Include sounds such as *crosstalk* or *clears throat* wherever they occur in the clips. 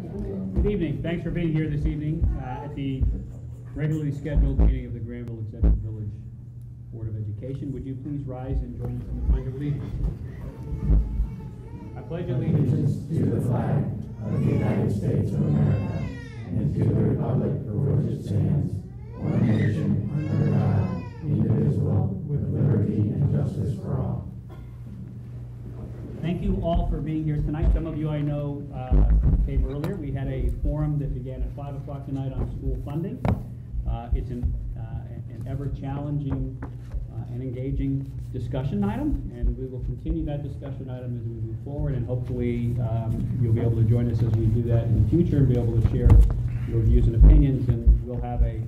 Good evening. Thanks for being here this evening uh, at the regularly scheduled meeting of the Granville Exempted Village Board of Education. Would you please rise and join us in the Pledge of Allegiance? I pledge allegiance to the flag of the United States of America and to the republic for which it stands, one nation, under God, indivisible, with liberty and justice for all. Thank you all for being here tonight. Some of you I know uh, came earlier. We had a forum that began at 5 o'clock tonight on school funding. Uh, It's an uh, an ever-challenging uh, and engaging discussion item, and we will continue that discussion item as we move forward, and hopefully um, you'll be able to join us as we do that in the future, and be able to share your views and opinions, and we'll have a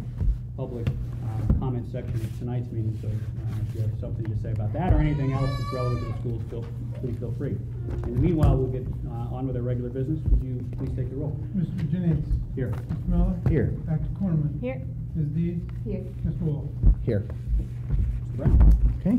public uh, comment section at tonight's meeting, so uh, if you have something to say about that or anything else that's relevant to the schools, feel, please feel free. In the meanwhile, we'll get uh, on with our regular business. Would you please take the roll? Mr. Jennings. Here. Mr. Miller. Here. Dr. Cornman. Here. Ms. Dees. Here. Mr. Wolf. Here. Mr. Brown? Okay.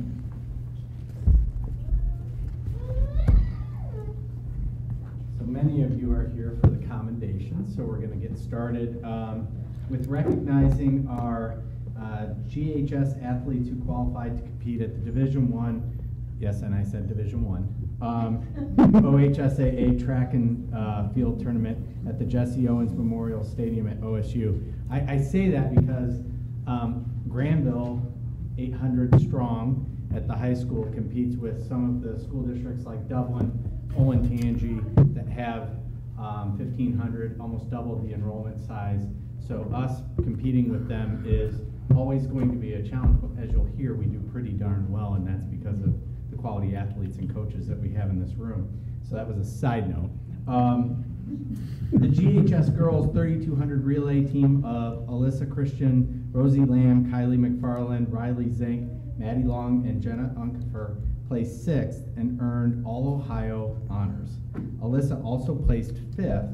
So many of you are here for the commendation, so we're going to get started um, with recognizing our uh, GHS athletes who qualified to compete at the Division One. Yes, and I said Division One. Um, *laughs* OHSAA track and uh, field tournament at the Jesse Owens Memorial Stadium at OSU. I, I say that because um, Granville, 800 strong at the high school, competes with some of the school districts like Dublin, Olentangy that have um, 1,500, almost double the enrollment size. So us competing with them is always going to be a challenge. As you'll hear, we do pretty darn well, and that's because of quality athletes and coaches that we have in this room. So that was a side note. Um, the GHS girls 3200 relay team of Alyssa Christian, Rosie Lamb, Kylie McFarland, Riley Zink, Maddie Long, and Jenna Unkefer placed sixth and earned All Ohio honors. Alyssa also placed fifth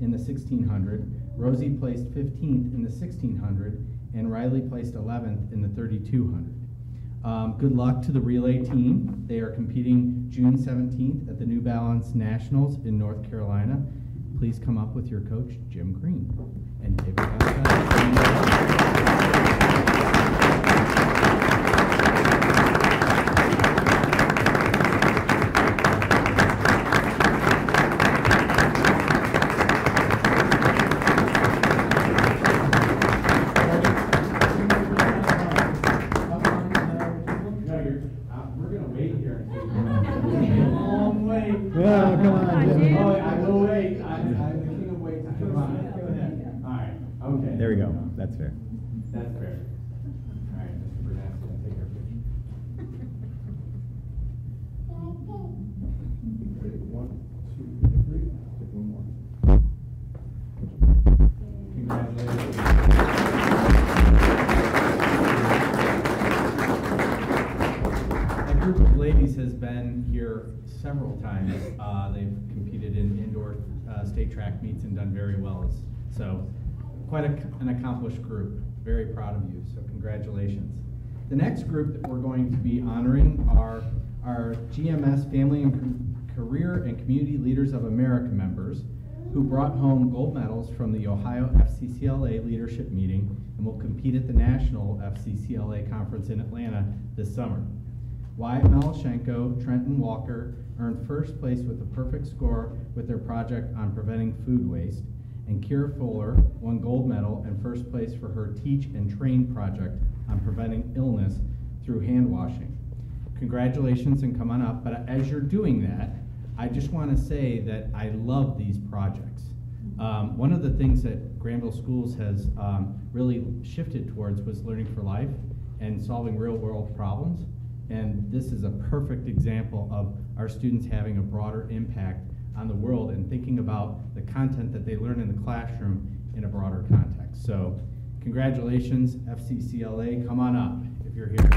in the 1600, Rosie placed 15th in the 1600, and Riley placed 11th in the 3200. Um, good luck to the relay team. They are competing June 17th at the New Balance Nationals in North Carolina. Please come up with your coach, Jim Green. And That's fair. That's fair. All right, Mr. Burnett's gonna take our picture. One, two, three, take one more. Congratulations. That group of ladies has been here several times. Uh, they've competed in indoor uh, state track meets and done very well. So, quite a, an accomplished group. Very proud of you. So, congratulations. The next group that we're going to be honoring are our GMS Family and Career and Community Leaders of America members who brought home gold medals from the Ohio FCCLA Leadership Meeting and will compete at the National FCCLA Conference in Atlanta this summer. Wyatt Malashenko, Trenton Walker earned first place with a perfect score with their project on preventing food waste, and Kira Fuller won gold medal and first place for her Teach and Train project on preventing illness through hand washing. Congratulations and come on up, but as you're doing that, I just want to say that I love these projects. Um, one of the things that Granville Schools has um, really shifted towards was learning for life and solving real world problems. And this is a perfect example of our students having a broader impact on the world and thinking about the content that they learn in the classroom in a broader context. So, congratulations, FCCLA. Come on up if you're here.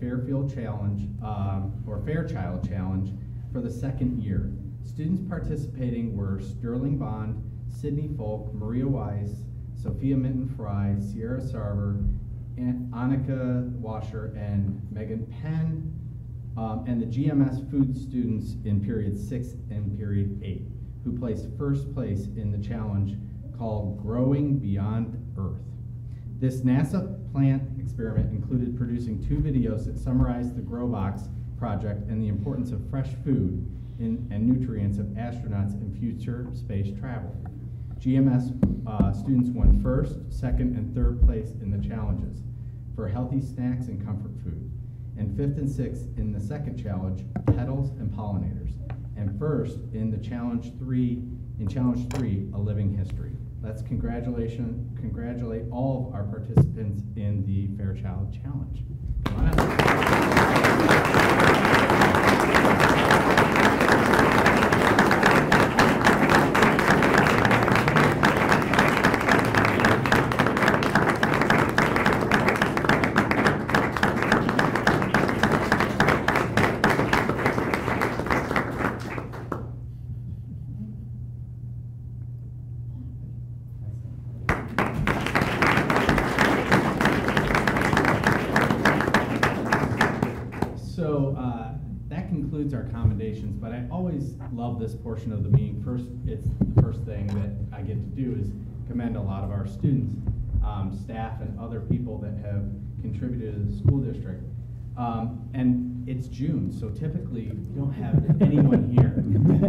Fairfield Challenge, um, or Fairchild Challenge, for the second year. Students participating were Sterling Bond, Sydney Folk, Maria Weiss, Sophia Minton Fry, Sierra Sarver, and Annika Washer, and Megan Penn, um, and the GMS food students in period six and period eight, who placed first place in the challenge called Growing Beyond Earth. This NASA plant experiment included producing two videos that summarized the GrowBox project and the importance of fresh food in, and nutrients of astronauts in future space travel. GMS uh, students won first, second, and third place in the challenges for healthy snacks and comfort food, and fifth and sixth in the second challenge, petals and pollinators, and first in the challenge three, in challenge three, a living history. Let's congratulation, congratulate all of our participants in the Fairchild Challenge. Portion of the meeting. First, it's the first thing that I get to do is commend a lot of our students, um, staff, and other people that have contributed to the school district. Um, And it's June, so typically you don't have anyone here.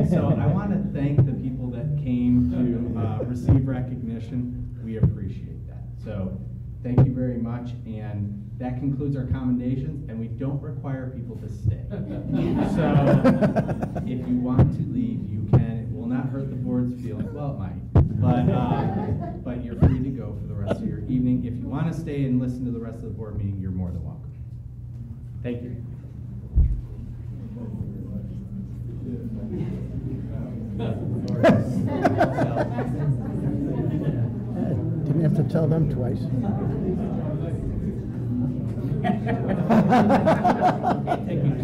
So I want to thank the people that came to uh, receive recognition. We appreciate that. So thank you very much, and that concludes our commendations, and we don't require people to stay. *laughs* So if you want to leave, you can. It will not hurt the board's feelings. Well, it might, but, uh, but you're free to go for the rest of your evening. If you want to stay and listen to the rest of the board meeting, you're more than welcome. Thank you. Didn't have to tell them twice. *laughs* Take you.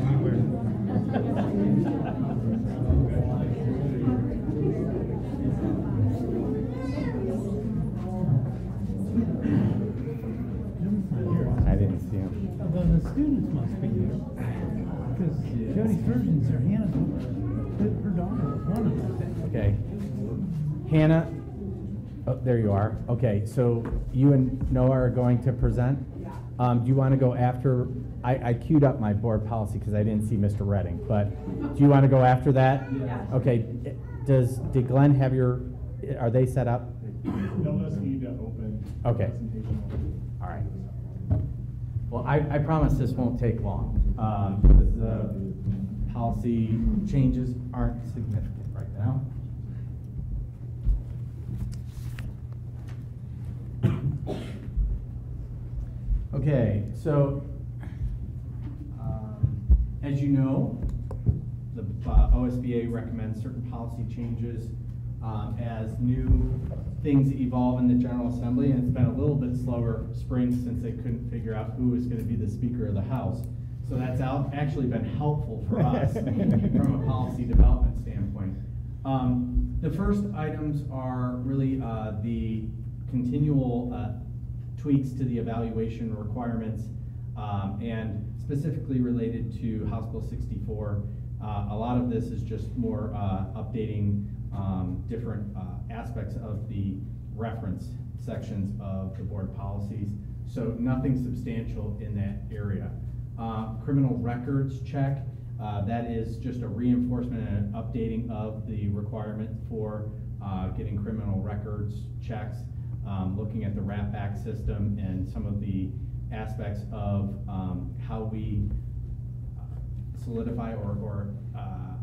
I didn't see him. Although the students must be here, because Jody Sturgeon's her Hannah, her her daughter was one of them. Okay. Hannah, oh, there you are. Okay, so you and Noah are going to present? Um, do you want to go after, I, I queued up my board policy because I didn't see Mr. Redding, but do you want to go after that? Yes. Okay, does, did Glenn have your, are they set up? They'll just need to open. Okay. presentation. All right. Well, I, I promise this won't take long. Um, because the policy changes aren't significant right now. Okay, so, um, as you know, the uh, OSBA recommends certain policy changes um, as new things evolve in the General Assembly, and it's been a little bit slower spring since they couldn't figure out who was going to be the Speaker of the House. So that's out, actually been helpful for us *laughs* from a policy development standpoint. Um, The first items are really uh, the continual uh, tweaks to the evaluation requirements um, and specifically related to House Bill 64. Uh, A lot of this is just more uh, updating um, different uh, aspects of the reference sections of the board policies. So nothing substantial in that area. Uh, Criminal records check, uh, that is just a reinforcement and an updating of the requirement for getting criminal records checks, um, looking at the RAP back system and some of the aspects of um, how we uh, solidify or, or uh,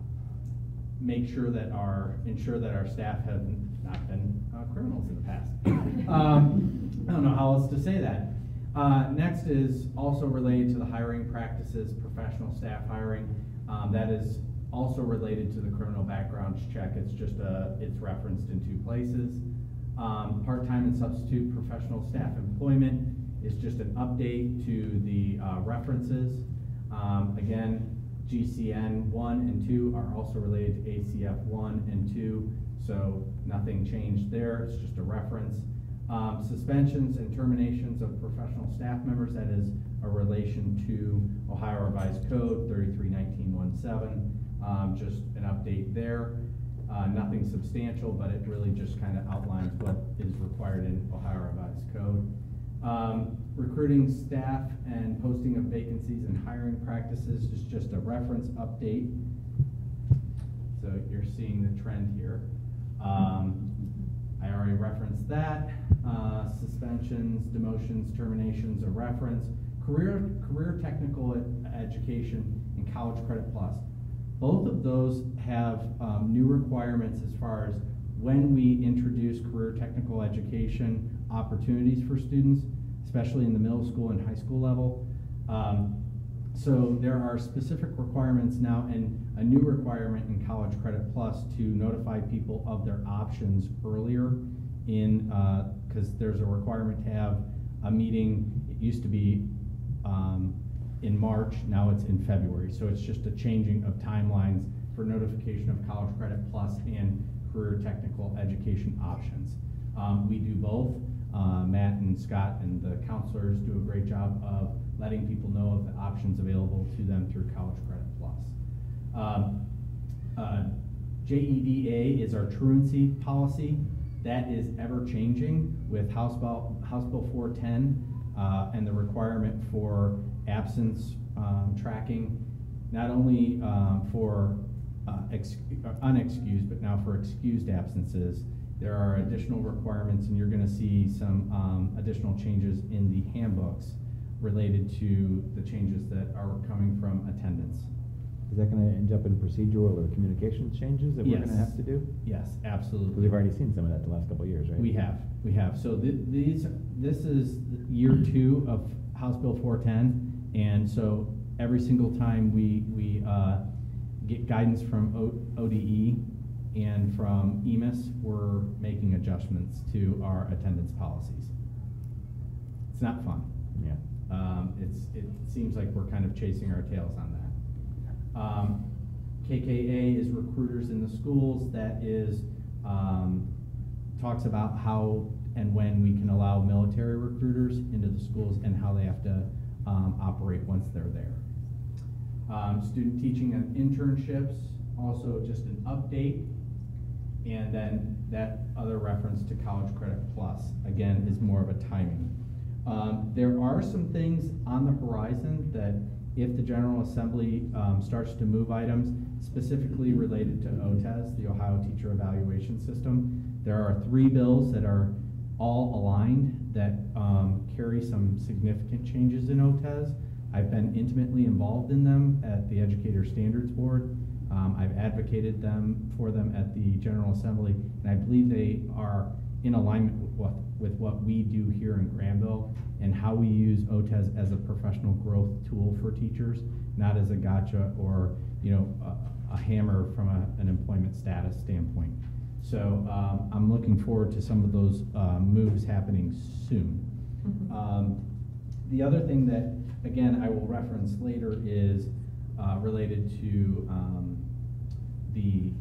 make sure that our, ensure that our staff have not been uh, criminals in the past. *laughs* Um, I don't know how else to say that. Uh, Next is also related to the hiring practices, professional staff hiring. Um, That is also related to the criminal background check. It's just a, it's referenced in two places. Um, Part-time and substitute professional staff employment is just an update to the uh, references. Um, Again, GCN one and two are also related to ACF one and two, so nothing changed there, it's just a reference. Um, Suspensions and terminations of professional staff members, that is a relation to Ohio Revised Code thirty-three nineteen one seven. Um, just an update there. Uh, nothing substantial, but it really just kind of outlines what is required in Ohio Revised Code. Um, recruiting staff and posting of vacancies and hiring practices is just a reference update. So you're seeing the trend here. Um, I already referenced that. Uh, suspensions, demotions, terminations, a reference. Career, career technical education and college credit plus. Both of those have um, new requirements as far as when we introduce career technical education opportunities for students, especially in the middle school and high school level. Um, so there are specific requirements now and a new requirement in College Credit Plus to notify people of their options earlier in, because there's a requirement to have a meeting, it used to be um, in March, now it's in February. So it's just a changing of timelines for notification of College Credit Plus and career technical education options. Um, we do both. Uh, Matt and Scott and the counselors do a great job of letting people know of the options available to them through College Credit Plus. Um, uh, JEDA is our truancy policy. That is ever changing with House Bill, House Bill 410 uh, and the requirement for absence um, tracking, not only um, for uh, ex- uh, unexcused, but now for excused absences. There are additional requirements, and you're going to see some um, additional changes in the handbooks related to the changes that are coming from attendance. Is that gonna end up in procedural or communications changes that we're gonna have to do? Yes, absolutely. Because we've already seen some of that the last couple of years, right? We have, we have. So th- these, this is year two of House Bill four ten. And so every single time we, we, uh, get guidance from O- ODE and from EMIS, we're making adjustments to our attendance policies. It's not fun. Yeah. Um, it's, it seems like we're kind of chasing our tails on that. Um, KKA is recruiters in the schools, that is, um, talks about how and when we can allow military recruiters into the schools and how they have to, um, operate once they're there. Um, student teaching and internships, also just an update. And then that other reference to College Credit Plus, again, is more of a timing. Um, there are some things on the horizon that if the General Assembly, um, starts to move items specifically related to OTES, the Ohio Teacher Evaluation System, there are three bills that are all aligned that, um, carry some significant changes in OTES. I've been intimately involved in them at the Educator Standards Board. Um, I've advocated them, for them at the General Assembly, and I believe they are in alignment with what, with what we do here in Granville and how we use OTES as a professional growth tool for teachers, not as a gotcha or, you know, a, a hammer from a, an employment status standpoint. So, um, I'm looking forward to some of those, uh, moves happening soon. Um, the other thing that, again, I will reference later is uh, related to um, the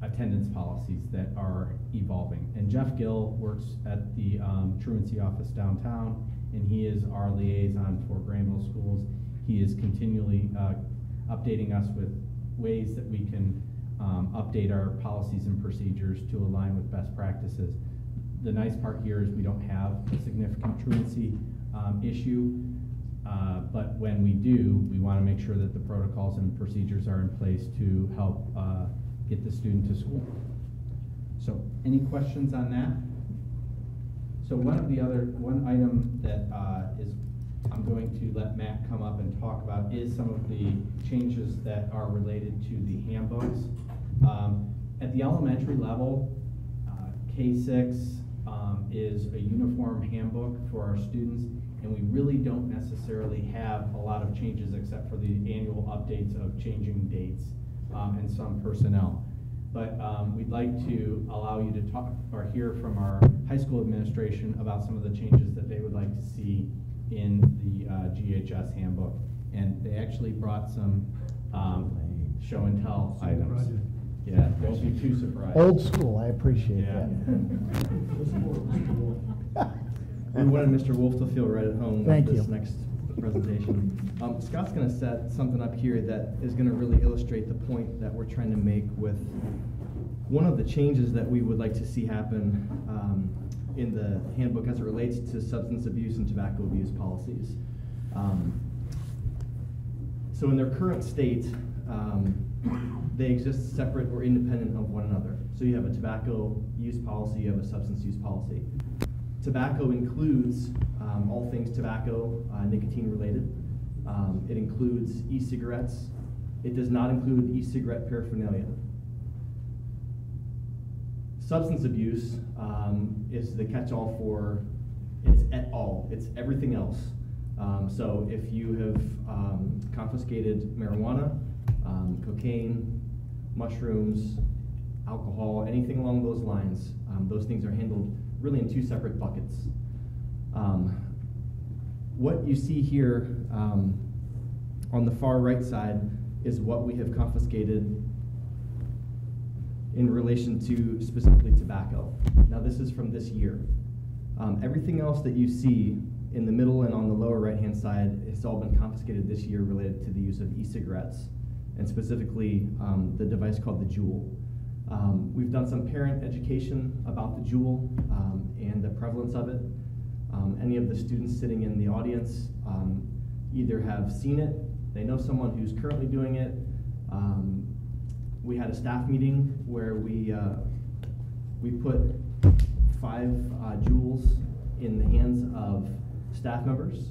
attendance policies that are evolving. And Jeff Gill works at the um, truancy office downtown, and he is our liaison for Granville Schools. He is continually uh, updating us with ways that we can um, update our policies and procedures to align with best practices. The nice part here is we don't have a significant truancy um, issue, uh, but when we do, we want to make sure that the protocols and procedures are in place to help uh, get the student to school. So, any questions on that? So one of the other, one item that uh, is, I'm going to let Matt come up and talk about is some of the changes that are related to the handbooks. Um, At the elementary level, uh, K-6 um, is a uniform handbook for our students, and we really don't necessarily have a lot of changes except for the annual updates of changing dates um, and some personnel. but um, we'd like to allow you to talk or hear from our high school administration about some of the changes that they would like to see in the uh, GHS handbook. And they actually brought some um, show and tell items. Yeah, don't be too surprised. Old school, I appreciate Yeah. that. *laughs* We wanted Mr. Wolf to feel right at home Thank with this you. next presentation. Um, Scott's gonna set something up here that is gonna really illustrate the point that we're trying to make with one of the changes that we would like to see happen, um, in the handbook as it relates to substance abuse and tobacco abuse policies. Um, So in their current state, um, they exist separate or independent of one another. So you have a tobacco use policy, you have a substance use policy. Tobacco includes um, all things tobacco, uh, nicotine related. Um, it includes e-cigarettes. It does not include e-cigarette paraphernalia. Substance abuse um, is the catch-all for it's et al. It's everything else. Um, so if you have um, confiscated marijuana, um, cocaine, mushrooms, alcohol, anything along those lines, um, those things are handled really in two separate buckets. Um, what you see here um, on the far right side is what we have confiscated in relation to specifically tobacco. Now, this is from this year. Um, everything else that you see in the middle and on the lower right-hand side has all been confiscated this year related to the use of e-cigarettes, and specifically um, the device called the Juul. Um, we've done some parent education about the Juul um, and the prevalence of it. Um, any of the students sitting in the audience um, either have seen it, they know someone who's currently doing it. Um, we had a staff meeting where we uh, we put five uh, Juuls in the hands of staff members,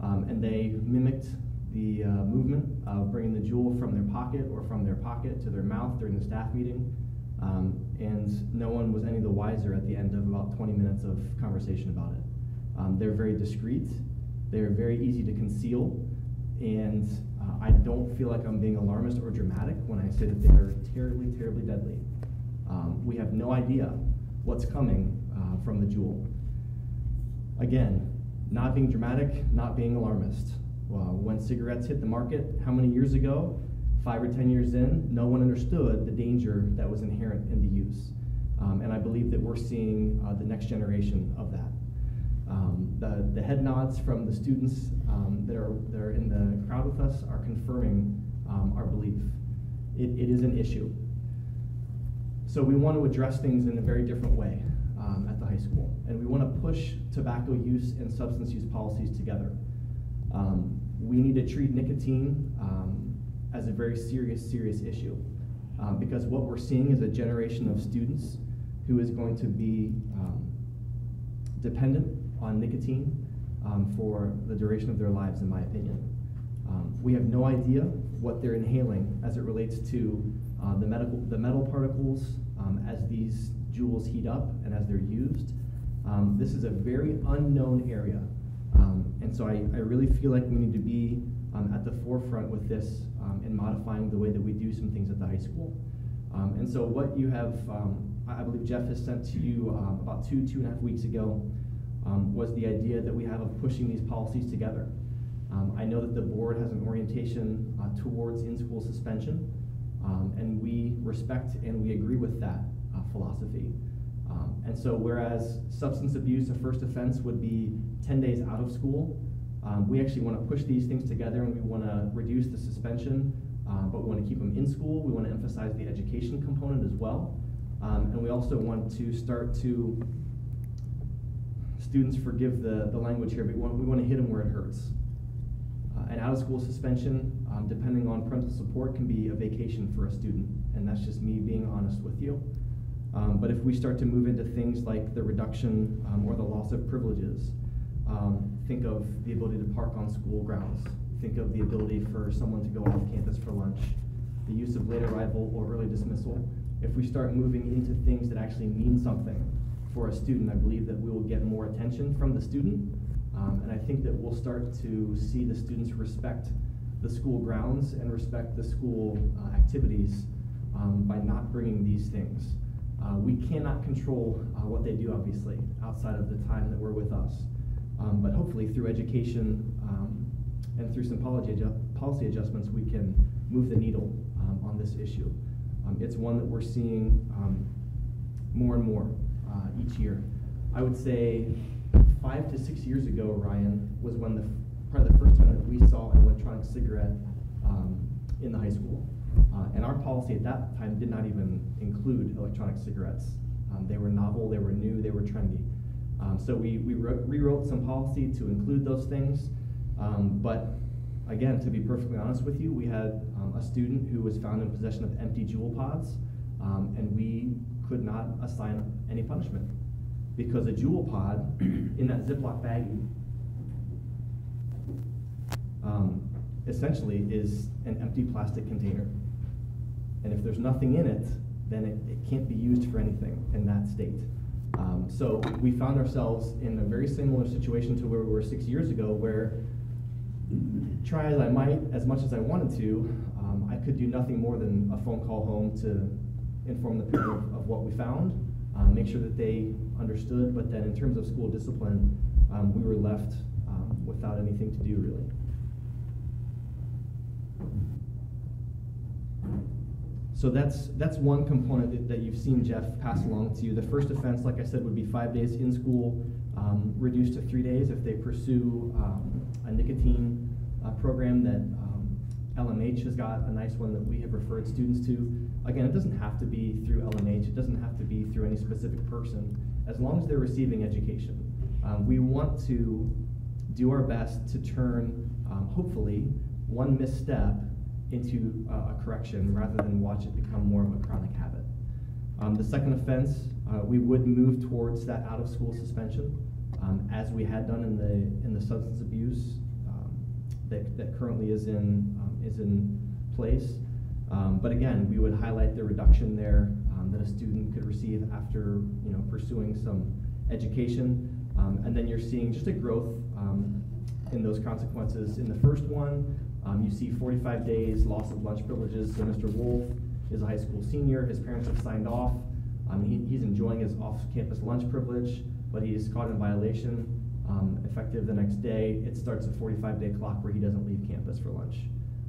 and they mimicked the uh, movement of bringing the Juul from their pocket or from their pocket to their mouth during the staff meeting. Um, and no one was any the wiser at the end of about 20 minutes of conversation about it. Um, they're very discreet, they're very easy to conceal, and uh, I don't feel like I'm being alarmist or dramatic when I say that they are terribly, terribly deadly. Um, we have no idea what's coming uh, from the Juul. Again, not being dramatic, not being alarmist. Well, when cigarettes hit the market, how many years ago? Five or ten years in, no one understood the danger that was inherent in the use. Um, and I believe that we're seeing uh, the next generation of that. Um, the, the head nods from the students um, that, are, that are in the crowd with us are confirming um, our belief. It, it is an issue. So we want to address things in a very different way um, at the high school. And we want to push tobacco use and substance use policies together. Um, we need to treat nicotine um, as a very serious, serious issue. Um, because what we're seeing is a generation of students who is going to be um, dependent on nicotine um, for the duration of their lives, in my opinion. Um, we have no idea what they're inhaling as it relates to uh, the medical, the metal particles as these Juuls heat up and as they're used. This is a very unknown area, um, and so I, I really feel like we need to be um, at the forefront with this um, in modifying the way that we do some things at the high school. Um, and so what you have, um, I believe Jeff has sent to you about two, two and a half weeks ago, was the idea that we have of pushing these policies together. I know that the board has an orientation uh, towards in-school suspension, and we respect and we agree with that uh, philosophy. Um, and so whereas substance abuse, a first offense, would be 10 days out of school, um, we actually want to push these things together and we want to reduce the suspension, um, but we want to keep them in school. We want to emphasize the education component as well. Um, and we also want to start to, students forgive the, the language here, but we want, we want to hit them where it hurts. Uh, an out-of-school suspension, um, depending on parental support, can be a vacation for a student, and that's just me being honest with you. Um, but if we start to move into things like the reduction um, or the loss of privileges, um, think of the ability to park on school grounds. Think of the ability for someone to go off campus for lunch. The use of late arrival or early dismissal. If we start moving into things that actually mean something for a student, I believe that we will get more attention from the student. Um, and I think that we'll start to see the students respect the school grounds and respect the school uh, activities um, by not bringing these things. Uh, we cannot control uh, what they do, obviously, outside of the time that we're with us. Um, but hopefully, through education um, and through some policy, policy adjustments, we can move the needle um, on this issue. Um, it's one that we're seeing um, more and more uh, each year. I would say five to six years ago, Ryan, was when the probably the first time that we saw an electronic cigarette um, in the high school. Uh, and our policy at that time did not even include electronic cigarettes. Um, they were novel, they were new, they were trendy. Um, so we, we wrote, rewrote some policy to include those things. Um, but again, to be perfectly honest with you, we had um, a student who was found in possession of empty Juul pods, um, and we could not assign any punishment because a Juul pod *coughs* in that Ziploc baggie um, essentially is an empty plastic container. And if there's nothing in it, then it, it can't be used for anything in that state. Um, so we found ourselves in a very similar situation to where we were six years ago, where try as I might, as much as I wanted to, um, I could do nothing more than a phone call home to inform the parent of, of what we found, um, make sure that they understood. But then, in terms of school discipline, um, we were left um, without anything to do really. So that's that's one component that, that you've seen Jeff pass along to you. The first offense, like I said, would be five days in school, um, reduced to three days if they pursue um, a nicotine uh, program that um, LMH has got a nice one that we have referred students to. Again, it doesn't have to be through LMH. It doesn't have to be through any specific person, as long as they're receiving education. Um, we want to do our best to turn, um, hopefully, one misstep into uh, a correction rather than watch it become more of a chronic habit. Um, the second offense, uh, we would move towards that out-of-school suspension, um, as we had done in the in the substance abuse um, that, that currently is in um, is in place. Um, but again, we would highlight the reduction there um, that a student could receive after you know pursuing some education, and then you're seeing just a growth in those consequences. In the first one, um, you see 45 days loss of lunch privileges. So Mr. Wolf is a high school senior. His parents have signed off. Um, he, he's enjoying his off-campus lunch privilege, but he is caught in violation. Um, effective the next day, it starts a 45-day clock where he doesn't leave campus for lunch.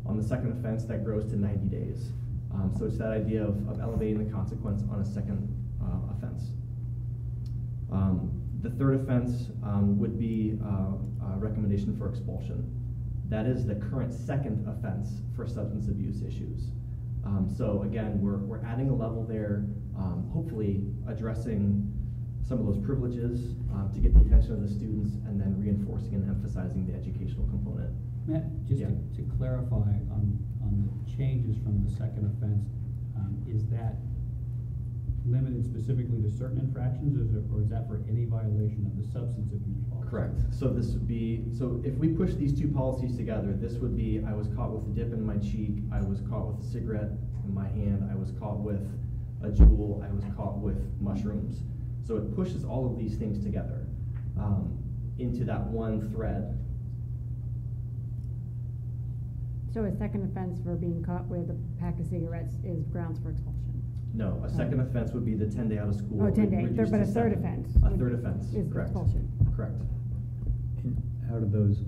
On the second offense, that grows to 90 days. Um, so it's that idea of, of, elevating the consequence on a second uh, offense. Um, the third offense um, would be uh, a recommendation for expulsion. That is the current second offense for substance abuse issues. Um, so again, we're, we're adding a level there, um, hopefully addressing some of those privileges um, to get the attention of the students and then reinforcing and emphasizing the educational component. Matt, just Yeah. to, to clarify on, on the changes from the second offense, um, is that limited specifically to certain infractions, or is, it- or is that for any violation of the substance abuse? Correct. So this would be, so if we push these two policies together, this would be, I was caught with a dip in my cheek, I was caught with a cigarette in my hand, I was caught with a Juul, I was caught with mushrooms. So it pushes all of these things together um, into that one thread. So a second offense for being caught with a pack of cigarettes is grounds for expulsion? No, a second offense would be the ten day out of school. Oh, 10 re- day, but a third offense A would- third offense, is correct. expulsion. Correct. And how do those,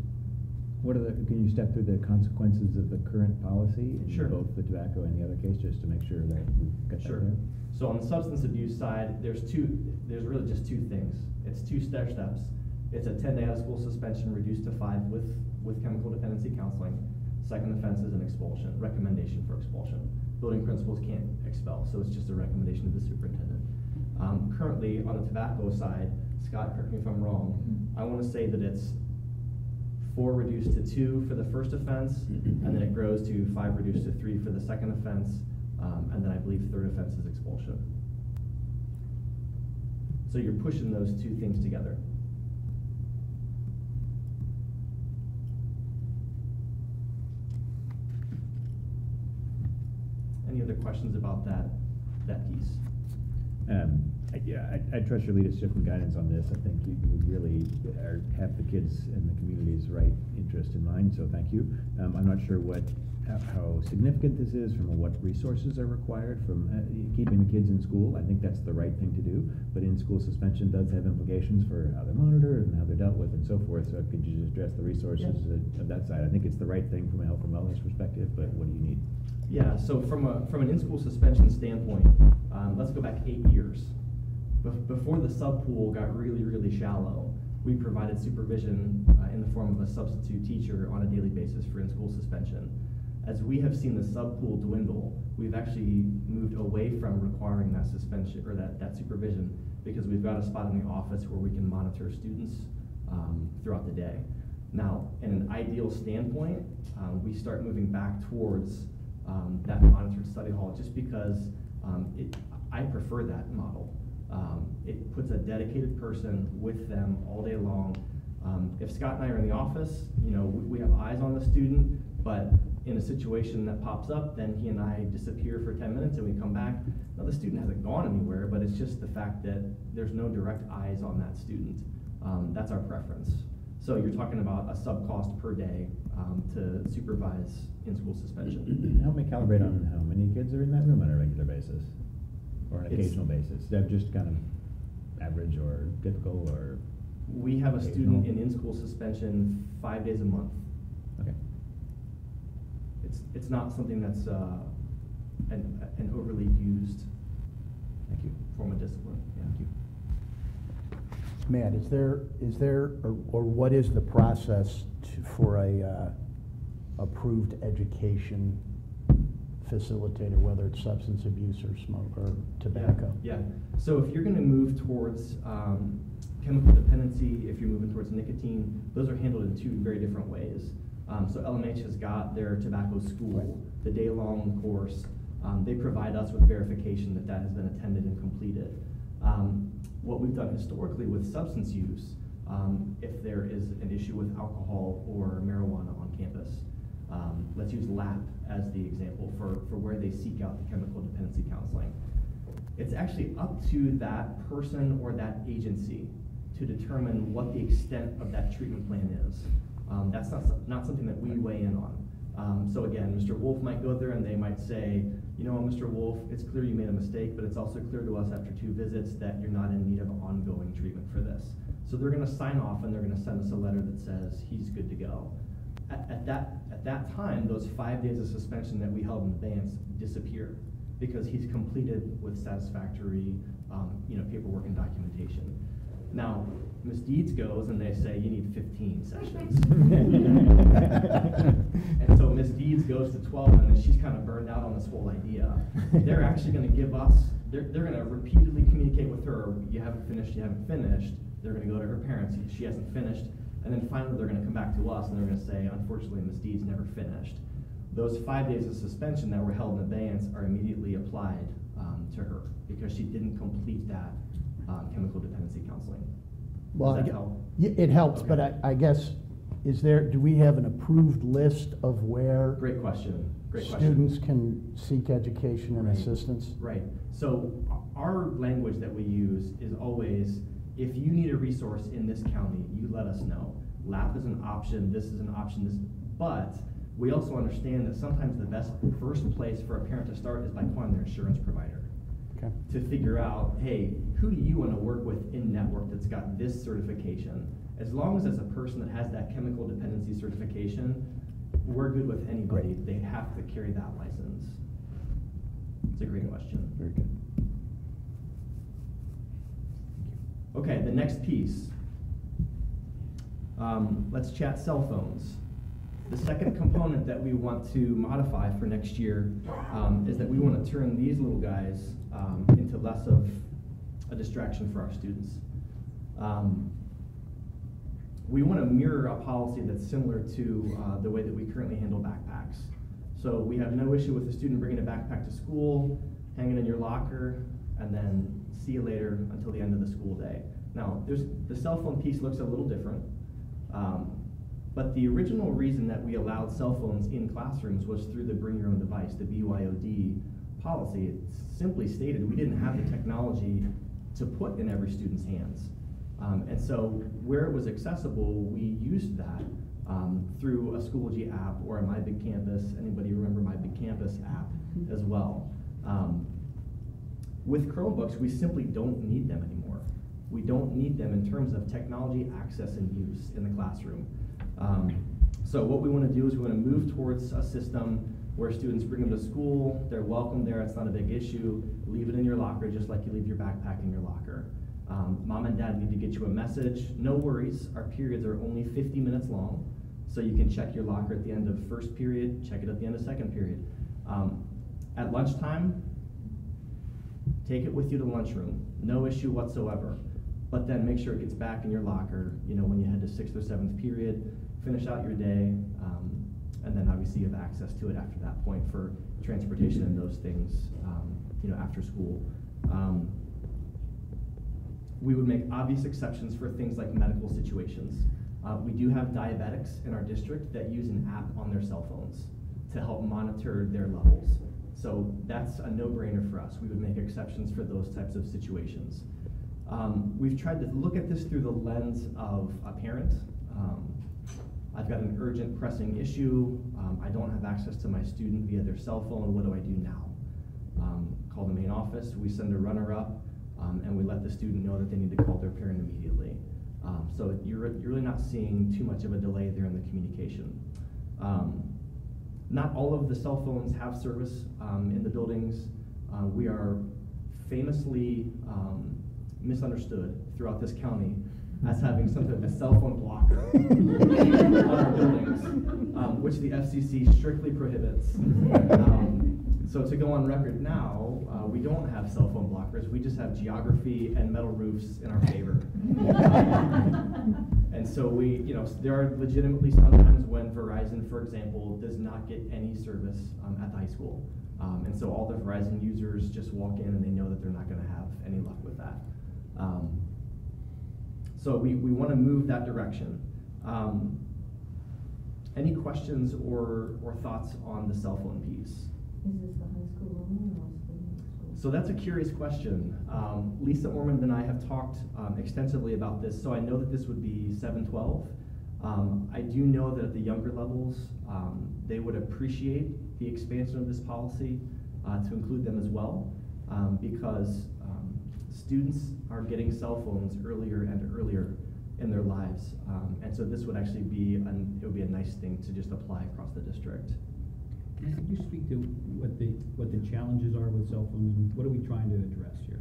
what are the, can you step through the consequences of the current policy? in Sure. Both the tobacco and the other case, just to make sure that we've got that Sure. there? So on the substance abuse side, there's two, there's really just two things. It's two step steps. It's a ten day out of school suspension reduced to five with, with chemical dependency counseling. Second offense is an expulsion, recommendation for expulsion. Building principals can't expel, so it's just a recommendation of the superintendent. Um, currently, on the tobacco side, Scott, correct me if I'm wrong, I wanna say that it's four reduced to two for the first offense, and then it grows to five reduced to three for the second offense, um, and then I believe third offense is expulsion. So you're pushing those two things together. Any other questions about that, that piece? Um, I- Yeah, I, I trust your leadership and guidance on this. I think you, you really are, have the kids and the community's right interest in mind, so thank you. Um, I'm not sure what, how, how significant this is, from what resources are required from, uh, keeping the kids in school. I think that's the right thing to do, but in-school suspension does have implications for how they're monitored and how they're dealt with and so forth, so could you just address the resources of of that side? I think it's the right thing from a health and wellness perspective, but what do you need? Yeah, so from a, from an in-school suspension standpoint, um, let's go back eight years. Bef- before the sub pool got really, really shallow, we provided supervision uh, in the form of a substitute teacher on a daily basis for in-school suspension. As we have seen the sub pool dwindle, we've actually moved away from requiring that suspension or that, that supervision because we've got a spot in the office where we can monitor students um, throughout the day. Now, in an ideal standpoint, um, we start moving back towards um, that monitored study hall just because um, it, I prefer that model. Um, it puts a dedicated person with them all day long. Um, if Scott and I are in the office, you know, we, we have eyes on the student, but in a situation that pops up, then he and I disappear for 10 minutes and we come back. Now, the student hasn't gone anywhere, but it's just the fact that there's no direct eyes on that student. Um, that's our preference. So you're talking about a sub cost per day um, to supervise in-school suspension. *clears throat* Help me calibrate on how many kids are in that room on a regular basis, or an It's- occasional basis. They're just kind of average or typical or, We have a student in in-school suspension five days a month. okay. It's, it's not something that's uh, an, an overly used Thank you. form of discipline. Thank you. Matt, is there, is there, or, or what is the process to, for a, uh, approved education facilitator, whether it's substance abuse or smoke or tobacco? Yeah, so if you're gonna move towards um, chemical dependency, if you're moving towards nicotine, those are handled in two very different ways. Um, So LMH has got their tobacco school, the day-long course. Um, They provide us with verification that that has been attended and completed. Um, What we've done historically with substance use, um, if there is an issue with alcohol or marijuana on campus, um, let's use LAP as the example for, for where they seek out the chemical dependency counseling. It's actually up to that person or that agency to determine what the extent of that treatment plan is. Um, that's not, not something that we weigh in on. Um, so again, Mr. Wolf might go there and they might say, you know, Mr. Wolf, it's clear you made a mistake, but it's also clear to us after two visits that you're not in need of ongoing treatment for this. So they're gonna sign off and they're gonna send us a letter that says he's good to go. At, at that, at that time, those five days of suspension that we held in advance disappear because he's completed with satisfactory, um, you know, paperwork and documentation. Now, Ms. Deeds goes and they say, you need fifteen sessions. *laughs* And so Ms. Deeds goes to twelve and then she's kind of burned out on this whole idea. They're actually gonna give us, they're, they're gonna repeatedly communicate with her, you haven't finished, you haven't finished. They're gonna go to her parents, she hasn't finished. And then finally, they're gonna come back to us and they're gonna say, unfortunately, Ms. Deeds never finished. Those five days of suspension that were held in abeyance are immediately applied, um, to her because she didn't complete that, um, chemical dependency counseling. Well, Does that help? It helps, but I, I guess, is there, do we have an approved list of where Great question, great question. students can seek education and Right. assistance? Right, so our language that we use is always, if you need a resource in this county, you let us know. LAP is an option, this is an option, this, but we also understand that sometimes the best first place for a parent to start is by calling their insurance provider. Okay. To figure out, hey, who do you wanna work with in network that's got this certification? As long as it's a person that has that chemical dependency certification, we're good with anybody, Great. they have to carry that license. It's a great question. Very good. Thank you. Okay, the next piece. Um, let's chat cell phones. The second component that we want to modify for next year um, is that we want to turn these little guys um, into less of a distraction for our students. Um, we want to mirror a policy that's similar to uh, the way that we currently handle backpacks. So we have no issue with a student bringing a backpack to school, hanging in your locker, and then see you later until the end of the school day. Now, there's, the cell phone piece looks a little different. Um, but the original reason that we allowed cell phones in classrooms was through the bring your own device, the BYOD policy. It simply stated we didn't have the technology to put in every student's hands. Um, and so where it was accessible, we used that um, through a Schoology app or a My Big Campus. Anybody remember My Big Campus app as well? Um, with Chromebooks, we simply don't need them anymore. We don't need them in terms of technology access and use in the classroom. Um, so what we want to do is we want to move towards a system where students bring them to school, they're welcome there, it's not a big issue, leave it in your locker just like you leave your backpack in your locker. Um, mom and dad need to get you a message. No worries, our periods are only 50 minutes long, so you can check your locker at the end of first period, check it at the end of second period. Um, at lunchtime, take it with you to lunchroom, no issue whatsoever. But then make sure it gets back in your locker, you know, when you head to sixth or seventh period, finish out your day, um, and then obviously you have access to it after that point for transportation and those things, um, you know, after school. Um, we would make obvious exceptions for things like medical situations. Uh, we do have diabetics in our district that use an app on their cell phones to help monitor their levels. So that's a no-brainer for us. We would make exceptions for those types of situations. Um, we've tried to look at this through the lens of a parent. Um, I've got an urgent pressing issue. Um, I don't have access to my student via their cell phone. What do I do now? Um, call the main office. We send a runner up um, and we let the student know that they need to call their parent immediately. Um, so you're, you're really not seeing too much of a delay there in the communication. Not all of the cell phones have service in the buildings. Uh, we are famously um, misunderstood throughout this county as having some type of a cell phone blocker *laughs* on our buildings, um, which the FCC strictly prohibits. Um, so to go on record now, uh, we don't have cell phone blockers. We just have geography and metal roofs in our favor. *laughs* and so we, you know, there are legitimately sometimes when Verizon, for example, does not get any service um, at the high school. Um, and so all the Verizon users just walk in and they know that they're not going to have any luck with that. Um, so we, we want to move that direction. Um, any questions or, or thoughts on the cell phone piece? Is this the high school only or also the middle school? So that's a curious question. Um, Lisa Ormond and I have talked um, extensively about this, so I know that this would be 712. Um, I do know that at the younger levels, um, they would appreciate the expansion of this policy uh, to include them as well, um, because students are getting cell phones earlier and earlier in their lives, um, and so this would actually be an, it would be a nice thing to just apply across the district. Can you speak to what the, what the challenges are with cell phones, and what are we trying to address here?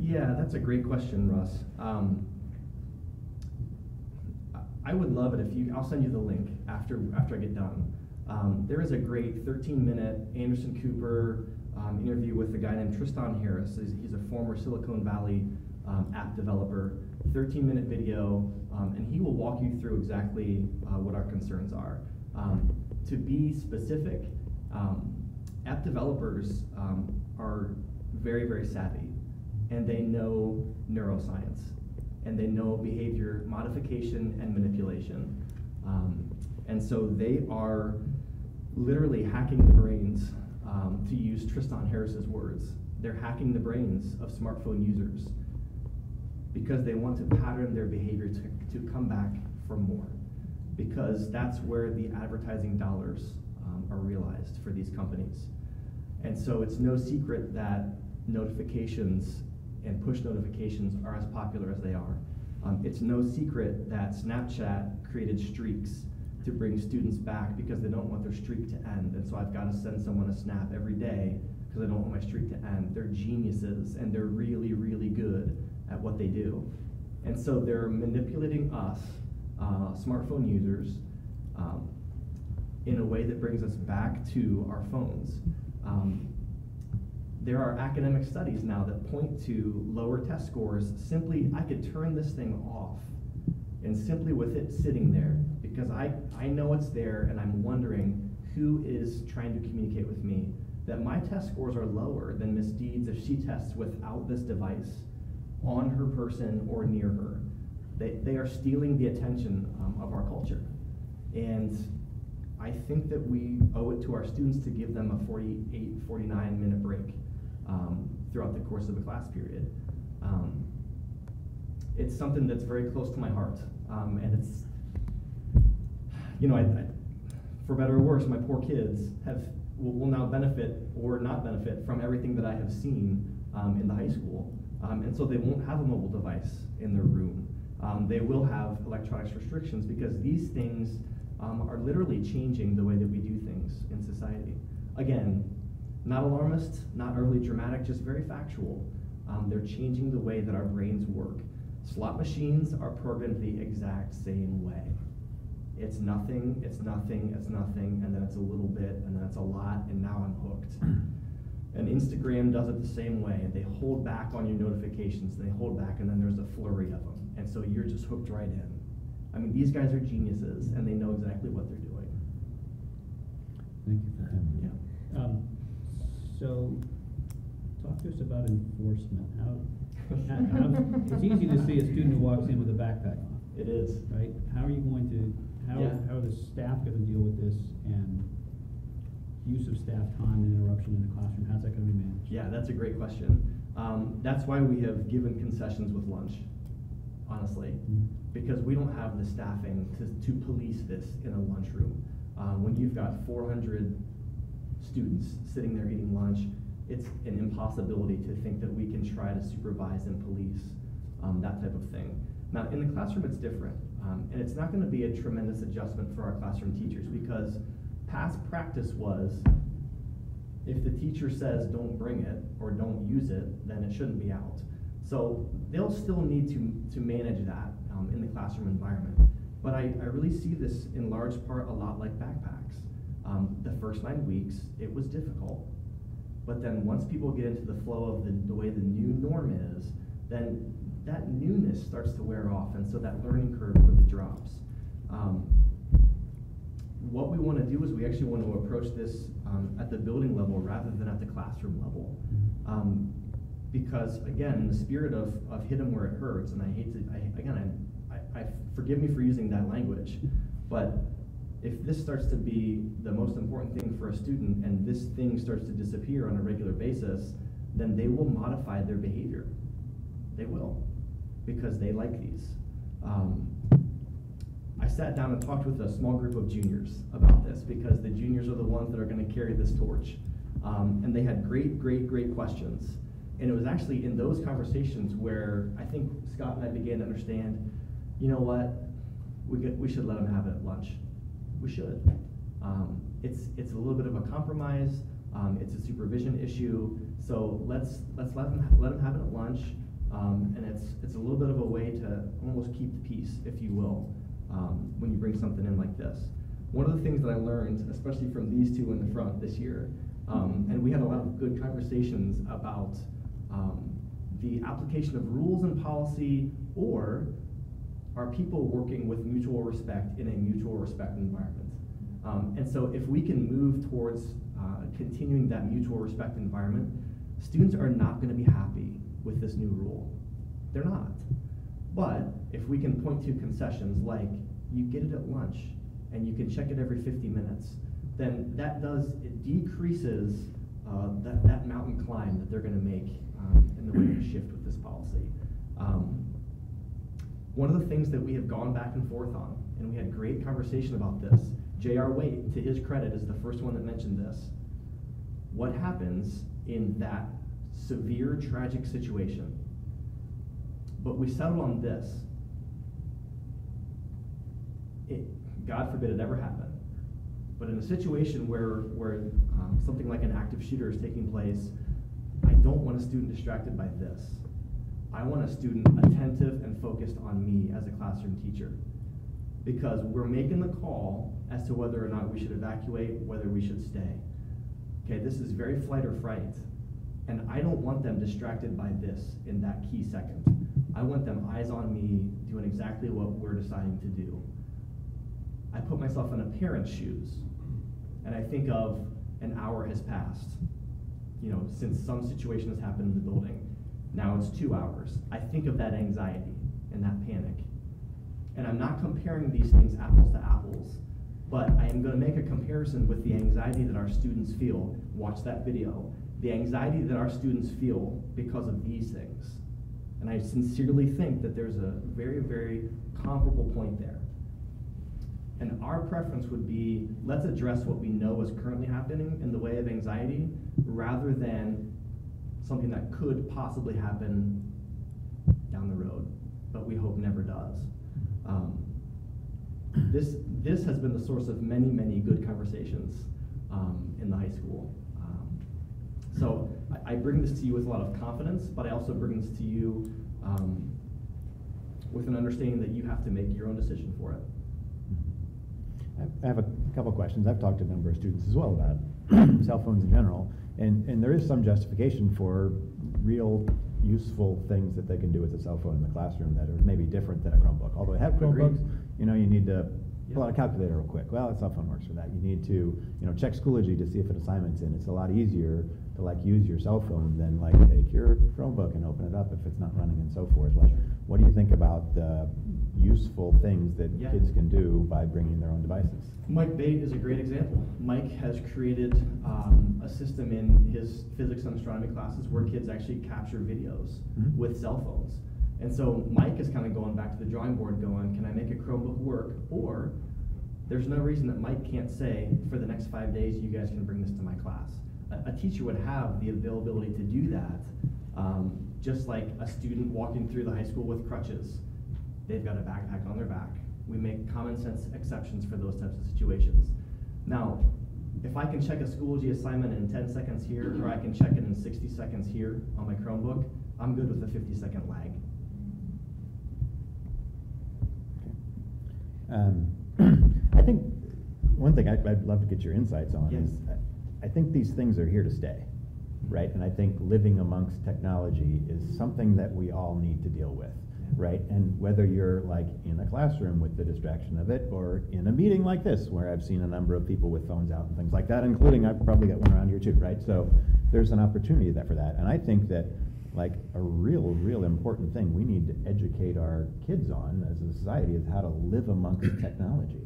Yeah, that's a great question, Russ. Um, I- would love it if you, I'll send you the link after, after I get done. Um, there is a great 13-minute Anderson Cooper um, interview with a guy named Tristan Harris. He's, he's a former Silicon Valley um, app developer. 13-minute video, um, and he will walk you through exactly uh, what our concerns are. Um, to be specific, um, app developers are very, very savvy, and they know neuroscience, and they know behavior modification and manipulation. And so they are literally hacking the brains, um, to use Tristan Harris's words. They're hacking the brains of smartphone users because they want to pattern their behavior to, to come back for more. Because that's where the advertising dollars um, are realized for these companies. And so it's no secret that notifications and push notifications are as popular as they are. Um, it's no secret that Snapchat created streaks to bring students back because they don't want their streak to end. And so I've got to send someone a snap every day because I don't want my streak to end. They're geniuses and they're really, really good at what they do. And so they're manipulating us, uh, smartphone users, um, in a way that brings us back to our phones. Um, there are academic studies now that point to lower test scores. Simply, I could turn this thing off, and simply with it sitting there, because I, I know it's there and I'm wondering who is trying to communicate with me, that my test scores are lower than Miss Deeds if she tests without this device on her person or near her. They, they are stealing the attention um, of our culture. And I think that we owe it to our students to give them a 48, 49 minute break um, throughout the course of a class period. Um, it's something that's very close to my heart. Um, and it's, you know, I, I, for better or worse, my poor kids have will, will now benefit or not benefit from everything that I have seen um, in the high school. Um, and so they won't have a mobile device in their room. Um, they will have electronics restrictions because these things um, are literally changing the way that we do things in society. Again, not alarmist, not overly dramatic, just very factual. Um, they're changing the way that our brains work. Slot machines are programmed the exact same way. It's nothing, it's nothing, it's nothing, and then it's a little bit, and then it's a lot, and now I'm hooked. *clears throat* And Instagram does it the same way. They hold back on your notifications, they hold back, and then there's a flurry of them. And so you're just hooked right in. I mean, these guys are geniuses, and they know exactly what they're doing. Thank you for having me. Yeah. Um, so, talk to us about enforcement. How, how- how- it's easy to see a student who walks in with a backpack on, It is. right? How are you going to, how, Yeah. how are the staff gonna deal with this and use of staff time and interruption in the classroom? How's that gonna be managed? Yeah, that's a great question. Um, that's why we have given concessions with lunch, honestly, Mhm. because we don't have the staffing to, to police this in a lunchroom. Um, when you've got 400 students sitting there eating lunch, it's an impossibility to think that we can try to supervise and police um, that type of thing. Now, in the classroom, it's different, um, and it's not going to be a tremendous adjustment for our classroom teachers because past practice was if the teacher says don't bring it or don't use it, then it shouldn't be out. So they'll still need to, to manage that um, in the classroom environment. But I, I really see this in large part a lot like backpacks. Um, the first nine weeks, it was difficult. But then once people get into the flow of the, the way the new norm is, then that newness starts to wear off, and so that learning curve really drops. Um, what we want to do is we actually want to approach this um, at the building level rather than at the classroom level. Um, because again, in the spirit of, of hit 'em where it hurts, and I hate to, I, again, I, I, I, forgive me for using that language, but if this starts to be the most important thing for a student and this thing starts to disappear on a regular basis, then they will modify their behavior. They will, because they like these. Um, I sat down and talked with a small group of juniors about this because the juniors are the ones that are going to carry this torch. Um, and they had great, great, great questions. And it was actually in those conversations where I think Scott and I began to understand, you know what, we, get, we should let them have it at lunch. We should. Um, it's, it's a little bit of a compromise. Um, it's a supervision issue. So let's, let's let them, let them have it at lunch. Um, and it's, it's a little bit of a way to almost keep the peace, if you will um, when you bring something in like this. One of the things that I learned, especially from these two in the front this year, um, and we had a lot of good conversations about um, the application of rules and policy, or are people working with mutual respect in a mutual respect environment? Um, and so if we can move towards uh, continuing that mutual respect environment, students are not going to be happy with this new rule. They're not. But if we can point to concessions like you get it at lunch and you can check it every 50 minutes, then that does, it decreases uh, that, that mountain climb that they're going to make um, in the way they shift with this policy. Um, one of the things that we have gone back and forth on, and we had great conversation about this, J.R. Waite, to his credit, is the first one that mentioned this. What happens in that severe, tragic situation but we settled on this. It, God forbid it ever happen. But in a situation where, where um, something like an active shooter is taking place, I don't want a student distracted by this. I want a student attentive and focused on me as a classroom teacher. Because we're making the call as to whether or not we should evacuate, whether we should stay. Okay, this is very flight or fright. And I don't want them distracted by this in that key second. I want them eyes on me doing exactly what we're deciding to do. I put myself in a parent's shoes and I think of an hour has passed, you know, since some situation has happened in the building. Now it's two hours. I think of that anxiety and that panic. And I'm not comparing these things apples to apples, but I am going to make a comparison with the anxiety that our students feel. Watch that video. The anxiety that our students feel because of these things And I sincerely think that there's a very, very comparable point there. And our preference would be, let's address what we know is currently happening in the way of anxiety, rather than something that could possibly happen down the road, but we hope never does. Um, this, this has been the source of many, many good conversations um, in the high school. Um, so I, I bring this to you with a lot of confidence, but I also bring this to you um, with an understanding that you have to make your own decision for it. I have a couple questions. I've talked to a number of students as well about *clears throat* cell phones in general, and, and there is some justification for real useful things that they can do with a cell phone in the classroom that are maybe different than a Chromebook. Although I have Agreed. Chromebooks, you know, you need to pull out a calculator real quick. Well, a cell phone works for that. You need to, you know, check Schoology to see if an assignment's in. It's a lot easier to like use your cell phone than like take your Chromebook and open it up if it's not running and so forth. Like, what do you think about the useful things that Yeah. kids can do by bringing their own devices? Mike Bate is a great example. Mike has created um, a system in his physics and astronomy classes where kids actually capture videos Mhm. with cell phones. And so Mike is kind of going back to the drawing board going, can I make a Chromebook work? Or there's no reason that Mike can't say, for the next five days, you guys can bring this to my class. A, a teacher would have the availability to do that, um, just like a student walking through the high school with crutches. They've got a backpack on their back. We make common sense exceptions for those types of situations. Now, if I can check a Schoology assignment in ten seconds here, or I can check it in sixty seconds here on my Chromebook, I'm good with a fifty second lag. Um, *clears throat* I think one thing I'd, I'd love to get your insights on Yes. is I- I think these things are here to stay, right? And I think living amongst technology is something that we all need to deal with, right? And whether you're like in a classroom with the distraction of it or in a meeting like this where I've seen a number of people with phones out and things like that, including I've probably got one around here too, right? So there's an opportunity there for that. And I think that like a real, real important thing we need to educate our kids on as a society is how to live amongst *clears throat* technology,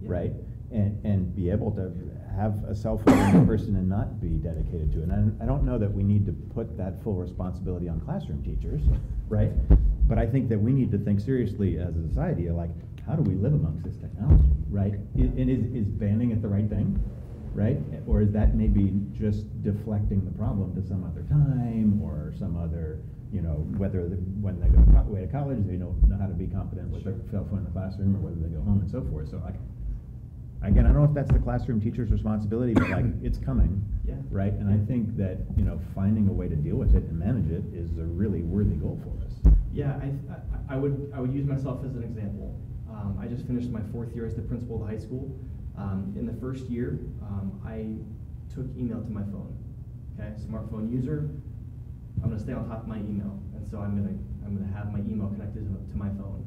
Yeah. right? And, and be able to have a cell phone in person and not be dedicated to it. And I, don't know that we need to put that full responsibility on classroom teachers, right? But I think that we need to think seriously as a society, like, how do we live amongst this technology, right? And is, is banning it the right thing? right? Or is that maybe just deflecting the problem to some other time or some other, you know, whether the, when they go away to college, they don't know how to be competent with their cell phone in the classroom or whether they go home and so forth. So like, again, I don't know if that's the classroom teacher's responsibility, but like, *coughs* it's coming. Yeah. Right? And I think that, you know, finding a way to deal with it and manage it is a really worthy goal for us. Yeah, I, I, I would, I would use myself as an example. Um, I just finished my fourth year as the principal of the high school. Um, in the first year, um, I took email to my phone. Okay, smartphone user, I'm gonna stay on top of my email, and so I'm gonna, I'm gonna have my email connected to, to my phone.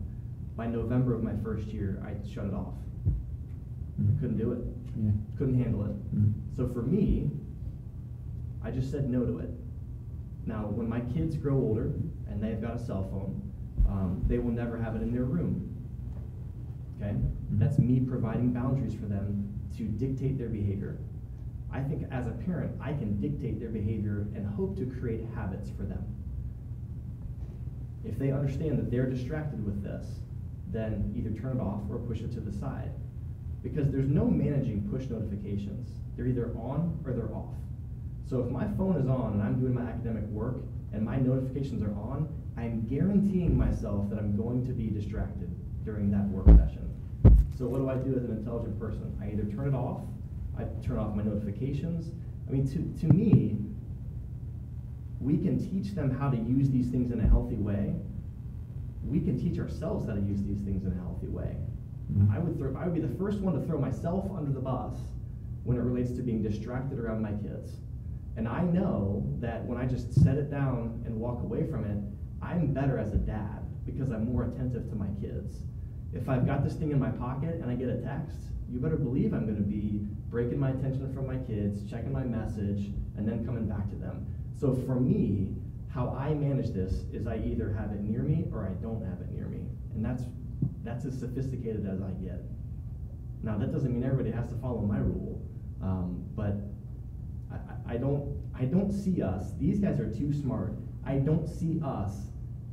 By November of my first year, I shut it off. Couldn't do it. Yeah. Couldn't handle it. Mhm. So for me, I just said no to it. Now, when my kids grow older and they've got a cell phone, um, they will never have it in their room. Okay? That's me providing boundaries for them to dictate their behavior. I think as a parent, I can dictate their behavior and hope to create habits for them. If they understand that they're distracted with this, then either turn it off or push it to the side. Because there's no managing push notifications. They're either on or they're off. So if my phone is on and I'm doing my academic work and my notifications are on, I'm guaranteeing myself that I'm going to be distracted during that work session. So what do I do as an intelligent person? I either turn it off, I turn off my notifications. I mean, to, to me, we can teach them how to use these things in a healthy way. We can teach ourselves how to use these things in a healthy way. I would throw, I would be the first one to throw myself under the bus when it relates to being distracted around my kids. And I know that when I just set it down and walk away from it, I'm better as a dad because I'm more attentive to my kids. If I've got this thing in my pocket and I get a text, you better believe I'm gonna be breaking my attention from my kids, checking my message, and then coming back to them. So for me, how I manage this is I either have it near me or I don't have it near me. And that's, that's as sophisticated as I get. Now, that doesn't mean everybody has to follow my rule, um, but I, I- don't, I don't see us, these guys are too smart. I don't see us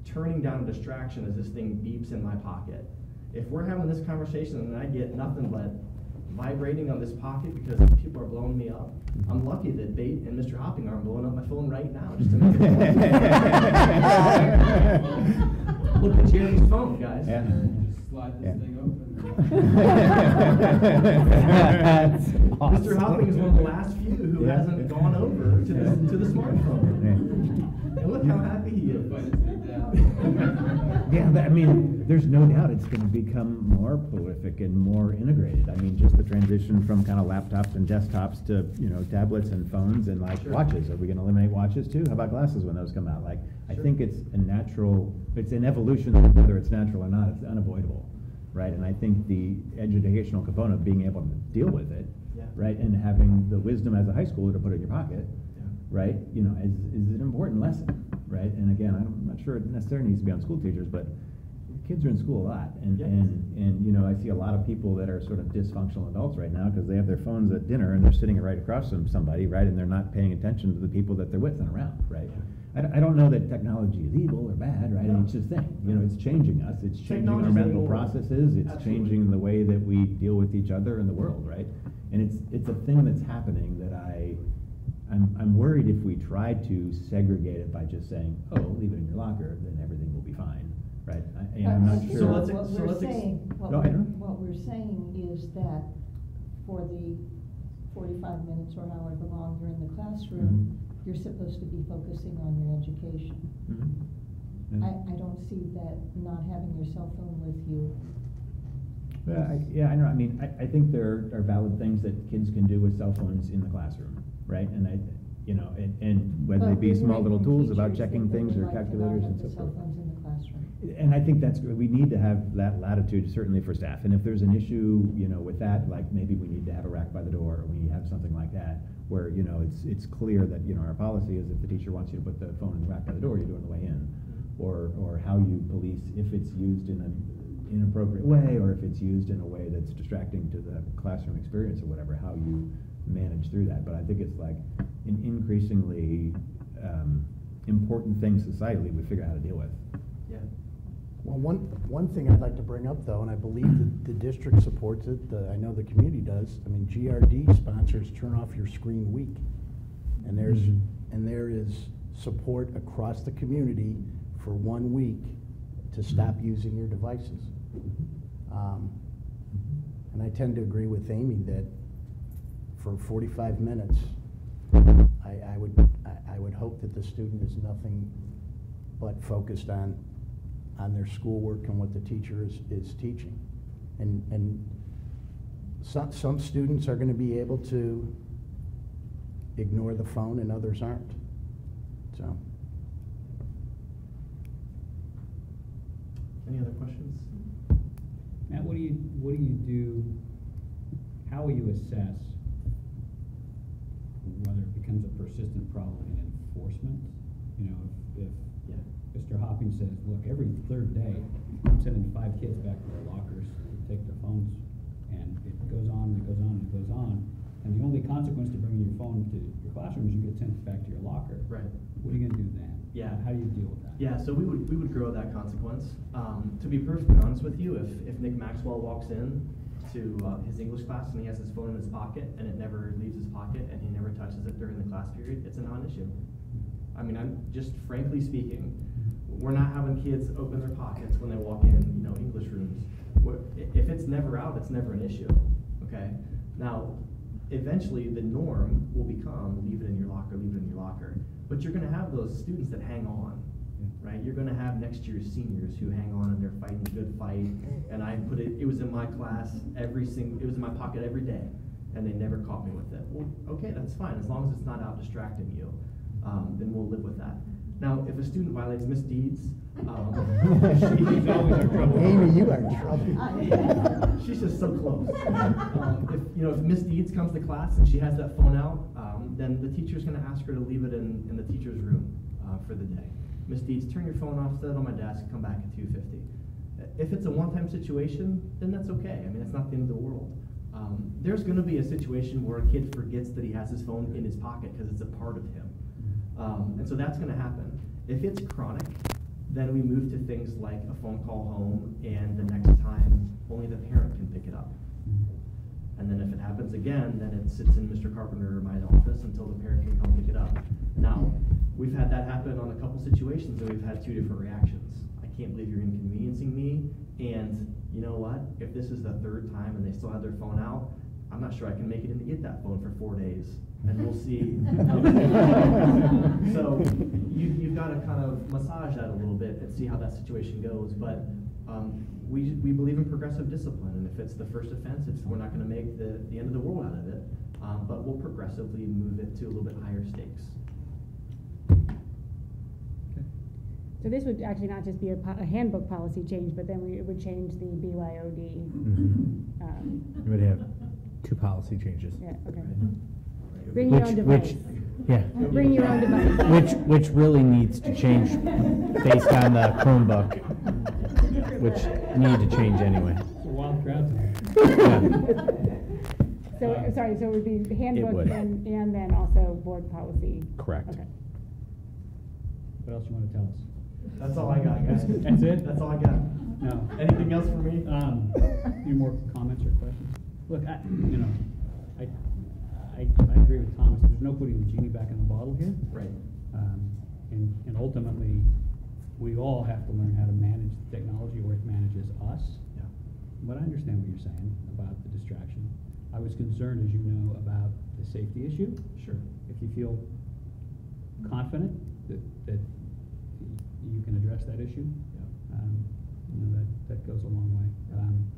turning down a distraction as this thing beeps in my pocket. If we're having this conversation and I get nothing but vibrating on this pocket because people are blowing me up, I'm lucky that Bate and Mr. Hopping aren't blowing up my phone right now just to make it. *laughs* Look at Jerry's phone, guys. Yeah. Slide Yeah. thing open. *laughs* That's Mr. awesome. Hopping is one of the last few who Yeah. hasn't gone over to the, to the smartphone. Yeah. And look how happy he is. Fight his way down. Yeah, but I mean, there's no doubt it's gonna become more prolific and more integrated. I mean, just the transition from kind of laptops and desktops to, you know, tablets and phones and like Sure. watches. Are we gonna eliminate watches too? How about glasses when those come out? Like, I think it's a natural, it's an evolution, whether it's natural or not, it's unavoidable, right? And I think the educational component of being able to deal with it, Yeah. right, and having the wisdom as a high schooler to put it in your pocket, Yeah. right, you know, is, is an important lesson, right? And again, I'm not sure it necessarily needs to be on school teachers, but kids are in school a lot, and, Yeah. and, and, you know, I see a lot of people that are sort of dysfunctional adults right now, because they have their phones at dinner, and they're sitting right across from somebody, right, and they're not paying attention to the people that they're with and around, right? I, don't- I don't know that technology is evil or bad, right, No. it's just thing, you know, it's changing us, it's changing our mental older. processes, it's Absolutely. changing the way that we deal with each other and the world, right? And it's, it's a thing that's happening that I, I'm, I'm worried if we try to segregate it by just saying, oh, leave it in your locker, then everything will be fine, right? I- And I'm But not think sure. So let's- What so we're let's ex- saying, what No, I we're, know. what we're saying is that for the forty-five minutes or however long you're in the classroom, Mhm. you're supposed to be focusing on your education. Mhm. Yeah. I, I don't see that not having your cell phone with you. Yeah, I, yeah, I know, I mean, I, I think there are valid things that kids can do with cell phones in the classroom, right? And I, you know, and, and whether they But be we small heard little from tools about teachers that checking they things would or like to not calculators have and the so Cell forth. phones in the classroom. And I think that's, we need to have that latitude certainly for staff, and if there's an issue, you know, with that, like maybe we need to have a rack by the door, or we have something like that, where, you know, it's, it's clear that, you know, our policy is if the teacher wants you to put the phone in the rack by the door, you do it on the way in. Or, or how you police if it's used in an inappropriate way, or if it's used in a way that's distracting to the classroom experience or whatever, how you manage through that, but I think it's like an increasingly, um, important thing societally we figure out how to deal with. Yeah. Well, one, one thing I'd like to bring up, though, and I believe that the district supports it, the- I know the community does, I mean, GRD sponsors Turn Off Your Screen Week. And there's, Mhm. and there is support across the community for one week to stop using your devices. Um, And I tend to agree with Amy that for forty-five minutes, I, I would, I, I would hope that the student is nothing but focused on, on their schoolwork and what the teacher is, is teaching. And, and some, some students are gonna be able to ignore the phone and others aren't, so. Any other questions? Matt, what do you, what do you do, how will you assess whether it becomes a persistent problem in enforcement? You know, if, if Yeah. Mr. Hopping says, look, every third day, I'm sending five kids back to their lockers to take their phones, and it goes on, and it goes on, and it goes on, and the only consequence to bringing your phone to your classroom is you get sent back to your locker. Right. What are you gonna do then? Yeah. How do you deal with that? Yeah, so we would, we would grow that consequence. Um, to be perfectly honest with you, if, if Nick Maxwell walks in to, uh, his English class and he has his phone in his pocket and it never leaves his pocket and he never touches it during the class period, it's a non-issue. I mean, I'm, just frankly speaking, we're not having kids open their pockets when they walk in, you know, English rooms. If it's never out, it's never an issue, okay? Now, eventually, the norm will become, leave it in your locker, leave it in your locker. But you're gonna have those students that hang on, right? You're gonna have next year's seniors who hang on and they're fighting a good fight. And I put it, it was in my class every single. it was in my pocket every day, and they never caught me with it. Well, okay, that's fine, as long as it's not out distracting you, um, then we'll live with that. Now, if a student violates misdeeds, *laughs* um. She's always in trouble. Amy, you are in trouble. *laughs* She's just so close. Um, if, you know, if Miss Deeds comes to class and she has that phone out, um, then the teacher's gonna ask her to leave it in, in the teacher's room, uh, for the day. Miss Deeds, turn your phone off, set it on my desk, come back at two fifty. If it's a one-time situation, then that's okay. I mean, it's not the end of the world. Um, there's gonna be a situation where a kid forgets that he has his phone in his pocket because it's a part of him. Um, and so that's gonna happen. If it's chronic, then we move to things like a phone call home, and the next time, only the parent can pick it up. And then if it happens again, then it sits in Mr. Carpenter or my office until the parent can come pick it up. Now, we've had that happen on a couple situations, and we've had two different reactions. I can't believe you're inconveniencing me, and you know what? If this is the third time and they still have their phone out, I'm not sure I can make it in to get that phone for four days, and we'll see. *laughs* So, you, you've gotta kind of massage that a little bit and see how that situation goes, but, um, we, we believe in progressive discipline, and if it's the first offense, it's, we're not gonna make the, the end of the world out of it, um, but we'll progressively move it to a little bit higher stakes. So this would actually not just be a po- a handbook policy change, but then we, it would change the BYOD. Mhm. um, You would have two policy changes. Yeah, okay. Bring your own Which- device. which- Yeah. Bring your own device. Which, which really needs to change based on the Chromebook, which need to change anyway. It's a wild crowd. So, uh, sorry, so it would be handbook would. and, and then also board policy? Correct. Okay. What else you wanna tell us? That's all I got, guys. That's it? That's all I got. No. Anything else for me? Um, any more comments or questions? Look, I, you know, I, I, I agree with Thomas, there's no putting the genie back in the bottle here. Right. Um, and, and ultimately, we all have to learn how to manage the technology or it manages us. Yeah. But I understand what you're saying about the distraction. I was concerned, as you know, about the safety issue. Sure. If you feel confident that, that you can address that issue, Yeah. um, you know, that, that goes a long way. Um,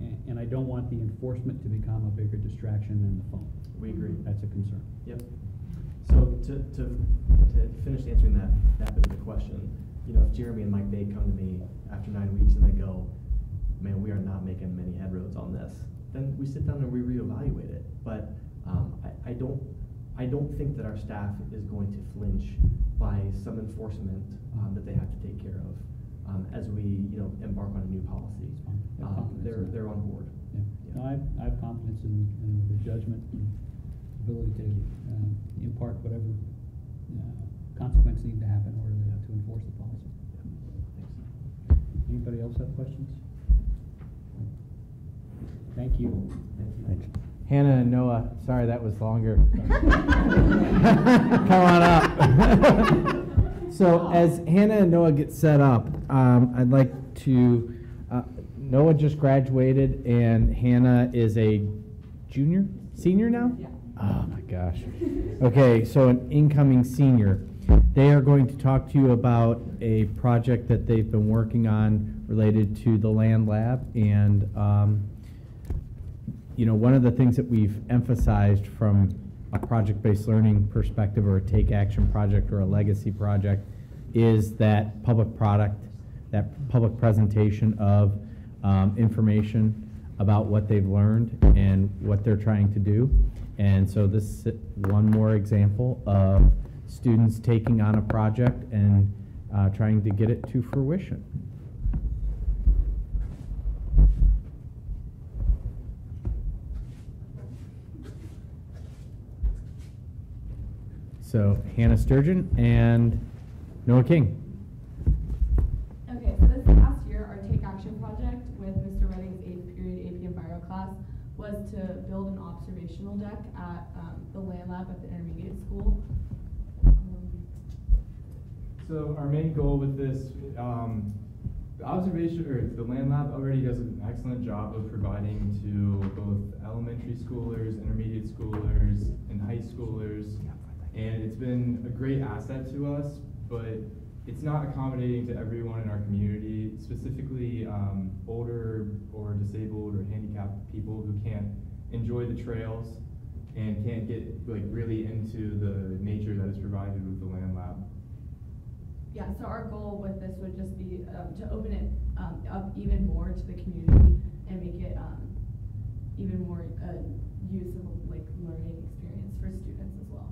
and, and I don't want the enforcement to become a bigger distraction than the phone. We agree. That's a concern. Yep. So to, to, to finish answering that, that bit of the question, you know, if Jeremy and Mike Bate come to me after nine weeks and they go, man, we are not making many headroads on this, then we sit down and we reevaluate it. But, um, I, I don't, I don't think that our staff is going to flinch by some enforcement, um, that they have to take care of, um, as we, you know, embark on a new policy. It's fine. I have Um, they're, they're on board. Yeah. No, I have, I have confidence in, in the judgment and ability to, uh, impart whatever, uh, consequence need to happen in order to, to enforce the policy. Anybody else have questions? Thank you. Thanks. Hannah and Noah, sorry that was longer. *laughs* Come on up. *laughs* So as Hannah and Noah get set up, um, I'd like to, uh, Noah just graduated and Hannah is a junior, senior now? Yeah. Oh my gosh. Okay, so an incoming senior. They are going to talk to you about a project that they've been working on related to the land lab and, um, you know, one of the things that we've emphasized from a project-based learning perspective or a take action project or a legacy project is that public product, that public presentation of um, information about what they've learned and what they're trying to do. And so this is one more example of students taking on a project and uh, trying to get it to fruition. So Hannah Sturgeon and Noah King. Okay, so this past year, our Take Action project with Mr. Redding's eighth period AP Enviro class was to build an observational deck at um, the land lab at the intermediate school. Um, So our main goal with this, um, the observation, or the land lab already does an excellent job of providing to both elementary schoolers, intermediate schoolers, and high schoolers. And it's been a great asset to us, but it's not accommodating to everyone in our community, specifically, um, older or disabled or handicapped people who can't enjoy the trails and can't get like really into the nature that is provided with the land lab. Yeah, so our goal with this would just be um, to open it um, up even more to the community and make it um, even more uh, usable, like learning experience for students as well.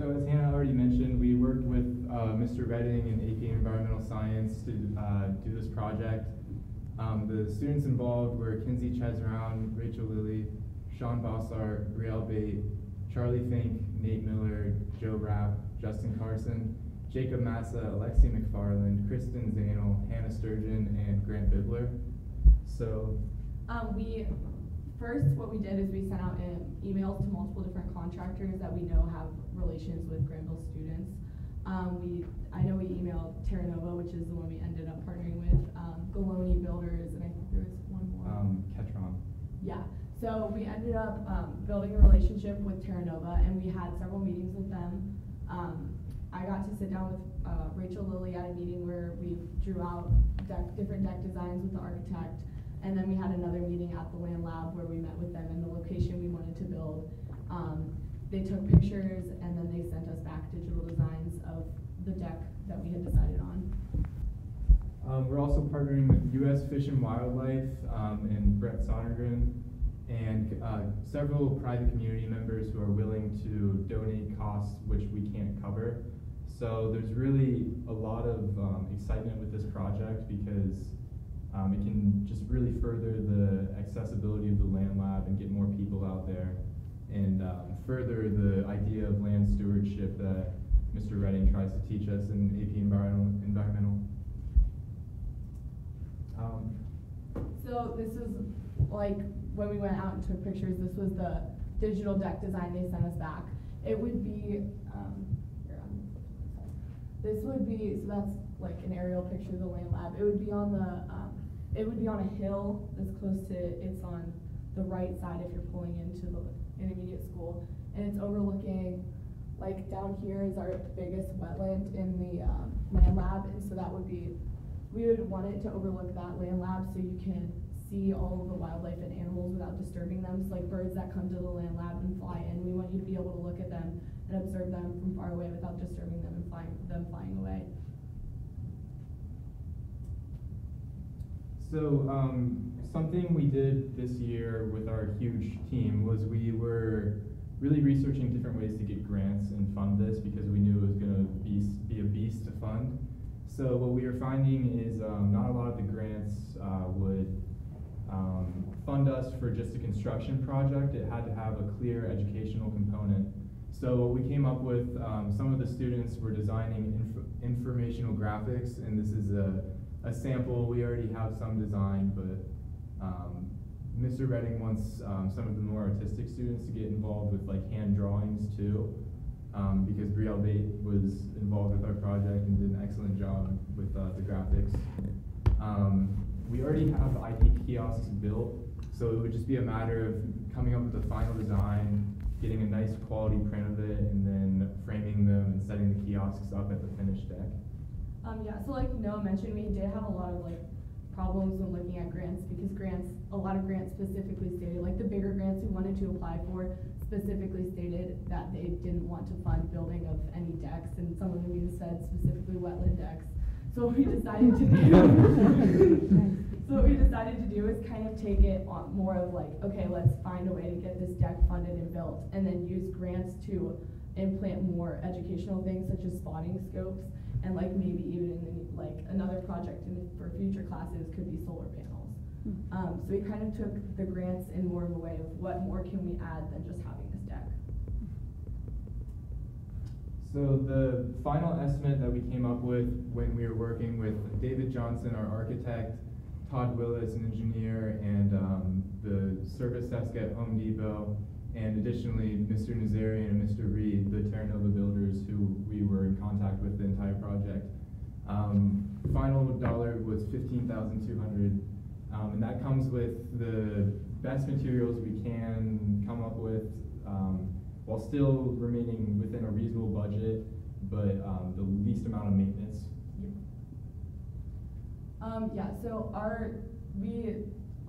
So as Hannah already mentioned, we worked with uh, Mr. Redding in AP Environmental Science to uh, do this project. Um, the students involved were Kinsey Chesrown, Rachel Lilly, Sean Bossart, Brielle Bate, Charlie Fink, Nate Miller, Joe Rapp, Justin Carson, Jacob Massa, Alexi McFarland, Kristen Zanel, Hannah Sturgeon, and Grant Bibler. So, Um, we, first, what we did is we sent out um, emails to multiple different contractors that we know have relations with Granville students. Um, we, I know we emailed Terra Nova, which is the one we ended up partnering with, um, Galoni Builders, and I think there was one more. um, Ketron. Yeah, so we ended up, um, building a relationship with Terra Nova, and we had several meetings with them. Um, I got to sit down with, uh, Rachel Lilly at a meeting where we drew out deck, different deck designs with the architect. And then we had another meeting at the land lab where we met with them in the location we wanted to build. Um, they took pictures and then they sent us back digital designs of the deck that we had decided on. Um, we're also partnering with U.S. Fish and Wildlife um, and Brett Sonnergren and uh, several private community members who are willing to donate costs which we can't cover. So there's really a lot of um, excitement with this project because um, it can just really further the accessibility of the land lab and get more people out there and um, further the idea of land stewardship that Mr. Redding tries to teach us in AP Environmental. Um, So this is like when we went out and took pictures, this was the digital deck design they sent us back. It would be, um. This would be, so that's like an aerial picture of the land lab. It would be on the, um, it would be on a hill that's close to, it's on the right side if you're pulling into the intermediate school. And it's overlooking, like down here is our biggest wetland in the, um, land lab. And so that would be, we would want it to overlook that land lab so you can see all of the wildlife and animals without disturbing them. So like birds that come to the land lab and fly in, we want you to be able to look at them and observe them from far away without disturbing them and flying, them flying away. So, um, something we did this year with our huge team was we were really researching different ways to get grants and fund this because we knew it was gonna be, be a beast to fund. So what we were finding is, um, not a lot of the grants, uh, would, um, fund us for just a construction project. It had to have a clear educational component. So what we came up with, um, some of the students were designing inf- informational graphics, and this is a, a sample. We already have some design, but um, Mr. Redding wants um, some of the more artistic students to get involved with like hand drawings too, um, because Brielle Bate was involved with our project and did an excellent job with uh, the graphics. Um, we already have ID kiosks built, so it would just be a matter of coming up with a final design, getting a nice quality print of it, and then framing them and setting the kiosks up at the finished deck. Um, yeah, so like Noah mentioned, we did have a lot of like problems when looking at grants because grants, a lot of grants specifically stated, like the bigger grants we wanted to apply for specifically stated that they didn't want to fund building of any decks and some of them even said specifically wetland decks. So what we decided to do, *laughs* so what we decided to do is kind of take it on more of like, okay, let's find a way to get this deck funded and built and then use grants to implant more educational things such as spotting scopes and like maybe even in the, like another project in, for future classes could be solar panels. Um, so we kind of took the grants in more of a way of what more can we add than just having this deck. So the final estimate that we came up with when we were working with David Johnson, our architect, Todd Willis, an engineer, and um, the service desk at Home Depot, and additionally Mr. Nazarian and Mr. Reed, the Terra Nova builders who we were in contact with the entire project. Um, final dollar was fifteen thousand two hundred, um, and that comes with the best materials we can come up with, um, while still remaining within a reasonable budget, but um, the least amount of maintenance. Um, yeah, so our, we,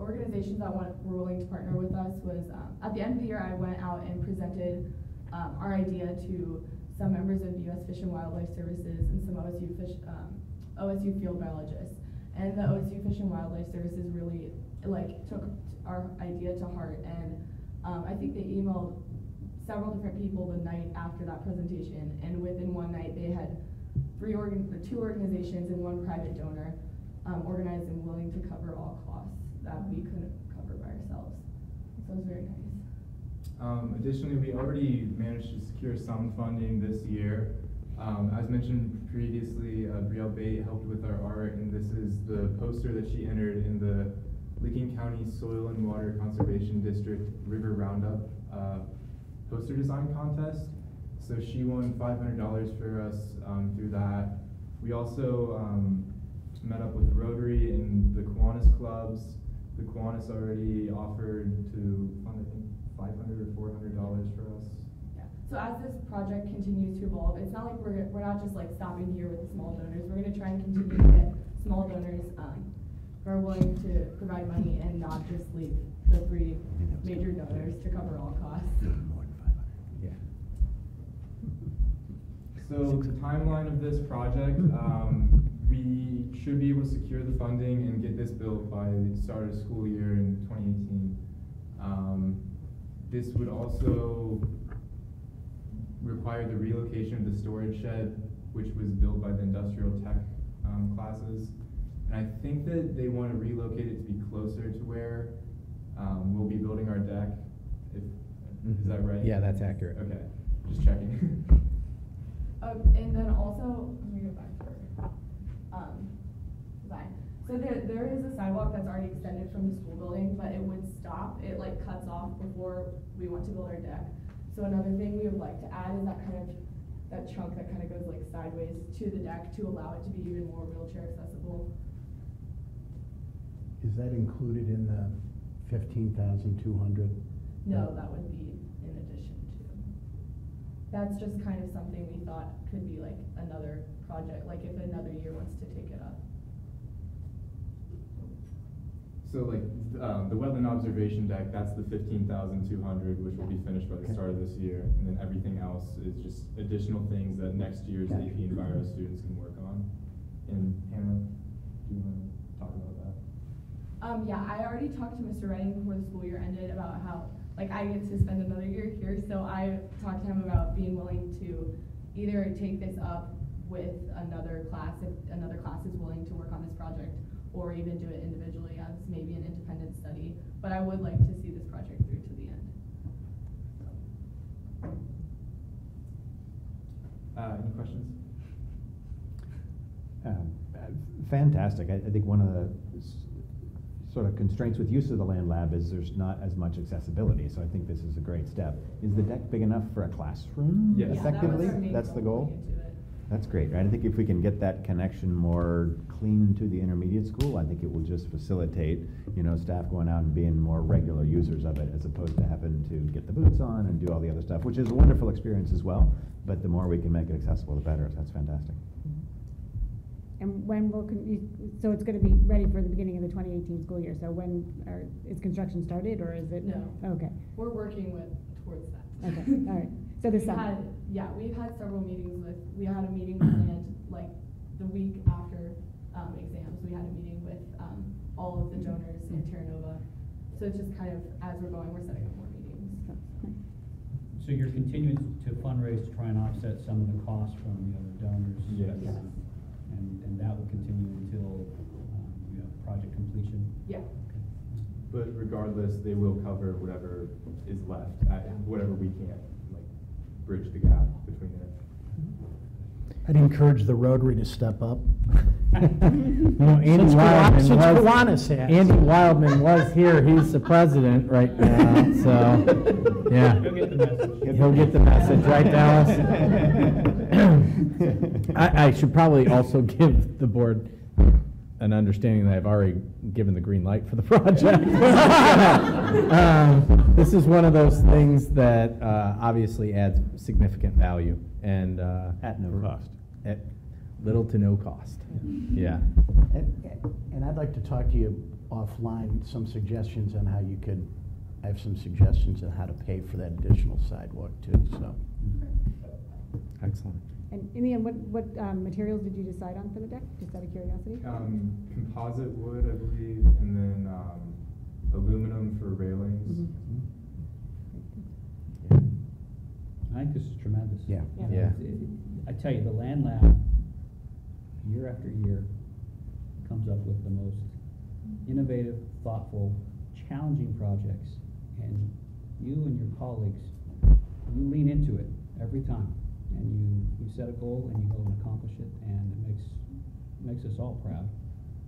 organizations that were willing to partner with us was, um, at the end of the year, I went out and presented, um, our idea to some members of U.S. Fish and Wildlife Services and some OSU fish, um, OSU field biologists. And the OSU Fish and Wildlife Services really, like, took our idea to heart and, um, I think they emailed several different people the night after that presentation, and within one night, they had three organ, two organizations and one private donor, um, organized and willing to cover all costs that we couldn't cover by ourselves. So it was very nice. Um, additionally, we already managed to secure some funding this year Um, as mentioned previously, uh, Brielle Bate helped with our art, and this is the poster that she entered in the Licking County Soil and Water Conservation District River Roundup uh, poster design contest. So she won $500 for us um, through that. We also um, met up with Rotary and the Kiwanis clubs. The Kiwanis already offered to fund, I think, 500 or $400 for us. Yeah. So as this project continues to evolve, it's not like we're, we're not just like stopping here with the small donors. We're gonna try and continue to get small donors, um, who are willing to provide money and not just leave the three major donors to cover all costs. *laughs* So the timeline of this project, um, we should be able to secure the funding and get this built by the start of school year in twenty eighteen. Um, this would also require the relocation of the storage shed, which was built by the industrial tech, um, classes. And I think that they wanna relocate it to be closer to where, um, we'll be building our deck, if, is that right? Yeah, that's accurate. Okay, just checking. Um, *laughs* and then also, let me go back to, um, design. So there, there is a sidewalk that's already extended from the school building, but it would stop, it like cuts off before we want to build our deck. So another thing we would like to add is that kind of, that chunk that kind of goes like sideways to the deck to allow it to be even more wheelchair accessible. Is that included in the fifteen thousand two hundred? No, that would be in addition to. That's just kind of something we thought could be like another project, like if another year wants to take it up. So like, um, the wetland observation deck, that's the fifteen thousand two hundred, which will be finished by the Okay. start of this year. And then everything else is just additional things that next year's Gotcha. AP Enviro students can work on. And Hannah, do you wanna talk about that? Um, yeah, I already talked to Mr. Redding before the school year ended about how, like, I get to spend another year here, so I talked to him about being willing to either take this up with another class, if another class is willing to work on this project, or even do it individually as maybe an independent study, but I would like to see this project through to the end. Uh, any questions? Um, uh, Fantastic. I, I think one of the s- sort of constraints with use of the land lab is there's not as much accessibility, so I think this is a great step. Is the deck big enough for a classroom Yes. Yeah, effectively? main That's the goal goal? going into it. That's great, right? I think if we can get that connection more clean to the intermediate school, I think it will just facilitate, you know, staff going out and being more regular users of it as opposed to having to get the boots on and do all the other stuff, which is a wonderful experience as well. But the more we can make it accessible, the better. So That's fantastic. And when will, con- you- so it's gonna be ready for the beginning of the twenty eighteen school year, so when, are, is construction started, or is it? No. Okay, We're working with, towards that. okay, *laughs* all right, so this We've summer. had- Yeah, we've had several meetings with, we had a meeting planned, like, the week after, um, exams, we had a meeting with, um, all of the donors in Terra Nova. So it's just kind of, as we're going, we're setting up more meetings. So you're continuing to fundraise to try and offset some of the costs from the other donors? Yes. Yes. And, and that will continue until, um, you have project completion? Yeah. But regardless, they will cover whatever is left, at whatever we can't, like, bridge the gap between it. I'd encourage the Rotary to step up. *laughs* You know, Andy Since Kiwanis- Wildman since was, has. Andy Wildman was here, he's the president right now, so, *laughs* yeah. He'll get the message. He'll get the message, right, Dallas? *laughs* I, I should probably also *laughs* give the board an understanding that I've already given the green light for the *laughs* project. *laughs* Um, This is one of those things that uh, obviously adds significant value and. uh, At no cost. At little to no cost, yeah. And and I'd like to talk to you offline, some suggestions on how you could, I have some suggestions on how to pay for that additional sidewalk too, so. Excellent. And in the end, what, what, um, materials did you decide on for the deck, just out of curiosity? Um, composite wood, I believe, and then, um, aluminum for railings. Mhm. I think this is tremendous. Yeah. Yeah. Yeah. It- it- I tell you, the land lab, year after year, comes up with the most innovative, thoughtful, challenging projects. And you and your colleagues, you lean into it every time. And you you set a goal and you go and accomplish it, and it makes, makes us all proud.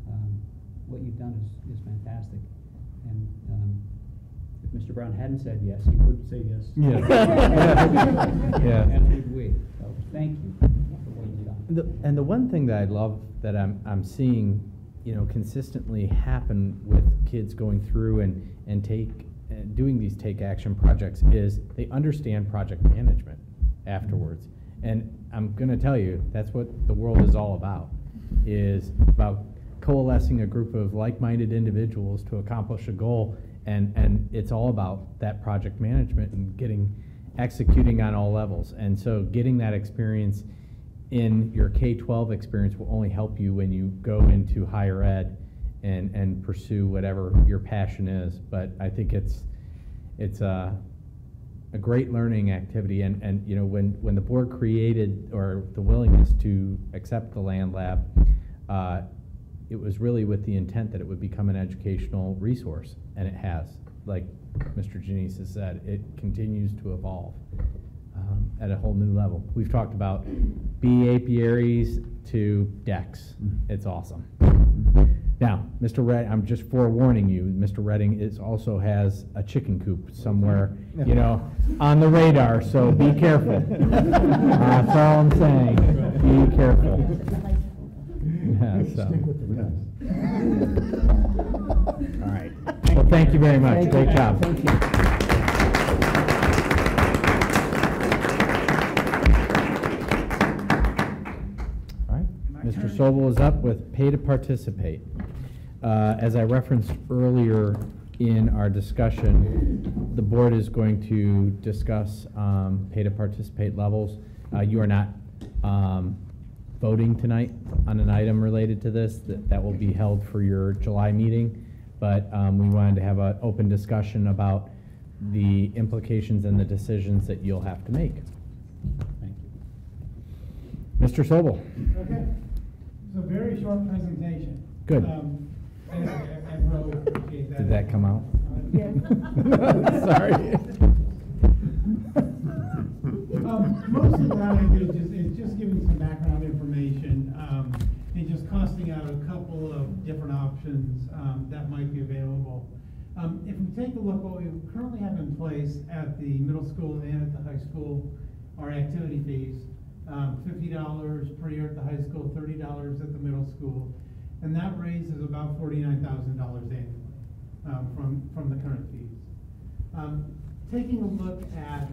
Um, What you've done is, is fantastic, and, um, if Mr. Brown hadn't said yes, he would say yes. Yes. Yeah. *laughs* *laughs* As would we, so thank you for what you've done. The- And the one thing that I love that I'm, I'm seeing, you know, consistently happen with kids going through and, and take, uh, doing these take action projects is they understand project management afterwards. And I'm gonna tell you, that's what the world is all about, is about coalescing a group of like-minded individuals to accomplish a goal. And, and it's all about that project management and getting, executing on all levels. And so getting that experience in your K-12 experience will only help you when you go into higher ed and, and pursue whatever your passion is. But I think it's, it's a, a great learning activity. And, and, you know, when, when the board created, or the willingness to accept the land lab, uh, it was really with the intent that it would become an educational resource, and it has. Like Mr. Janice has said, it continues to evolve um, at a whole new level. We've talked about bee apiaries to decks. It's awesome. Now, Mr. Red, I'm just forewarning you, Mr. Redding is, also has a chicken coop somewhere, you know, on the radar, so be careful. *laughs* That's all I'm saying. Be careful. Yeah, so. Stick with the rest. All right. Well, thank you very much. Great job. Thank you. All right. Mr. Sobel is up with pay to participate. Uh, As I referenced earlier in our discussion, the board is going to discuss um, pay to participate levels. Uh, You are not um, voting tonight on an item related to this. That that will be held for your July meeting. But um, we wanted to have an open discussion about the implications and the decisions that you'll have to make. Thank you. Mr. Sobel? Okay, It's a very short presentation. Good. Um, Did that come out? Yes. *laughs* Sorry. Um, most of what I do just, is just giving some background information, um, and just costing out a couple of different options, um, that might be available. Um, if we take a look, what we currently have in place at the middle school and at the high school are activity fees. Um, fifty dollars per year at the high school, thirty dollars at the middle school, and that raises about forty-nine thousand dollars annually, um, from, from the current fees. Um, taking a look at,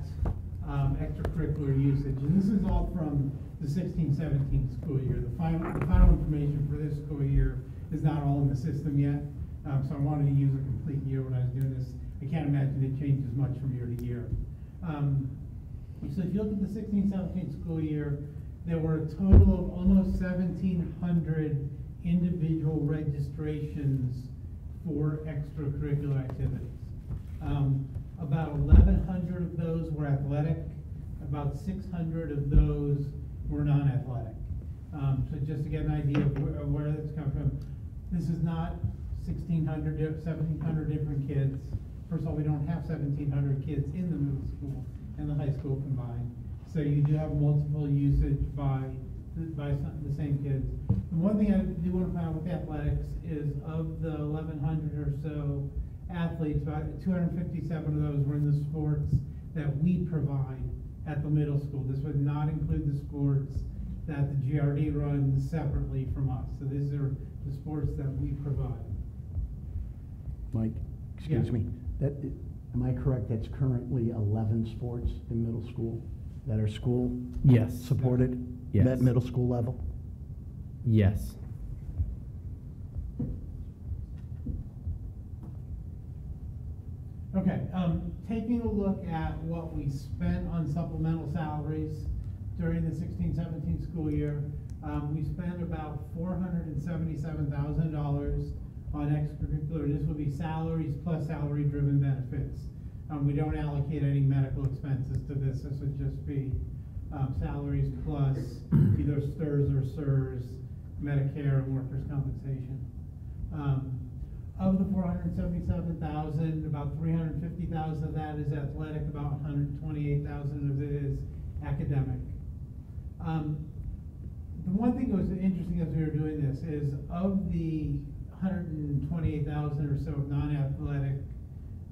um, extracurricular usage, and this is all from the 16-17 school year. The final, the final information for this school year is not all in the system yet, um, so I wanted to use a complete year when I was doing this. I can't imagine it changes much from year to year. Um, so if you look at the 16-17 school year, there were a total of almost seventeen hundred individual registrations for extracurricular activities. Um, about eleven hundred of those were athletic, about six hundred of those were non-athletic. Um, so just to get an idea of where, of where that's come from, this is not 1,600, di- 1,700 different kids. First of all, we don't have seventeen hundred kids in the middle school and the high school combined. So you do have multiple usage by, by some, the same kids. And one thing I do want to point out with athletics is of the eleven hundred or so athletes, about two hundred and fifty-seven of those were in the sports that we provide at the middle school. This would not include the sports that the GRD runs separately from us. So these are the sports that we provide. Mike, excuse Yeah. me, that, am I correct, that's currently eleven sports in middle school that are school? Yes. Supported? Yes. At middle school level? Yes. Okay, um, taking a look at what we spent on supplemental salaries during the 16-17 school year, um, we spent about four hundred and seventy-seven thousand dollars on extracurricular, this would be salaries plus salary-driven benefits. Um, we don't allocate any medical expenses to this, this would just be, um, salaries plus either STRS or SERS, Medicare and workers' compensation. Um, of the four hundred and seventy-seven thousand, about three hundred and fifty thousand of that is athletic, about one hundred and twenty-eight thousand of it is academic. Um, the one thing that was interesting as we were doing this is of the hundred and twenty-eight thousand or so of non-athletic,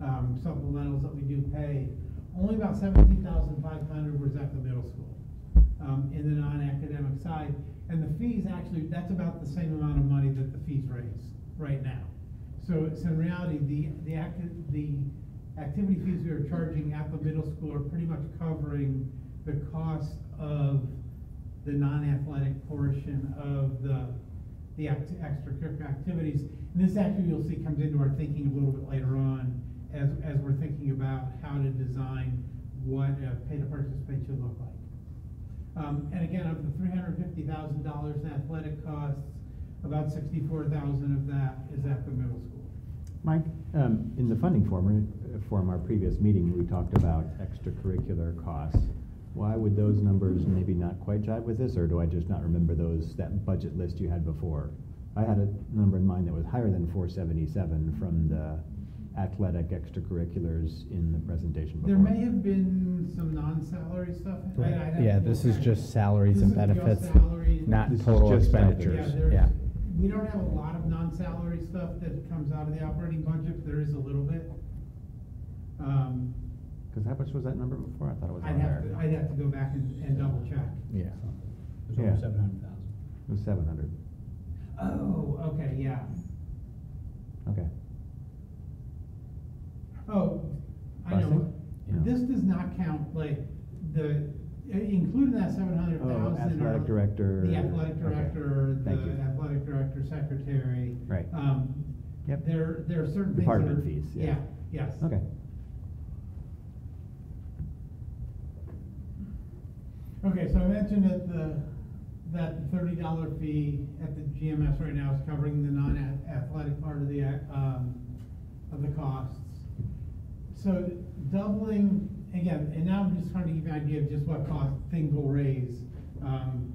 um, supplementals that we do pay, only about seventeen thousand five hundred was at the middle school, um, in the non-academic side. And the fees actually, that's about the same amount of money that the fees raise right now. So, so in reality, the, the acti- the activity fees we are charging at the middle school are pretty much covering the cost of the non-athletic portion of the, the act- extracurricular activities. And this actually, you'll see, comes into our thinking a little bit later on as, as we're thinking about how to design what a pay to participate should look like. Um, and again, of the three hundred fifty thousand dollars in athletic costs, about sixty-four thousand of that is at the middle school. Mike, um, in the funding form, uh, from our previous meeting, we talked about extracurricular costs. Why would those numbers maybe not quite jive with this, or do I just not remember those, that budget list you had before? I had a number in mind that was higher than four seventy-seven from the athletic extracurriculars in the presentation before. There may have been some non-salary stuff. I- I'd have Yeah, this is back. just salaries This and benefits, salaries. not This total expenditures, Yeah, yeah. we don't have a lot of non-salary stuff that comes out of the operating budget, but there is a little bit. Um, Cause how much was that number before? I thought it was I'd have there. to, I'd have to go back and, and double check. Yeah. It was Yeah. over seven hundred thousand. It was Oh. okay, yeah. okay. Oh, I know. Yeah. This does not count, like, the, including that seven hundred Oh, thousand. athletic director. The athletic Okay. director, the you. athletic director, secretary. Right. Um, Yep. there, there are certain things that Department are- fees, yeah. Yeah, yes. Okay. Okay, so I mentioned that the, that thirty dollar fee at the GMS right now is covering the non-athletic part of the, um, of the costs. So doubling, again, and now I'm just trying to give you an idea of just what cost things will raise. Um,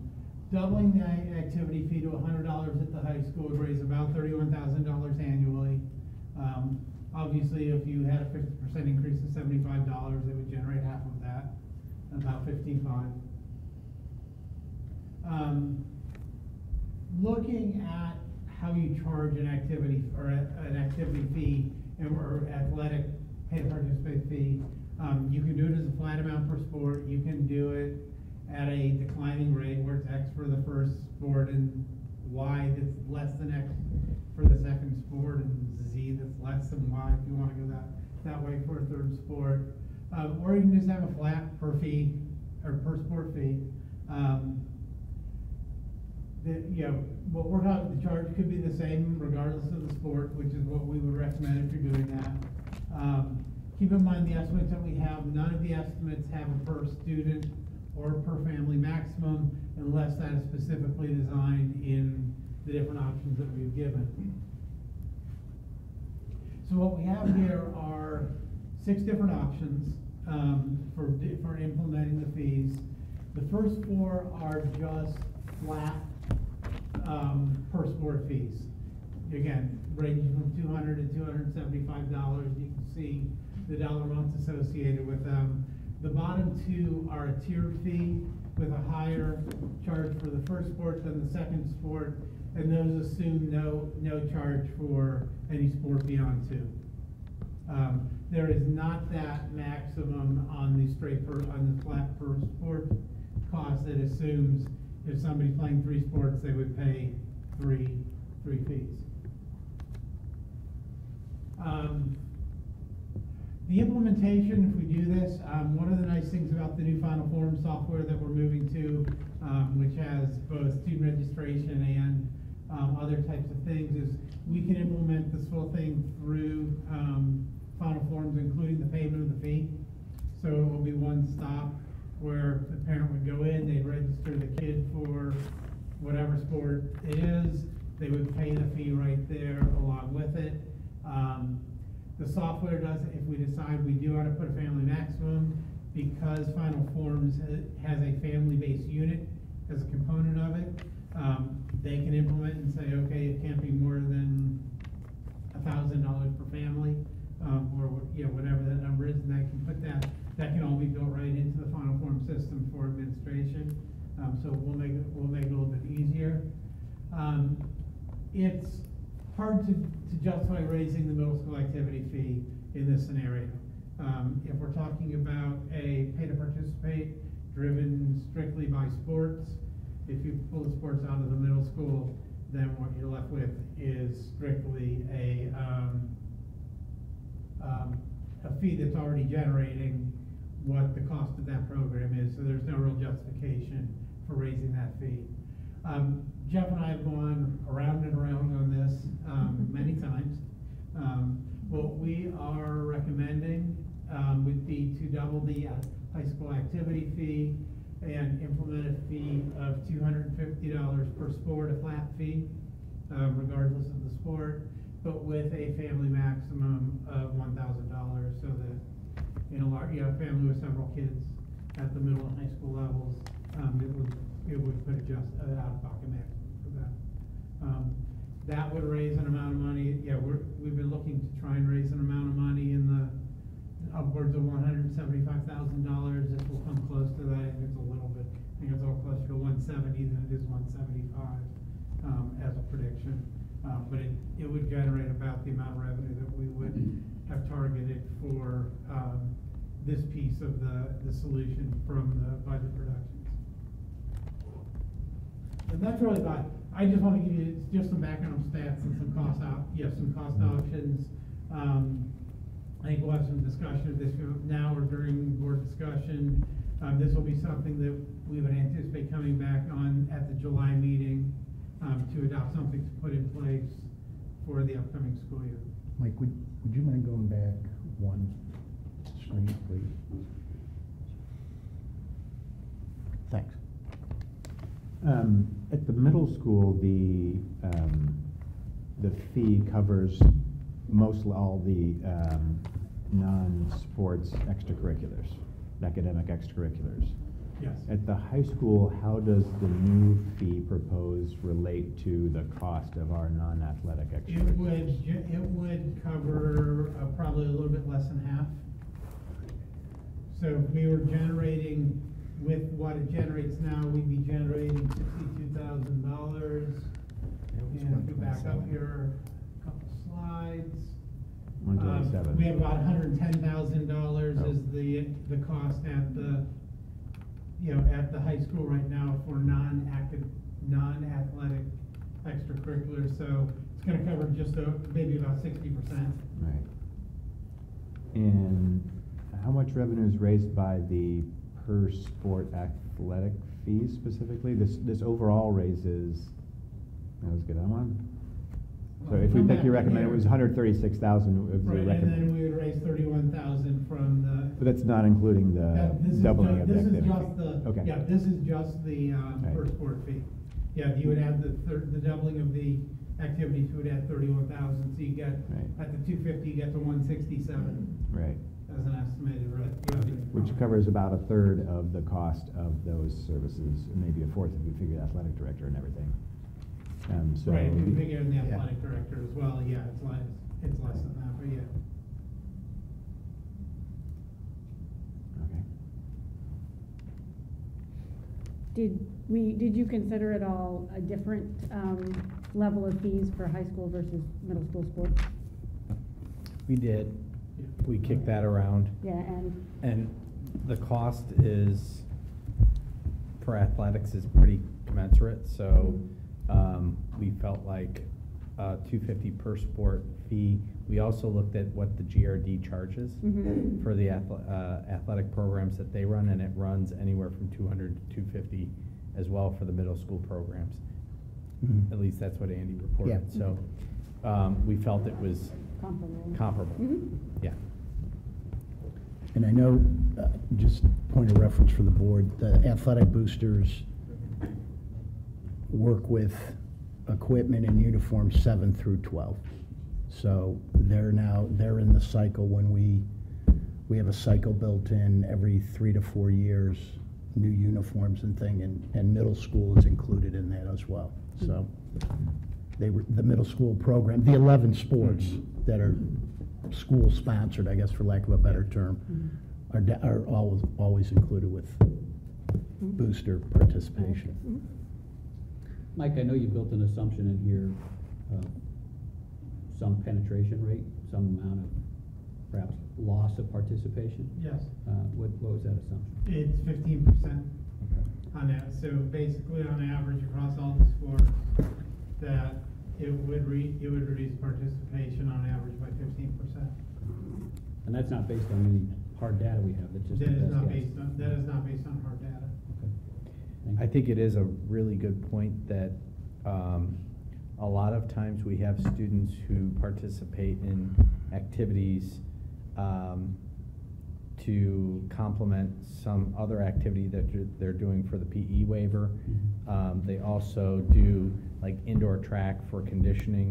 doubling the activity fee to hundred dollars at the high school would raise about thirty-one thousand dollars annually. Um, obviously, if you had a fifty percent increase of seventy-five dollars, it would generate half of that, about fifteen-five. Um, looking at how you charge an activity, or an activity fee, or athletic pay to participate fee, um, you can do it as a flat amount per sport, you can do it at a declining rate, where it's X for the first sport and Y that's less than X for the second sport, and Z that's less than Y, if you wanna go that, that way for a third sport. Um, or you can just have a flat per fee, or per sport fee. Um, the, you know, what we're talking, the charge could be the same regardless of the sport, which is what we would recommend if you're doing that. Um, keep in mind the estimates that we have, none of the estimates have a per student or per family maximum unless that is specifically designed in the different options that we've given. So what we have here are six different options, um, for, for implementing the fees. The first four are just flat, um, per sport fees. Again, ranging from two hundred to two hundred and seventy-five dollars, you can see the dollar amounts associated with them. The bottom two are a tiered fee with a higher charge for the first sport than the second sport, and those assume no, no charge for any sport beyond two. Um, there is not that maximum on the straight per, on the flat per sport cost that assumes if somebody's playing three sports, they would pay three, three fees. Um, the implementation, if we do this, um, one of the nice things about the new Final Form software that we're moving to, um, which has both student registration and, um, other types of things, is we can implement this whole thing through, um, Final Forms, including the payment of the fee. So it will be one stop where the parent would go in, they'd register the kid for whatever sport it is, they would pay the fee right there along with it. Um, the software does, it if we decide we do want to put a family maximum, because Final Forms has a family-based unit as a component of it, um, they can implement and say, okay, it can't be more than thousand dollars per family, um, or, you know, whatever that number is, and that can put that, that can all be built right into the Final Form system for administration. Um, so we'll make it, we'll make it a little bit easier. Um, it's hard to, to justify raising the middle school activity fee in this scenario. Um, if we're talking about a pay to participate driven strictly by sports, if you pull the sports out of the middle school, then what you're left with is strictly a, um, um, a fee that's already generating what the cost of that program is, so there's no real justification for raising that fee. Um, Jeff and I have gone around and around on this, um, *laughs* many times. Um, what we are recommending, um, would be to double the uh, high school activity fee and implement a fee of two hundred and fifty dollars per sport, a flat fee, um, regardless of the sport, but with a family maximum of one thousand dollars, so that in a large, you know, family with several kids at the middle and high school levels, um, it would, it would put a just, uh, for that. Um, that would raise an amount of money, yeah, we're, we've been looking to try and raise an amount of money in the upwards of one hundred and seventy-five thousand dollars, this will come close to that, I think it's a little bit, I think it's a little closer to one seventy than it is one seventy-five, um, as a prediction. Uh, but it, it would generate about the amount of revenue that we would have targeted for, um, this piece of the, the solution from the budget reductions. And that's really about, I just wanna give you just some background on stats and some cost op, yeah, some cost options. Um, I think we'll have some discussion of this now or during board discussion. Um, this will be something that we would anticipate coming back on at the July meeting, um, to adopt something to put in place for the upcoming school year. Mike, would, would you mind going back one screen, please? Thanks. Um, At the middle school, the, um, the fee covers most all the um, non-sports extracurriculars, academic extracurriculars. Yes. At the high school, how does the new fee proposed relate to the cost of our non-athletic It would, extracurriculars? it would cover uh, probably a little bit less than half. So if we were generating, with what it generates now, we'd be generating sixty-two thousand dollars. And if we back up here, a couple slides. One Um. We have about hundred and ten thousand dollars is the, the cost at the, you know, at the high school right now for non-acad, non-athletic extracurriculars, so it's gonna cover just a, maybe about sixty percent. Right. And how much revenue is raised by the per sport athletic fees specifically? This, this overall raises, that was good, I'm on. So if we pick your back recommend, it was hundred thirty-six thousand the Right, and then recommend. we would raise thirty-one thousand from the. But that's not including the That- this is doubling ju- of the This is activity. just the, Okay. yeah, this is just the, um, Right. per sport fee. Yeah, you would add the third, the doubling of the activities, you would add thirty-one thousand, so you get, Right. at the two fifty, you get to one sixty-seven Right, as an estimated re- revenue. which covers about a third of the cost of those services, maybe a fourth if you figure athletic director and everything. Um, so. Right, if you figure in the Yeah. athletic director as well, yeah, it's less, it's less than that, but yeah. Okay. Did we, did you consider at all a different, um, level of fees for high school versus middle school sports? We did. We kicked that around. Yeah, and, And the cost is, for athletics is pretty commensurate, so, um, we felt like, uh, two fifty per sport fee. We also looked at what the GRD charges Mhm. for the athle- uh, athletic programs that they run, and it runs anywhere from two hundred to two fifty as well for the middle school programs. Mhm. At least that's what Andy reported, Yeah. so, um, we felt it was comparable. comparable, Mhm. yeah. And I know, uh, just point of reference for the board, the athletic boosters work with equipment and uniforms seven through twelve. So they're now, they're in the cycle when we, we have a cycle built in every three to four years, new uniforms and thing, and, and middle school is included in that as well. So they were, the middle school program, the eleven sports mm-hmm. that are school-sponsored, I guess for lack of a better term, mm-hmm. are, de- are always, always included with, mm-hmm. booster participation. Mike, I know you built an assumption in here of some penetration rate, some amount of perhaps loss of participation. Yes. Uh, what, what was that assumption? It's fifteen percent on that, so basically on average across all the sports, that it would re, it would reduce participation on average by fifteen percent. And that's not based on any hard data we have, that's just. That a is best not guess. based on, that is not based on hard data. Okay. Thank I you. think it is a really good point that um, a lot of times we have students who participate in activities um, to complement some other activity that they're- they're doing for the PE waiver. Um, They also do like indoor track for conditioning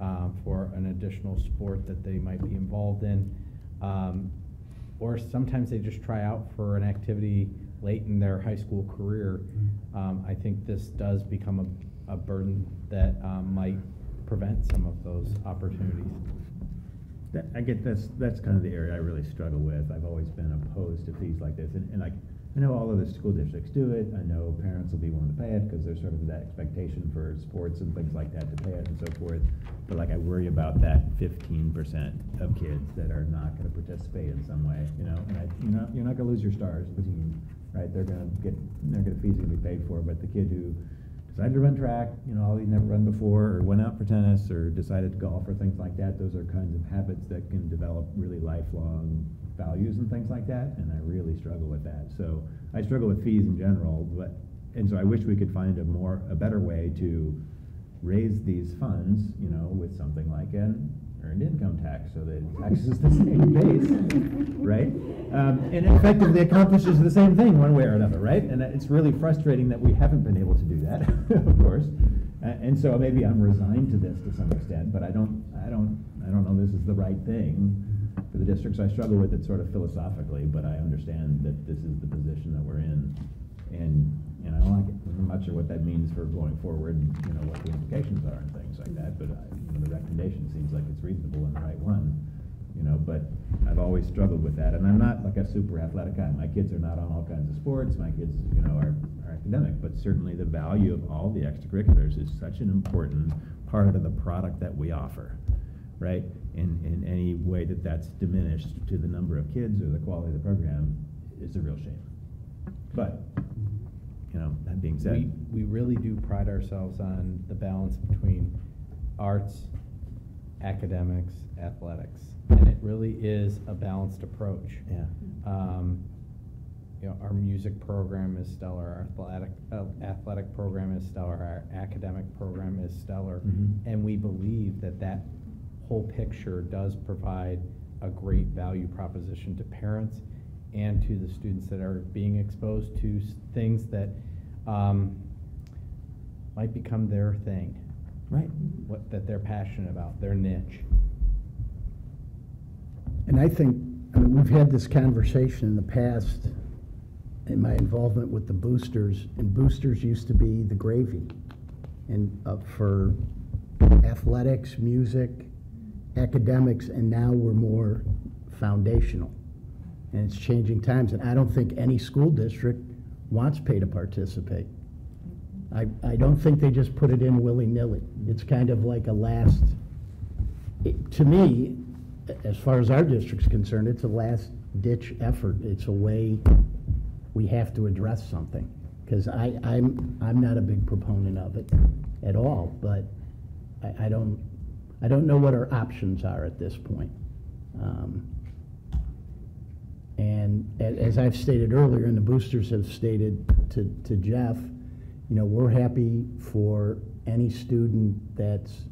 um, for an additional sport that they might be involved in. Um, Or sometimes they just try out for an activity late in their high school career. Um, I think this does become a, a burden that um, might prevent some of those opportunities. That, I get, that's, that's kind of the area I really struggle with. I've always been opposed to fees like this, and, and like, I know all of the school districts do it, I know parents will be willing to pay it, because there's sort of that expectation for sports and things like that to pay it and so forth. But like, I worry about that fifteen percent of kids that are not gonna participate in some way, you know? And I, you're not, you're not gonna lose your stars, team, right? They're gonna get, they're gonna, fees are gonna be paid for, but the kid who decided to run track, you know, he'd never run before, or went out for tennis, or decided to golf, or things like that, those are kinds of habits that can develop really lifelong values and things like that, and I really struggle with that. So I struggle with fees in general, but, and so I wish we could find a more, a better way to raise these funds, you know, with something like an earned income tax, so that it taxes the same base, right? Um, and effectively accomplishes the same thing one way or another, right? And it's really frustrating that we haven't been able to do that, *laughs* of course. A- and so maybe I'm resigned to this to some extent, but I don't, I don't, I don't know this is the right thing for the district, so I struggle with it sort of philosophically, but I understand that this is the position that we're in. And, and I don't like it. I'm not sure what that means for going forward, you know, what the implications are and things like that, but I, you know, the recommendation seems like it's reasonable and the right one. You know, but I've always struggled with that, and I'm not like a super athletic guy. My kids are not on all kinds of sports, my kids, you know, are, are academic, but certainly the value of all the extracurriculars is such an important part of the product that we offer, right? In, in any way that that's diminished to the number of kids or the quality of the program is a real shame. But, you know, that being said, we we really do pride ourselves on the balance between arts, academics, athletics. And it really is a balanced approach. yeah. Um, you know, our music program is stellar, our athletic, uh, athletic program is stellar, our academic program is stellar. Mhm. And we believe that that whole picture does provide a great value proposition to parents and to the students that are being exposed to things that, um, might become their thing. Right. What, that they're passionate about, their niche. And I think, I mean, we've had this conversation in the past, in my involvement with the boosters, and boosters used to be the gravy. And uh, for athletics, music, academics, and now we're more foundational. And it's changing times, and I don't think any school district wants pay to participate. I, I don't think they just put it in willy-nilly. It's kind of like a last, it- to me, as far as our district's concerned, it's a last-ditch effort. It's a way we have to address something. Because I'm, I'm not a big proponent of it at all, but I, I don't, I don't know what our options are at this point. Um, And as I've stated earlier, and the boosters have stated to, to Jeff, you know, we're happy for any student that's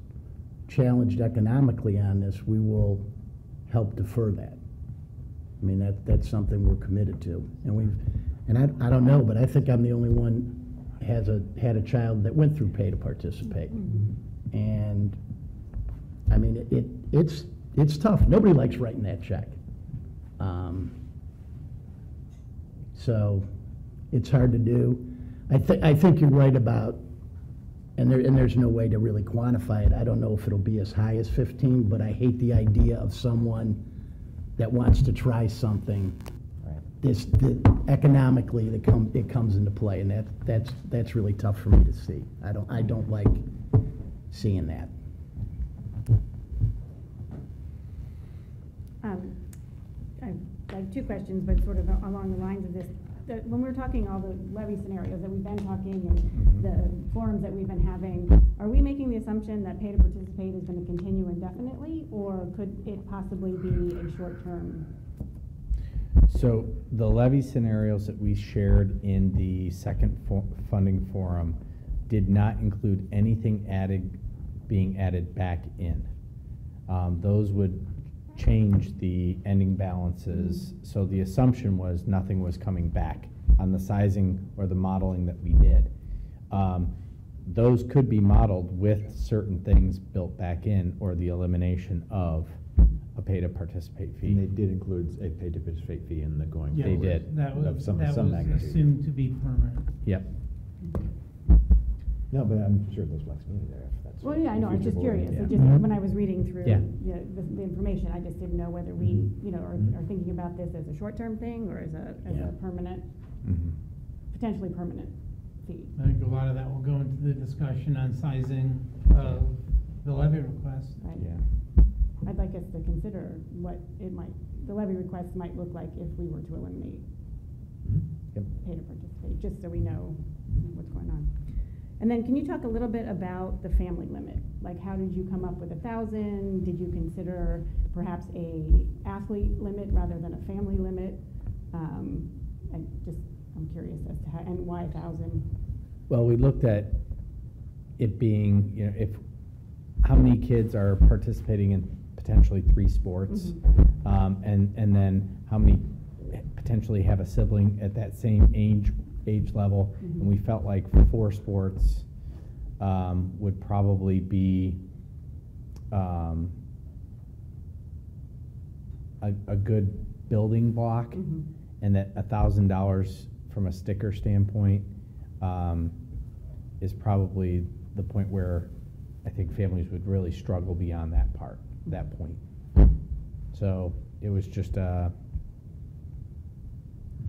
challenged economically on this, we will help defer that. I mean, that, that's something we're committed to. And we've, and I, I don't know, but I think I'm the only one has a, had a child that went through pay to participate. And, I mean, it, it- it's, it's tough. Nobody likes writing that check. Um, So, it's hard to do. I thi, I think you're right about, and there, and there's no way to really quantify it. I don't know if it'll be as high as fifteen, but I hate the idea of someone that wants to try something Right. this, the, economically, it come, it comes into play, and that, that's, that's really tough for me to see. I don't, I don't like seeing that. Um, I I have two questions, but sort of along the lines of this. The- When we're talking all the levy scenarios that we've been talking and the forums that we've been having, are we making the assumption that pay to participate is going to continue indefinitely? Or could it possibly be a short-term? So the levy scenarios that we shared in the second fo- funding forum did not include anything added, being added back in. Um, those would change the ending balances, so the assumption was nothing was coming back on the sizing or the modeling that we did. Um, those could be modeled with certain things built back in, or the elimination of a pay to participate fee. And they did include a pay to participate fee in the going. Yeah, They forward did. That Of was, some, that some was magnitude. assumed to be permanent. Yep. No, but I'm sure there's flexibility there if that's. Well, yeah, I know, I was future just board- curious. yeah. It just, Mhm. when I was reading through, Yeah. you know, the, the information, I just didn't know whether we, Mhm. you know, are, Mhm. are thinking about this as a short-term thing or as a, as Yeah. a permanent, Mhm. potentially permanent fee. I think a lot of that will go into the discussion on sizing of the levy request. Right. Yeah. I'd like us to consider what it might, the levy request might look like if we were to eliminate. Yep. pay to participate, just so we know what's going on. And then can you talk a little bit about the family limit? Like, how did you come up with a thousand? Did you consider perhaps a athlete limit rather than a family limit? Um, I just, I'm curious as to how, and why a thousand? Well, we looked at it being, you know, if, how many kids are participating in potentially three sports? Mhm. Um, and, and then how many potentially have a sibling at that same age, age level? Mhm. And we felt like four sports, um, would probably be, um, a, a good building block Mhm. and that a thousand dollars from a sticker standpoint um, is probably the point where I think families would really struggle beyond that part, that point. So it was just a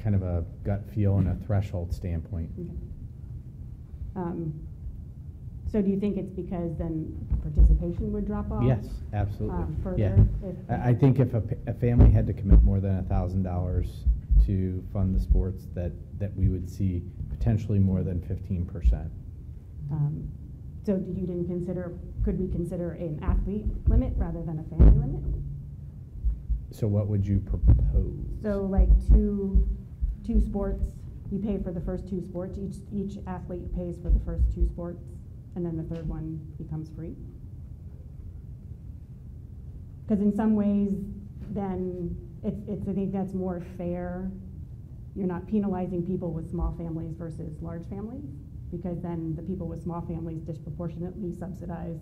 kind of a gut feel and a threshold standpoint. Okay. Um, So do you think it's because then participation would drop off? Yes, absolutely. um, Yeah. Further? if- I, I think if a, a family had to commit more than a thousand dollars to fund the sports, that, that we would see potentially more than fifteen percent. Um, So did you didn't consider, could we consider an athlete limit rather than a family limit? So what would you propose? So like two, two sports, you pay for the first two sports, each, each athlete pays for the first two sports, and then the third one becomes free? Because in some ways, then, it's, it's, I think that's more fair. You're not penalizing people with small families versus large families, because then the people with small families disproportionately subsidize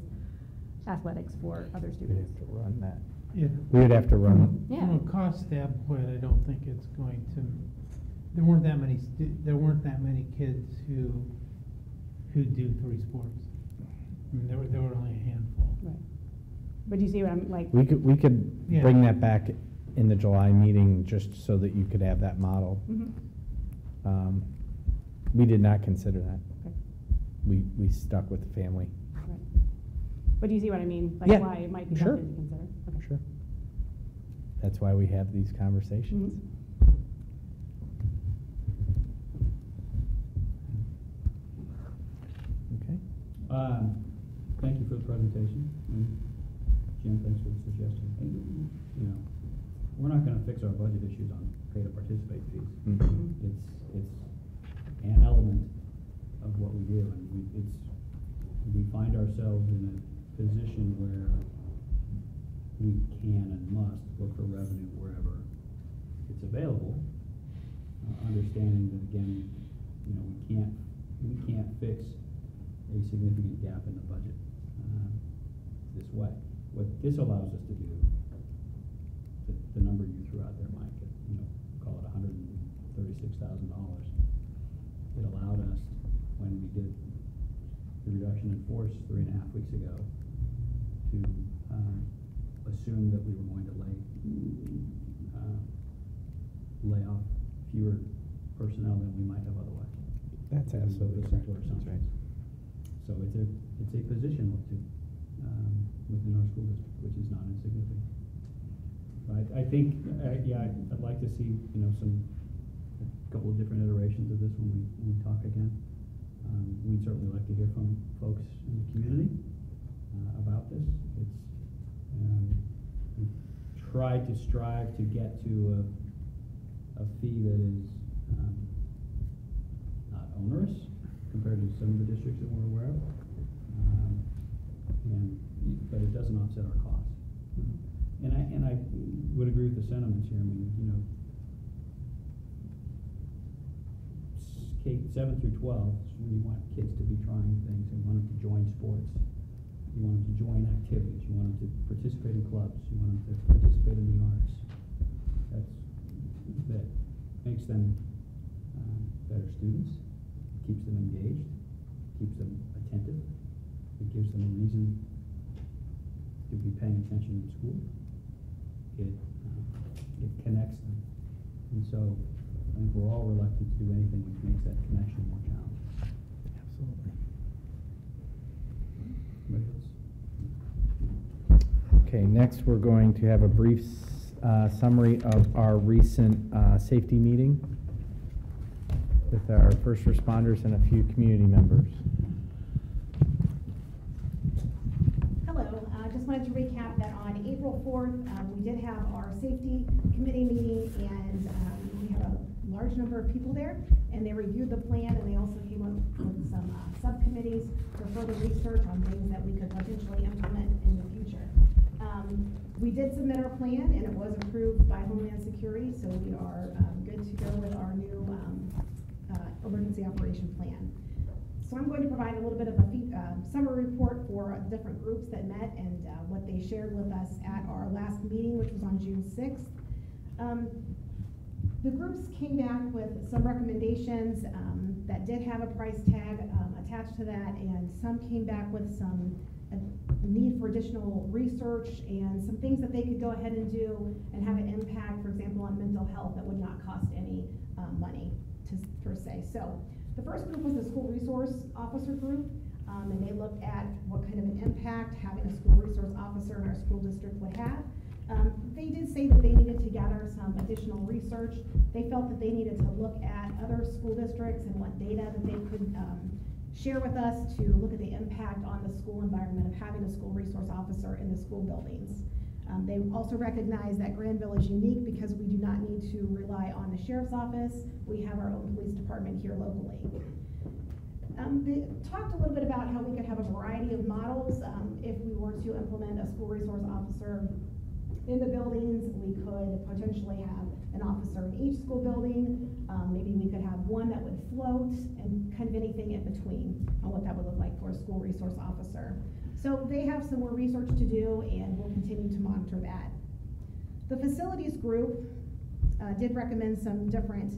athletics for other students. We'd have to run that. Yeah. We would have to run, Yeah. From a cost standpoint, I don't think it's going to, there weren't that many, stu- there weren't that many kids who, who do three sports. I mean, there were, there were only a handful. Right. But do you see what I'm, like? we could, we could Yeah. bring that back in the July meeting, just so that you could have that model. Mm -hmm. Um, We did not consider that. Okay. We, we stuck with the family. Right. But do you see what I mean? Yeah, Like why it might be sure. something to consider? Okay. Sure. That's why we have these conversations. Mhm. Okay. Um, Thank you for the presentation. and Jim, thanks for the suggestion. And, You know, we're not gonna fix our budget issues on pay to participate fees. Mhm. It's, it's an element of what we do, and we, it's, we find ourselves in a position where we can and must look for revenue wherever it's available, uh, understanding that again, you know, we can't, we can't fix a significant gap in the budget, uh, this way. What this allows us to do, the, the number you threw out there, Mike, you know, call it hundred and thirty-six thousand dollars. It allowed us, when we did the reduction in force three and a half weeks ago, to, um, assume that we were going to lay, uh, lay off fewer personnel than we might have otherwise. That's absolutely correct. That's right. So it's a, it's a position or two, um, within our school district, which is not insignificant. But I think, uh, yeah, I'd, I'd like to see, you know, some, a couple of different iterations of this when we, when we talk again. Um, we'd certainly like to hear from folks in the community, uh, about this. It's, um, to strive to get to a, a fee that is, um, not onerous compared to some of the districts that we're aware of. Um, and, but it doesn't offset our costs. And I, and I would agree with the sentiments here, I mean, you know, K, seven through twelve, is when you want kids to be trying things, you want them to join sports. You want them to join activities, you want them to participate in clubs, you want them to participate in the arts. That's, that makes them, um, better students, keeps them engaged, keeps them attentive, it gives them a reason to be paying attention in school. It, uh, it connects them. And so I think we're all reluctant to do anything which makes that connection more challenging. Absolutely. Anybody else? Okay, next, we're going to have a brief uh, summary of our recent uh, safety meeting with our first responders and a few community members. Hello, I just wanted to recap that on April 4th, um, we did have our safety committee meeting, and um, we had a large number of people there, and they reviewed the plan, and they also came up with some uh, subcommittees for further research on things that we could potentially implement in the future. Um, We did submit our plan, and it was approved by Homeland Security, so we are um, good to go with our new um, uh, emergency operation plan. So I'm going to provide a little bit of a uh, summary report for uh, different groups that met and uh, what they shared with us at our last meeting, which was on June 6th. Um, The groups came back with some recommendations um, that did have a price tag um, attached to that, and some came back with some uh, need for additional research and some things that they could go ahead and do and have an impact, for example, on mental health that would not cost any um, money to, per se. So the first group was the school resource officer group, um, and they looked at what kind of an impact having a school resource officer in our school district would have. Um, they did say that they needed to gather some additional research. They felt that they needed to look at other school districts and what data that they could, um, share with us to look at the impact on the school environment of having a school resource officer in the school buildings. Um, they also recognize that Granville is unique because we do not need to rely on the sheriff's office. We have our own police department here locally. Um, they talked a little bit about how we could have a variety of models, um, if we were to implement a school resource officer in the buildings. We could potentially have an officer in each school building. Um, maybe we could have one that would float and kind of anything in between on what that would look like for a school resource officer. So they have some more research to do and we'll continue to monitor that. The facilities group uh, did recommend some different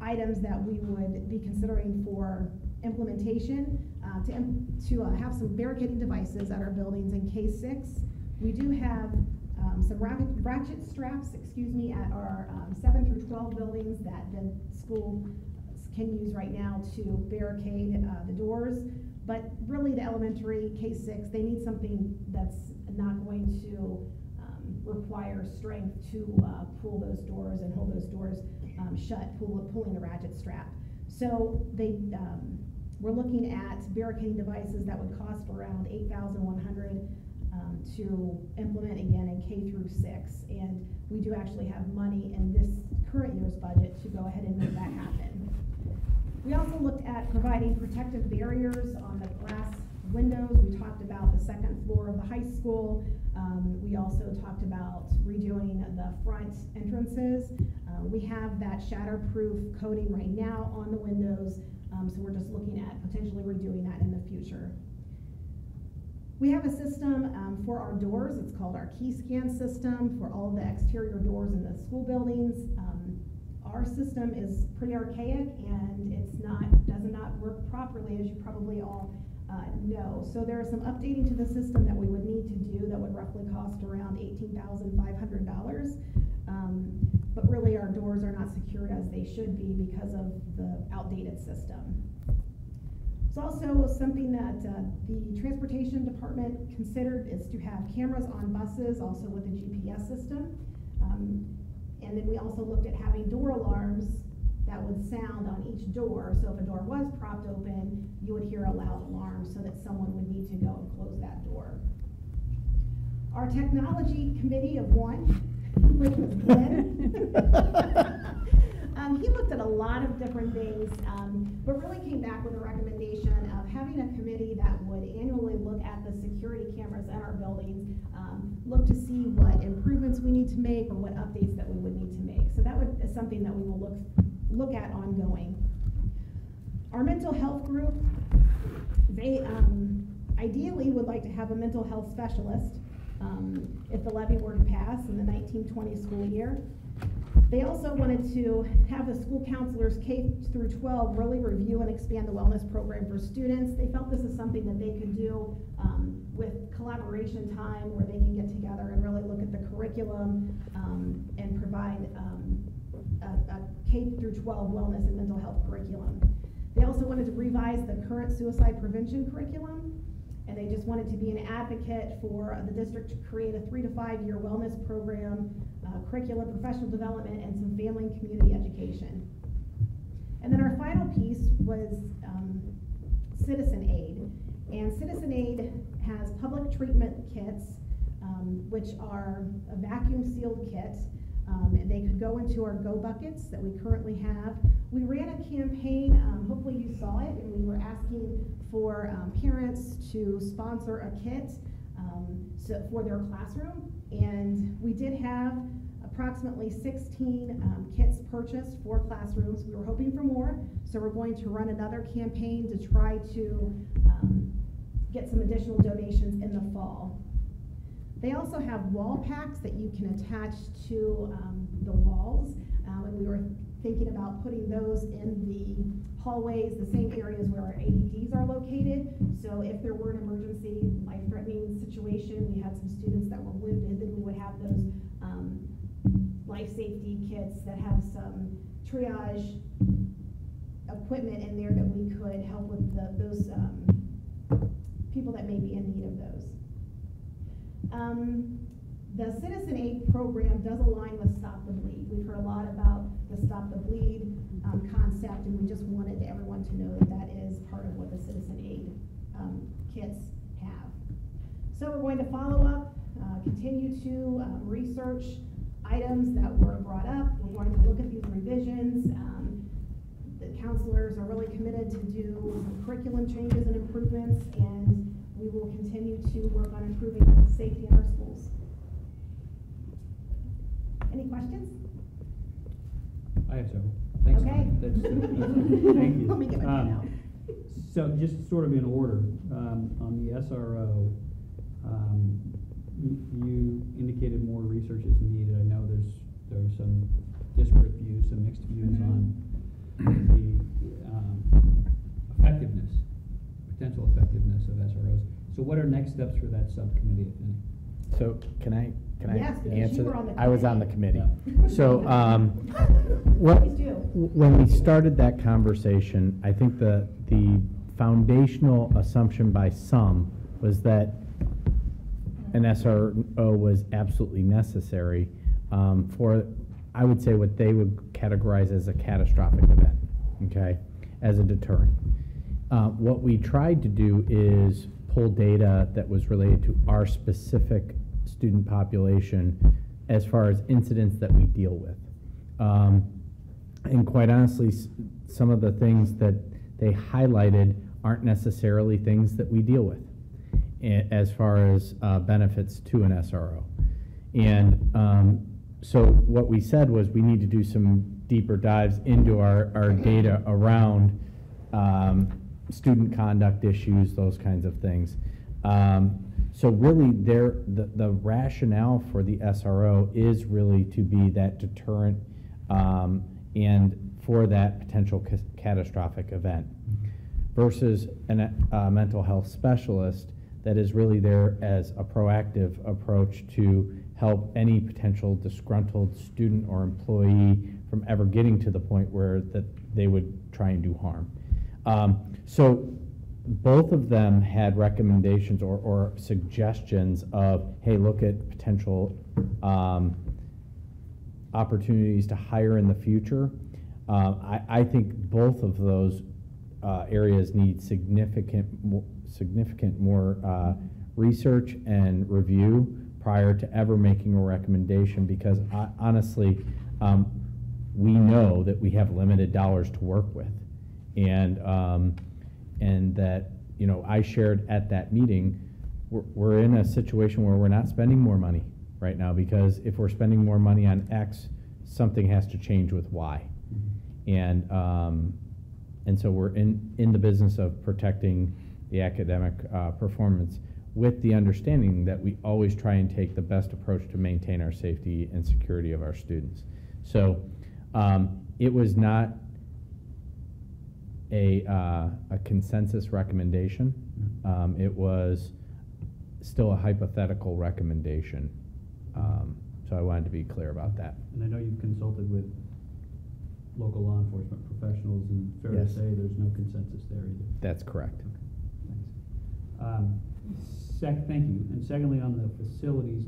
items that we would be considering for implementation, uh, to, im- to uh, have some barricading devices at our buildings in K six. We do have, um, some ratchet, straps, excuse me, at our, um, seven through twelve buildings that the school can use right now to barricade, uh, the doors. But really, the elementary, K six, they need something that's not going to, um, require strength to, uh, pull those doors and hold those doors, um, shut, pull, pulling a ratchet strap. So they, um, we're looking at barricading devices that would cost around eight thousand one hundred, um, to implement again in K through six. And we do actually have money in this current year's budget to go ahead and make that happen. We also looked at providing protective barriers on the glass windows. We talked about the second floor of the high school. Um, we also talked about redoing the front entrances. Uh, we have that shatterproof coating right now on the windows, um, so we're just looking at potentially redoing that in the future. We have a system um, for our doors. It's called our key scan system for all the exterior doors in the school buildings. Um, our system is pretty archaic and it's not, does not work properly, as you probably all uh, know. So there is some updating to the system that we would need to do that would roughly cost around eighteen thousand five hundred dollars. Um, but really our doors are not secured as they should be because of the outdated system. It's also something that uh, the transportation department considered is to have cameras on buses, also with a GPS system. Um, and then we also looked at having door alarms that would sound on each door. So if a door was propped open, you would hear a loud alarm so that someone would need to go and close that door. Our technology committee of one, which was Glenn. *laughs* um, he looked at a lot of different things, um, but really came back with a recommendation of having a committee that would annually look at the security cameras in our buildings, um, look to see what improvements we need to make or what updates that we would need to make. So that would, is something that we will look, look at ongoing. Our mental health group, they um, ideally would like to have a mental health specialist um, if the levy were to pass in the 1920 school year. They also wanted to have the school counselors K through 12 really review and expand the wellness program for students. They felt this is something that they could do um, with collaboration time where they can get together and really look at the curriculum um, and provide um, a, a K through 12 wellness and mental health curriculum. They also wanted to revise the current suicide prevention curriculum and they just wanted to be an advocate for the district to create a three to five year wellness program, uh, curriculum, professional development, and some family and community education. And then our final piece was um, Citizen Aid. And Citizen Aid has public treatment kits, um, which are a vacuum sealed kit. Um, and they could go into our Go buckets that we currently have. We ran a campaign, um, hopefully you saw it, and we were asking for um, parents to sponsor a kit um, so for their classroom. And we did have approximately 16 um, kits purchased for classrooms. We were hoping for more, so we're going to run another campaign to try to um, get some additional donations in the fall. They also have wall packs that you can attach to um, the walls, um, and we were thinking about putting those in the hallways, the same areas where our AEDs are located. So if there were an emergency, life-threatening situation, we had some students that were wounded, then we would have those um, life safety kits that have some triage equipment in there that we could help with the, those um, people that may be in need of those. Um, the Citizen Aid program does align with Stop the Bleed. We've heard a lot about the Stop the Bleed um, concept, and we just wanted everyone to know that that is part of what the Citizen Aid um, kits have. So we're going to follow up, uh, continue to um, research items that were brought up. We're going to look at these revisions. Um, the counselors are really committed to do curriculum changes and improvements, and we will continue to work on improving safety in our schools. Any questions? I have several. Thanks. Okay. That's, that's, *laughs* thank you. Let me get my Um, out. So just sort of in order, um, on the SRO, um, you, indicated more research is needed. I know there's, there's some disparate views, some mixed views Mhm. on the, um, effectiveness, potential effectiveness of SROs. So what are next steps for that subcommittee, if any? So can I, can I Yes, because answer? you were on the I was on the committee. So, um, what, Please do. when we started that conversation, I think the, the foundational assumption by some was that an SRO was absolutely necessary um, for, I would say, what they would categorize as a catastrophic event, okay, as a deterrent. Uh, What we tried to do is pull data that was related to our specific student population as far as incidents that we deal with. Um, And quite honestly, some of the things that they highlighted aren't necessarily things that we deal with as far as uh, benefits to an SRO. And um, so what we said was we need to do some deeper dives into our, our data around um, student conduct issues, those kinds of things. Um, So really, there, the, the rationale for the SRO is really to be that deterrent um, and for that potential ca- catastrophic event versus a uh, mental health specialist that is really there as a proactive approach to help any potential disgruntled student or employee from ever getting to the point where that they would try and do harm. Um, so both of them had recommendations or, or suggestions of, hey, look at potential um, opportunities to hire in the future. Uh, I, I think both of those uh, areas need significant, significant more uh, research and review prior to ever making a recommendation, because I- honestly, um, we know that we have limited dollars to work with. And, um, and that, you know, I shared at that meeting, we're, we're in a situation where we're not spending more money right now, because if we're spending more money on X, something has to change with Y. And, um, and so we're in, in the business of protecting the academic, uh, performance with the understanding that we always try and take the best approach to maintain our safety and security of our students. So, um, it was not a, uh, a consensus recommendation. Um, it was still a hypothetical recommendation. Um, so I wanted to be clear about that. And I know you've consulted with local law enforcement professionals, and fair to say, there's no consensus there either. That's correct. Thanks. Um, Sec, thank you. And secondly, on the facilities,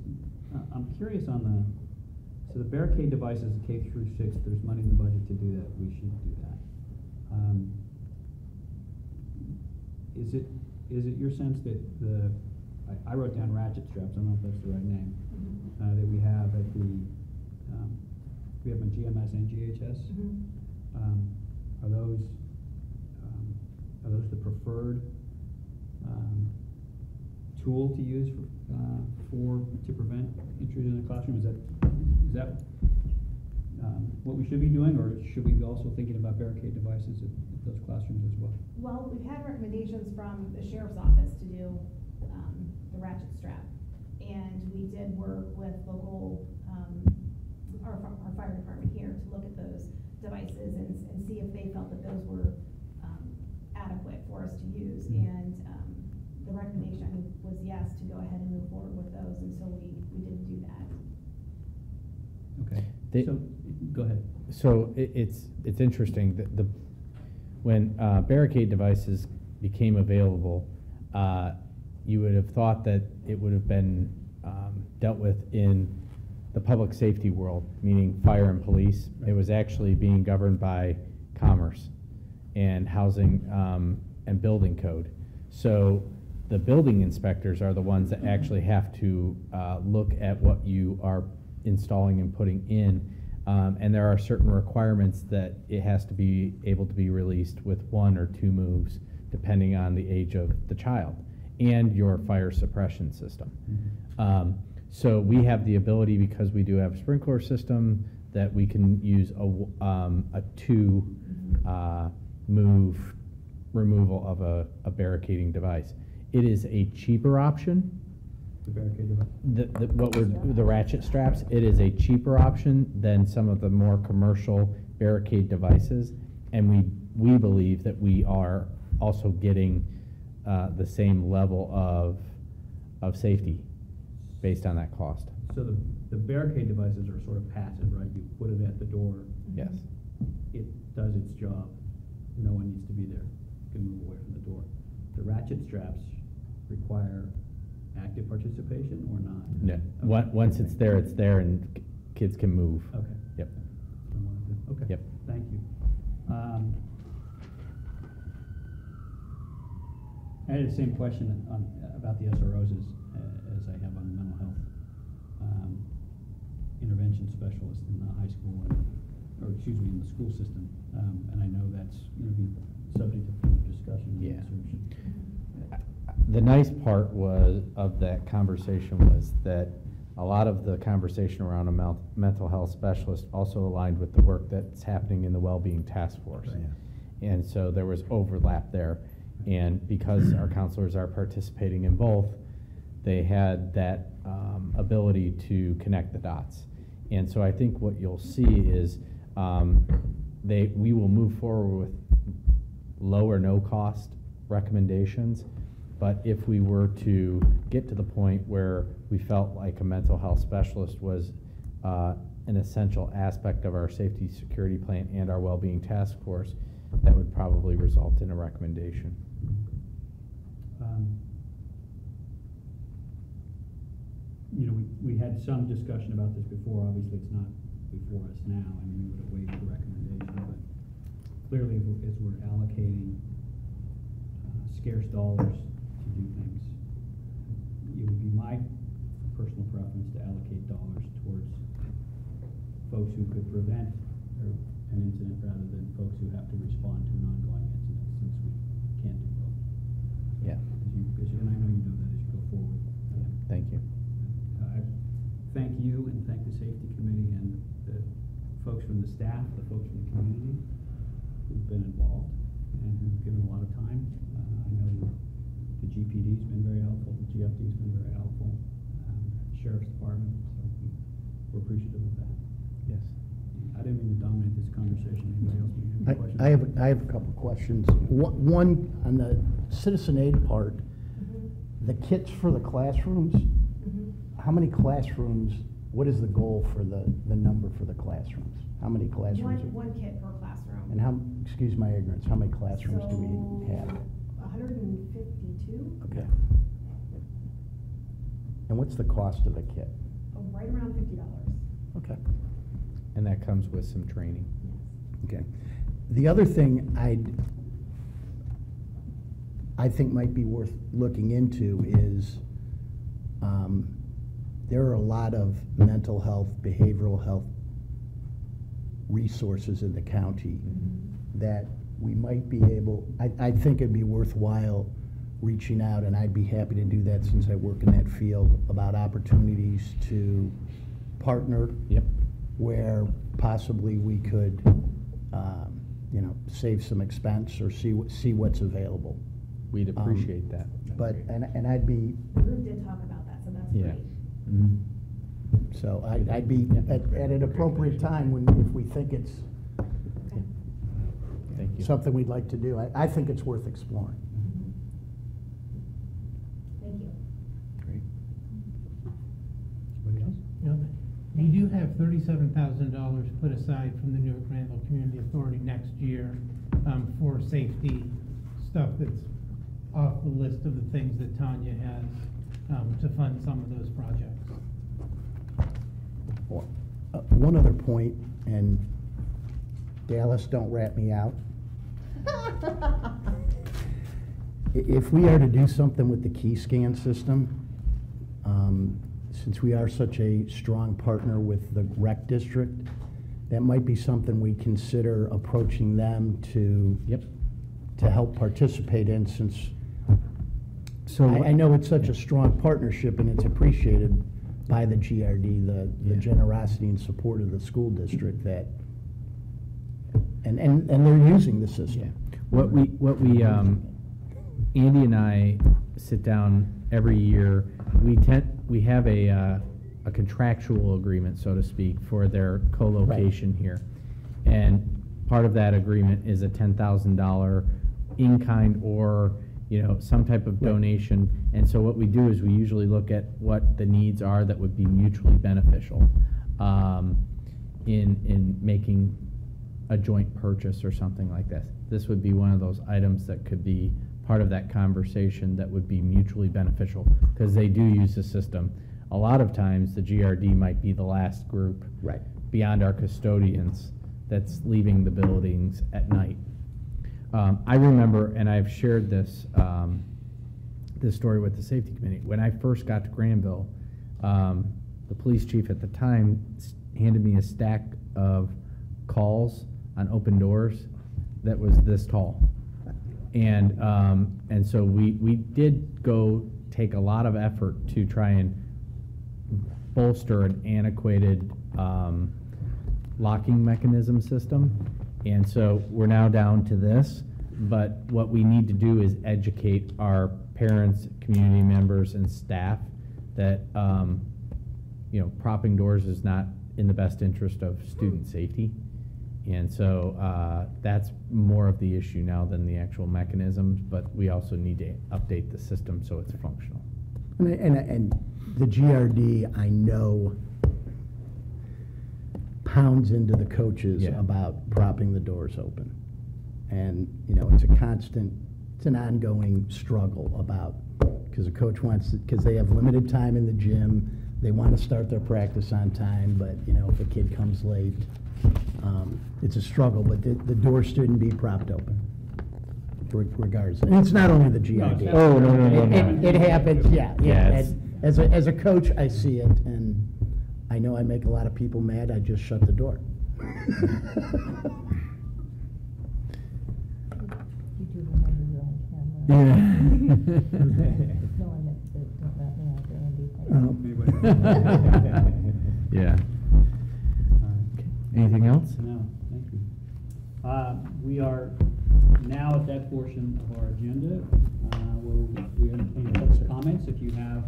uh, I'm curious on the, so the barricade devices, K through six, there's money in the budget to do that, we should do that. Um, Is it, is it your sense that the, I, I wrote down ratchet straps, I don't know if that's the right name, uh, that we have at the, um, we have in GMS and GHS? Um, Are those, um, are those the preferred um, tool to use for, uh, for, to prevent intrusion in the classroom? Is that, is that um, what we should be doing, or should we be also thinking about barricade devices at those classrooms as well? Well, we've had recommendations from the sheriff's office to do, um, the ratchet strap. And we did work with local, um, our, our fire department here to look at those devices and, and see if they felt that those were, um, adequate for us to use. Mhm. And, um, the recommendation was yes, to go ahead and move forward with those, and so we, we did do that. Okay, They- so, go ahead. So it, it's, it's interesting that the, when uh, barricade devices became available, uh, you would have thought that it would have been um, dealt with in the public safety world, meaning fire and police. It was actually being governed by commerce and housing um, and building code. So the building inspectors are the ones that actually have to uh, look at what you are installing and putting in. Um, and there are certain requirements that it has to be able to be released with one or two moves, depending on the age of the child and your fire suppression system. Um, so we have the ability, because we do have a sprinkler system, that we can use a, um, a two, uh, move removal of a, a barricading device. It is a cheaper option. The barricade device? The, the, what we're, the ratchet straps, it is a cheaper option than some of the more commercial barricade devices. And we, we believe that we are also getting, uh, the same level of, of safety based on that cost. So the, the barricade devices are sort of passive, right? You put it at the door. Yes. It does its job. No one needs to be there. You can move away from the door. The ratchet straps require active participation or not? No, Okay. once it's there, it's there and kids can move. Okay. Yep. That's what I wanted to- Okay. Yep. Thank you. Um, I had the same question on, about the SROs as, uh, as I have on mental health. um, Intervention specialist in the high school, and- or excuse me, in the school system. Um, And I know that's gonna be subject of discussion and Yeah. The nice part was, of that conversation was that a lot of the conversation around a mental health specialist also aligned with the work that's happening in the well-being task force. And so there was overlap there. And because our counselors are participating in both, they had that um, ability to connect the dots. And so I think what you'll see is um, they, we will move forward with low or no cost recommendations. But if we were to get to the point where we felt like a mental health specialist was uh, an essential aspect of our safety security plan and our well-being task force, that would probably result in a recommendation. Um, You know, we, we had some discussion about this before, obviously it's not before us now, I mean, we would have waited for recommendation, but clearly, as we're- as we're allocating uh, scarce dollars to do things, it would be my personal preference to allocate dollars towards folks who could prevent an incident rather than folks who have to respond to an ongoing incident, since we can't do both. Yeah. As you, as you, and I know you know that as you go forward. Yeah, Thank you. Uh, I thank you and thank the safety committee and the folks from the staff, the folks from the community who've been involved and who've given a lot of time. Uh, I know the GPD's been very helpful, the GFD's been very helpful, um, Sheriff's Department, so we- we're appreciative of that. Yes. I didn't mean to dominate this conversation. Anybody else have any I, questions? I have, I have a couple of questions. One, one, on the citizen aid part, the kits for the classrooms, how many classrooms, what is the goal for the, the number for the classrooms? How many classrooms? one kit per classroom. And how, excuse my ignorance, how many classrooms do we have? hundred and fifty-two, Okay. And what's the cost of a kit? oh, right around fifty dollars. Okay. And that comes with some training. Okay. The other thing I'd, I think might be worth looking into is, um, there are a lot of mental health, behavioral health resources in the county that we might be able, I, I think it'd be worthwhile reaching out, and I'd be happy to do that since I work in that field, about opportunities to partner. Yep. Where possibly we could, um, you know, save some expense or see, what- see what's available. We'd Um, appreciate that. That'd But, be great. and, and I'd be, The group did talk about that, so that's Yeah. great. so I'd, I'd be, at, at an appropriate time when, if we think it's Thank you. something we'd like to do, I, I think it's worth exploring. Thank you. Great. Anybody else? You know, We do have thirty-seven thousand dollars put aside from the Newark Granville Community Authority next year um, for safety stuff that's off the list of the things that Tanya has um, to fund some of those projects. Well, uh, One other point, and Dallas, don't rat me out. *laughs* If we are to do something with the key scan system, um, since we are such a strong partner with the rec district, that might be something we consider approaching them to. Yep. To help participate in, since So I, I know it's such a strong partnership and it's appreciated by the GRD, the, the Yeah. generosity and support of the school district that, and, and, and they're using the Yeah, system. what we, what we, um, Andy and I sit down every year. We tend, we have a, uh, a contractual agreement, so to speak, for their co-location here. And part of that agreement is a ten thousand dollar in-kind or, you know, some type of donation. And so what we do is we usually look at what the needs are that would be mutually beneficial, um, in, in making a joint purchase or something like this. This would be one of those items that could be part of that conversation that would be mutually beneficial, because they do use the system. A lot of times, the GRD might be the last group. Right. Beyond our custodians, that's leaving the buildings at night. Um, I remember, and I've shared this, um, this story with the safety committee. When I first got to Granville, um, the police chief at the time handed me a stack of calls on open doors that was this tall. And, um, and so we, we did go take a lot of effort to try and bolster an antiquated, um, locking mechanism system. And so we're now down to this, but what we need to do is educate our parents, community members, and staff that, um, you know, propping doors is not in the best interest of student safety. And so uh, that's more of the issue now than the actual mechanisms, but we also need to update the system so it's functional. And, and, and the GRD, I know pounds into the coaches Yeah. about propping the doors open. And, you know, it's a constant, it's an ongoing struggle about, because the coach wants, because they have limited time in the gym, they want to start their practice on time, but, you know, if a kid comes late, um, it's a struggle, but the, the doors shouldn't be propped open, re- regardless. And it's not only the GRD. Oh, no, no, no, It- no. It, it happens, yeah, Yeah, yeah. it's- And As a, as a coach, I see it, and I know I make a lot of people mad, I just shut the door. *laughs* You do remember you're on camera. Yeah. *laughs* No, I meant to, don't let me out there, Andy. Thank *laughs* you. Yeah. Anything else? No, thank you. Uh, We are now at that portion of our agenda. Uh, We'll, we entertain public comments. If you have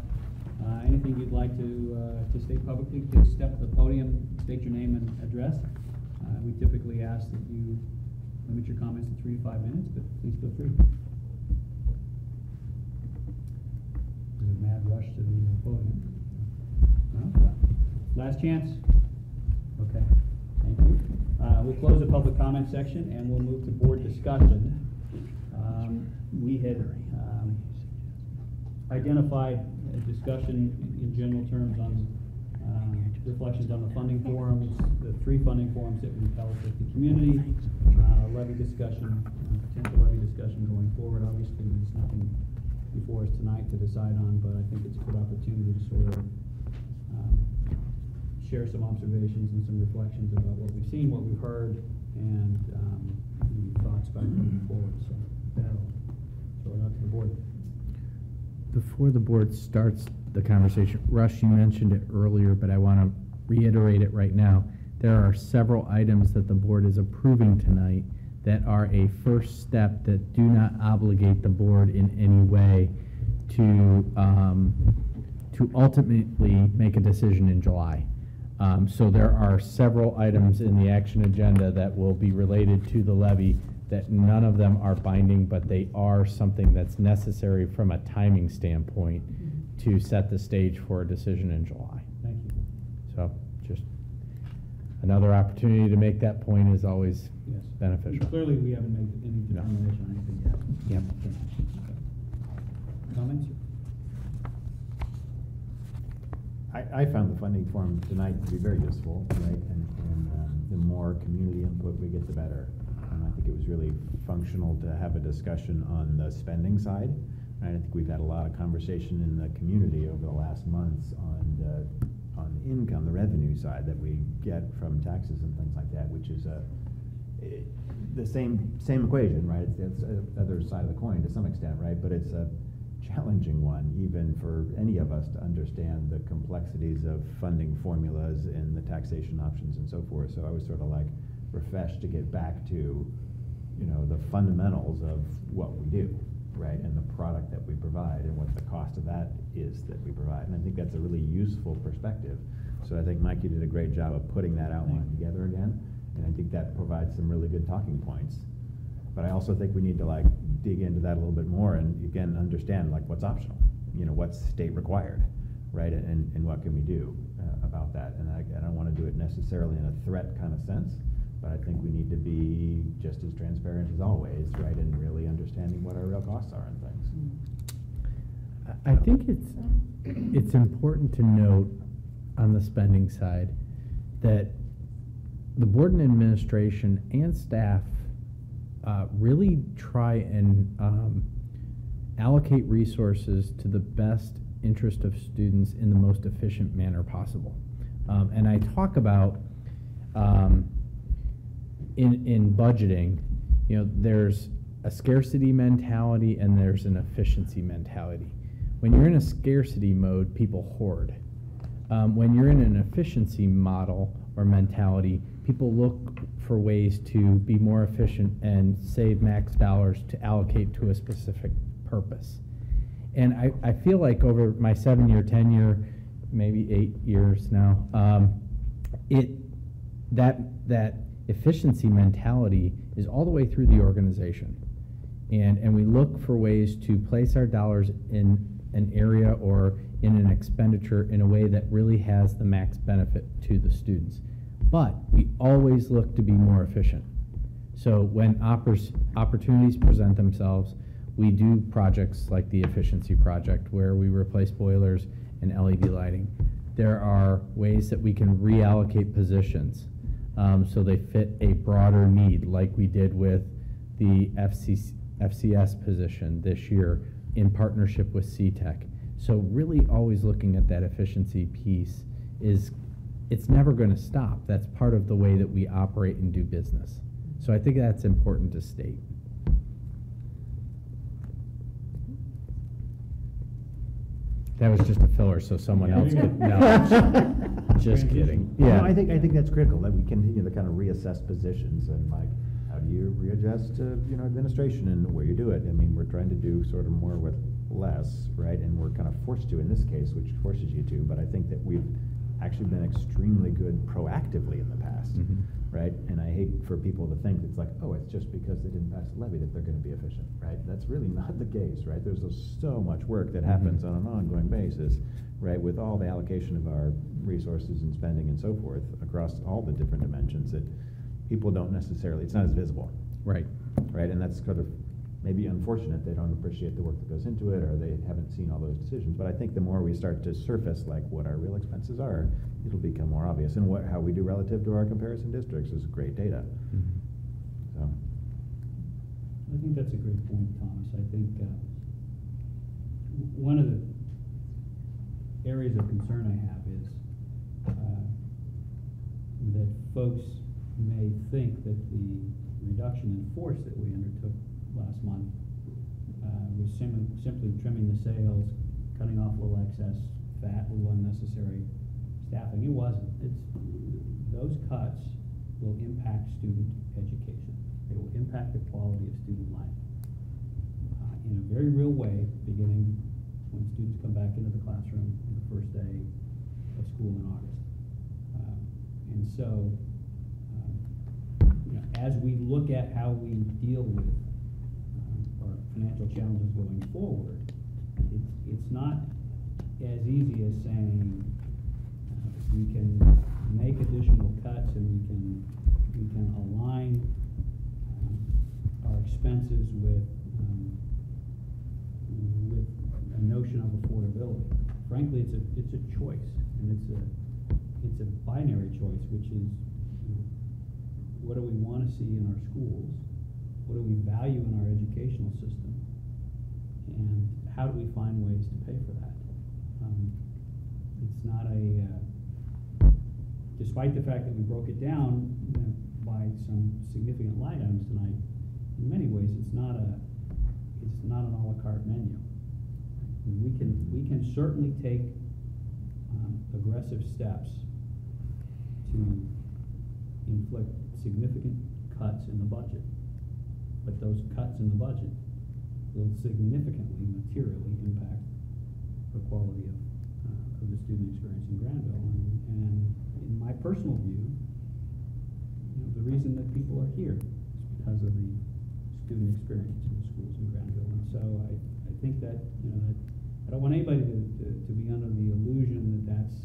uh, anything you'd like to, uh, to state publicly, please step to the podium, state your name and address. Uh, We typically ask that you limit your comments to three to five minutes, but please feel free. It a mad rush to the podium? No? Last chance? Okay, thank you. Uh, We'll close the public comment section and we'll move to board discussion. Um, We had um, identified a discussion in- general terms on um, reflections on the funding forums, the three funding forums that we've held with the community, uh, levy discussion, uh, potential levy discussion going forward. Obviously, there's nothing before us tonight to decide on, but I think it's a good opportunity to sort of share some observations and some reflections about what we've seen, what we've heard, and um, any thoughts about moving forward. So that'll throw it out to the board. Before the board starts the conversation, Russ, you mentioned it earlier, but I want to reiterate it right now. There are several items that the board is approving tonight that are a first step that do not obligate the board in any way to, um, to ultimately make a decision in July. Um, so there are several items in the action agenda that will be related to the levy that none of them are binding, but they are something that's necessary from a timing standpoint to set the stage for a decision in July. Thank you. So just another opportunity to make that point is always Yes. beneficial. Clearly, we haven't made any No. determination on anything yet. Yep. Comments? I, I found the funding forum tonight to be very useful, right? And, and um, the more community input we get, the better. And I think it was really functional to have a discussion on the spending side. And I think we've had a lot of conversation in the community over the last months on the, on the income, the revenue side that we get from taxes and things like that, which is a, eh, the same, same equation, right? It's, it's the other side of the coin to some extent, right? But it's a challenging one, even for any of us to understand the complexities of funding formulas and the taxation options and so forth. So I was sort of like refreshed to get back to, you know, the fundamentals of what we do, right? And the product that we provide and what the cost of that is that we provide. And I think that's a really useful perspective. So I think Mikey did a great job of putting that outline together again. And I think that provides some really good talking points. But I also think we need to like dig into that a little bit more and again, understand like what's optional, you know, what's state required, right? And, and what can we do uh, about that? And I, I don't want to do it necessarily in a threat kind of sense, but I think we need to be just as transparent as always, right? And really understanding what our real costs are and things. I think it's, it's important to note on the spending side that the board and administration and staff uh, really try and um, allocate resources to the best interest of students in the most efficient manner possible. Um, and I talk about um, in, in budgeting, you know, there's a scarcity mentality and there's an efficiency mentality. When you're in a scarcity mode, people hoard. Um, when you're in an efficiency model or mentality, people look for ways to be more efficient and save max dollars to allocate to a specific purpose. And I, I feel like over my seven year tenure, maybe eight years now, um, it that that efficiency mentality is all the way through the organization. And, and we look for ways to place our dollars in an area or in an expenditure in a way that really has the max benefit to the students. But we always look to be more efficient. So when opportunities present themselves, we do projects like the efficiency project where we replace boilers and LED lighting. There are ways that we can reallocate positions um, so they fit a broader need, like we did with the FCC, FCS position this year in partnership with CTEC. So really always looking at that efficiency piece is, it's never going to stop. That's part of the way that we operate and do business. So I think that's important to state. That was just a filler, so someone else could, *laughs* no. Just kidding. Yeah. No, Yeah. I think, I think that's critical, that we continue to kind of reassess positions and like, how do you readjust, uh, you know, administration and where you do it? I mean, we're trying to do sort of more with less, right? And we're kind of forced to in this case, which forces you to, but I think that we've actually been extremely good proactively in the past, Mhm. right? And I hate for people to think it's like, oh, it's just because they didn't pass the levy that they're gonna be efficient, right? That's really *laughs* not the case, right? There's so much work that happens Mhm. on an ongoing basis, right? With all the allocation of our resources and spending and so forth across all the different dimensions that people don't necessarily, it's not as visible, Right. right? And that's sort of maybe unfortunate, they don't appreciate the work that goes into it, or they haven't seen all those decisions. But I think the more we start to surface like what our real expenses are, it'll become more obvious. And what, how we do relative to our comparison districts is great data, Mhm. so. I think that's a great point, Thomas. I think, uh, one of the areas of concern I have is, uh, that folks may think that the reduction in force that we undertook last month, uh, was sim- simply trimming the sails, cutting off little excess fat, little unnecessary staffing. It wasn't. It's, those cuts will impact student education. They will impact the quality of student life uh, in a very real way, beginning when students come back into the classroom on the first day of school in August. Um, And so, um, you know, as we look at how we deal with financial challenges going forward, it's, it's not as easy as saying, uh, we can make additional cuts and we can, we can align um, our expenses with, um, with a notion of affordability. Frankly, it's a, it's a choice, and it's a, it's a binary choice, which is, what do we wanna see in our schools? What do we value in our educational system? And how do we find ways to pay for that? Um, It's not a, uh, despite the fact that we broke it down by some significant line items tonight, in many ways, it's not a, it's not an à la carte menu. We can, we can certainly take um, aggressive steps to inflict significant cuts in the budget. But those cuts in the budget will significantly, materially impact the quality of, uh, of the student experience in Granville. And, and in my personal view, you know, the reason that people are here is because of the student experience in the schools in Granville. And so I, I think that, you know, that, I don't want anybody to, to, to be under the illusion that that's,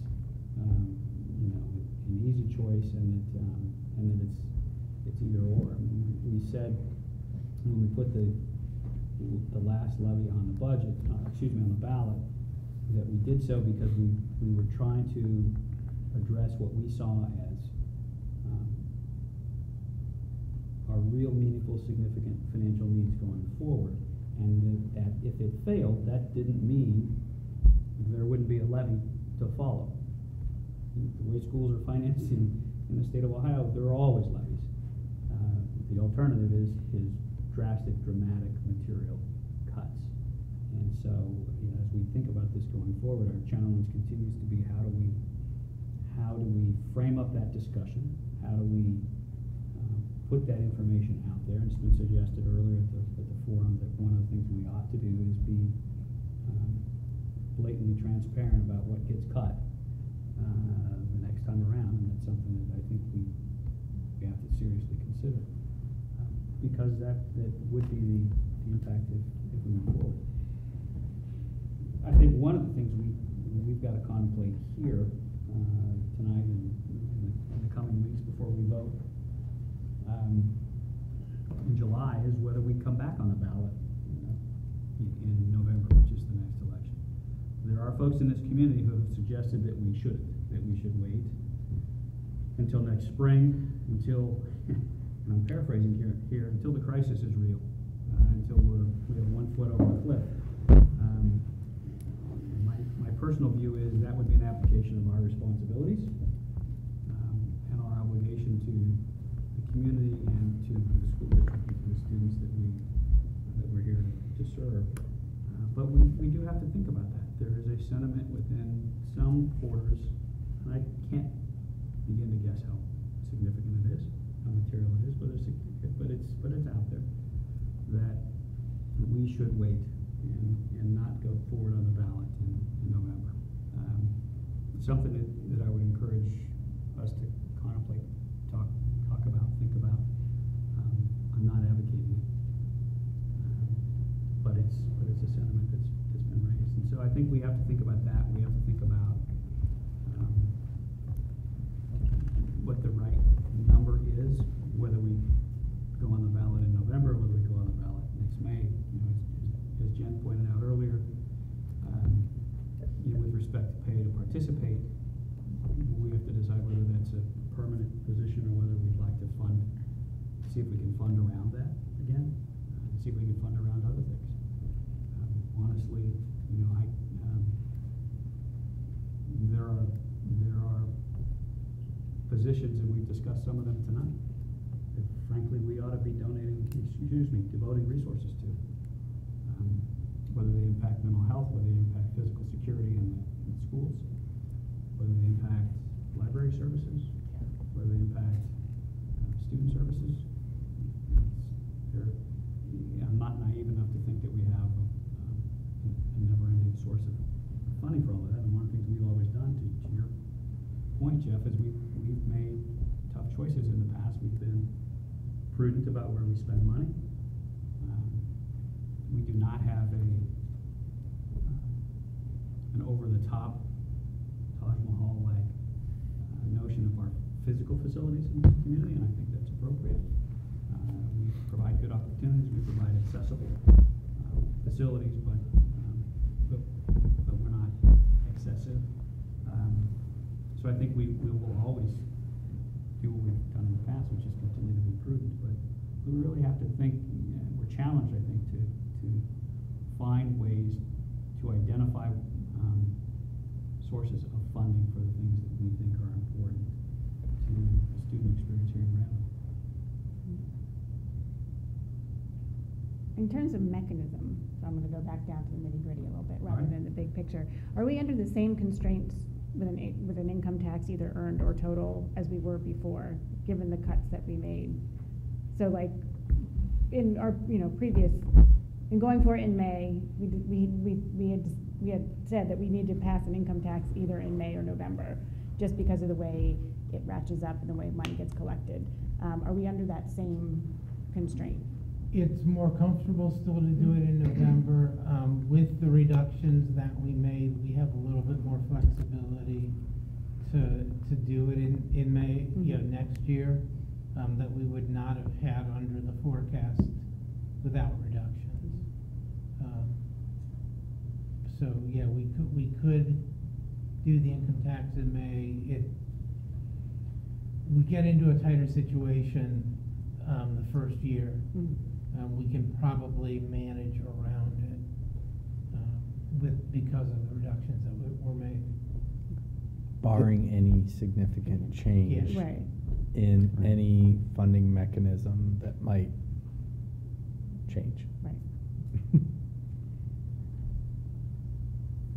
um, you know, an easy choice and that, um, and that it's, it's either or. I mean, we said, when we put the, the last levy on the budget, uh, excuse me, on the ballot, that we did so because we, we were trying to address what we saw as, um, our real meaningful, significant financial needs going forward. And that, if it failed, that didn't mean there wouldn't be a levy to follow. The way schools are financed in, in the state of Ohio, there are always levies. Uh, the alternative is, is drastic, dramatic material cuts. And so, you know, as we think about this going forward, our challenge continues to be how do we, how do we frame up that discussion? How do we uh, put that information out there? And it's been suggested earlier at the, at the forum that one of the things we ought to do is be um, blatantly transparent about what gets cut uh, the next time around. And that's something that I think we we have to seriously consider. Because that, that would be the, the impact if, if we move forward. I think one of the things we, we've got to contemplate here, uh, tonight and in the, in the coming weeks before we vote, um, in July is whether we come back on the ballot, in November, which is the next election. There are folks in this community who have suggested that we should, that we should wait until next spring, until, *laughs* and I'm paraphrasing here, here, until the crisis is real, uh, until we're, we have one foot over the cliff. Um, my, my personal view is that would be an application of our responsibilities, um, and our obligation to the community and to the school district and to the students that we, that we're here to serve. Uh, But we, we do have to think about that. There is a sentiment within some quarters, and I can't begin to guess how significant it is, how material it is, but it's, but it's, but it's out there, that we should wait and, and not go forward on the ballot in, in November. Um, Something that, that I would encourage us to contemplate, talk, talk about, think about. Um, I'm not advocating it. Um, But it's, but it's a sentiment that's, that's been raised. And so I think we have to think about that. We have to think about, um, what the right number is, whether we go on the ballot in November, whether we go on the ballot next May. You know, as, as Jen pointed out earlier, um, you know, with respect to pay to participate, we have to decide whether that's a permanent position or whether we'd like to fund, see if we can fund around that again, uh, see if we can fund around other things. Um, honestly, you know, I, um, there are, there are positions, and we've discussed some of them tonight, frankly, we ought to be donating, excuse me, devoting resources to. Um, Whether they impact mental health, whether they impact physical security in the, in schools, whether they impact library services, whether they impact um, student services. I'm not naive enough to think that we have um, a never-ending source of funding for all of that. And one of the things we've always done, to, to your point, Jeff, is we've, we've made tough choices in the past. We've been prudent about where we spend money. Um, We do not have a, uh, an over-the-top Taj Mahal-like uh, notion of our physical facilities in this community, and I think that's appropriate. Uh, We provide good opportunities, we provide accessible uh, facilities, but, um, but, but we're not excessive. Um, So I think we, we will always do what in the past, which is continue to be prudent, but we really have to think, and we're challenged, I think, to, to find ways to identify, um, sources of funding for the things that we think are important to the student experience here in Granville. In terms of mechanism, so I'm gonna go back down to the nitty gritty a little bit, rather Alright. than the big picture. Are we under the same constraints with an, with an income tax, either earned or total, as we were before, given the cuts that we made? So like, in our, you know, previous, in going for it in May, we, we, we, we had, we had said that we need to pass an income tax either in May or November, just because of the way it ratchets up and the way money gets collected. Um, are we under that same constraint? It's more comfortable still to do it in November. Um, with the reductions that we made, we have a little bit more flexibility to, to do it in, in May, you know, Mhm. next year, um, that we would not have had under the forecast without reductions. Um, So, yeah, we could, we could do the income tax in May. It, we get into a tighter situation, um, the first year Mhm. Um, we can probably manage around it, um, with, because of the reductions that were- were made. barring any significant change Right. in Right. any funding mechanism that might change. Right. *laughs*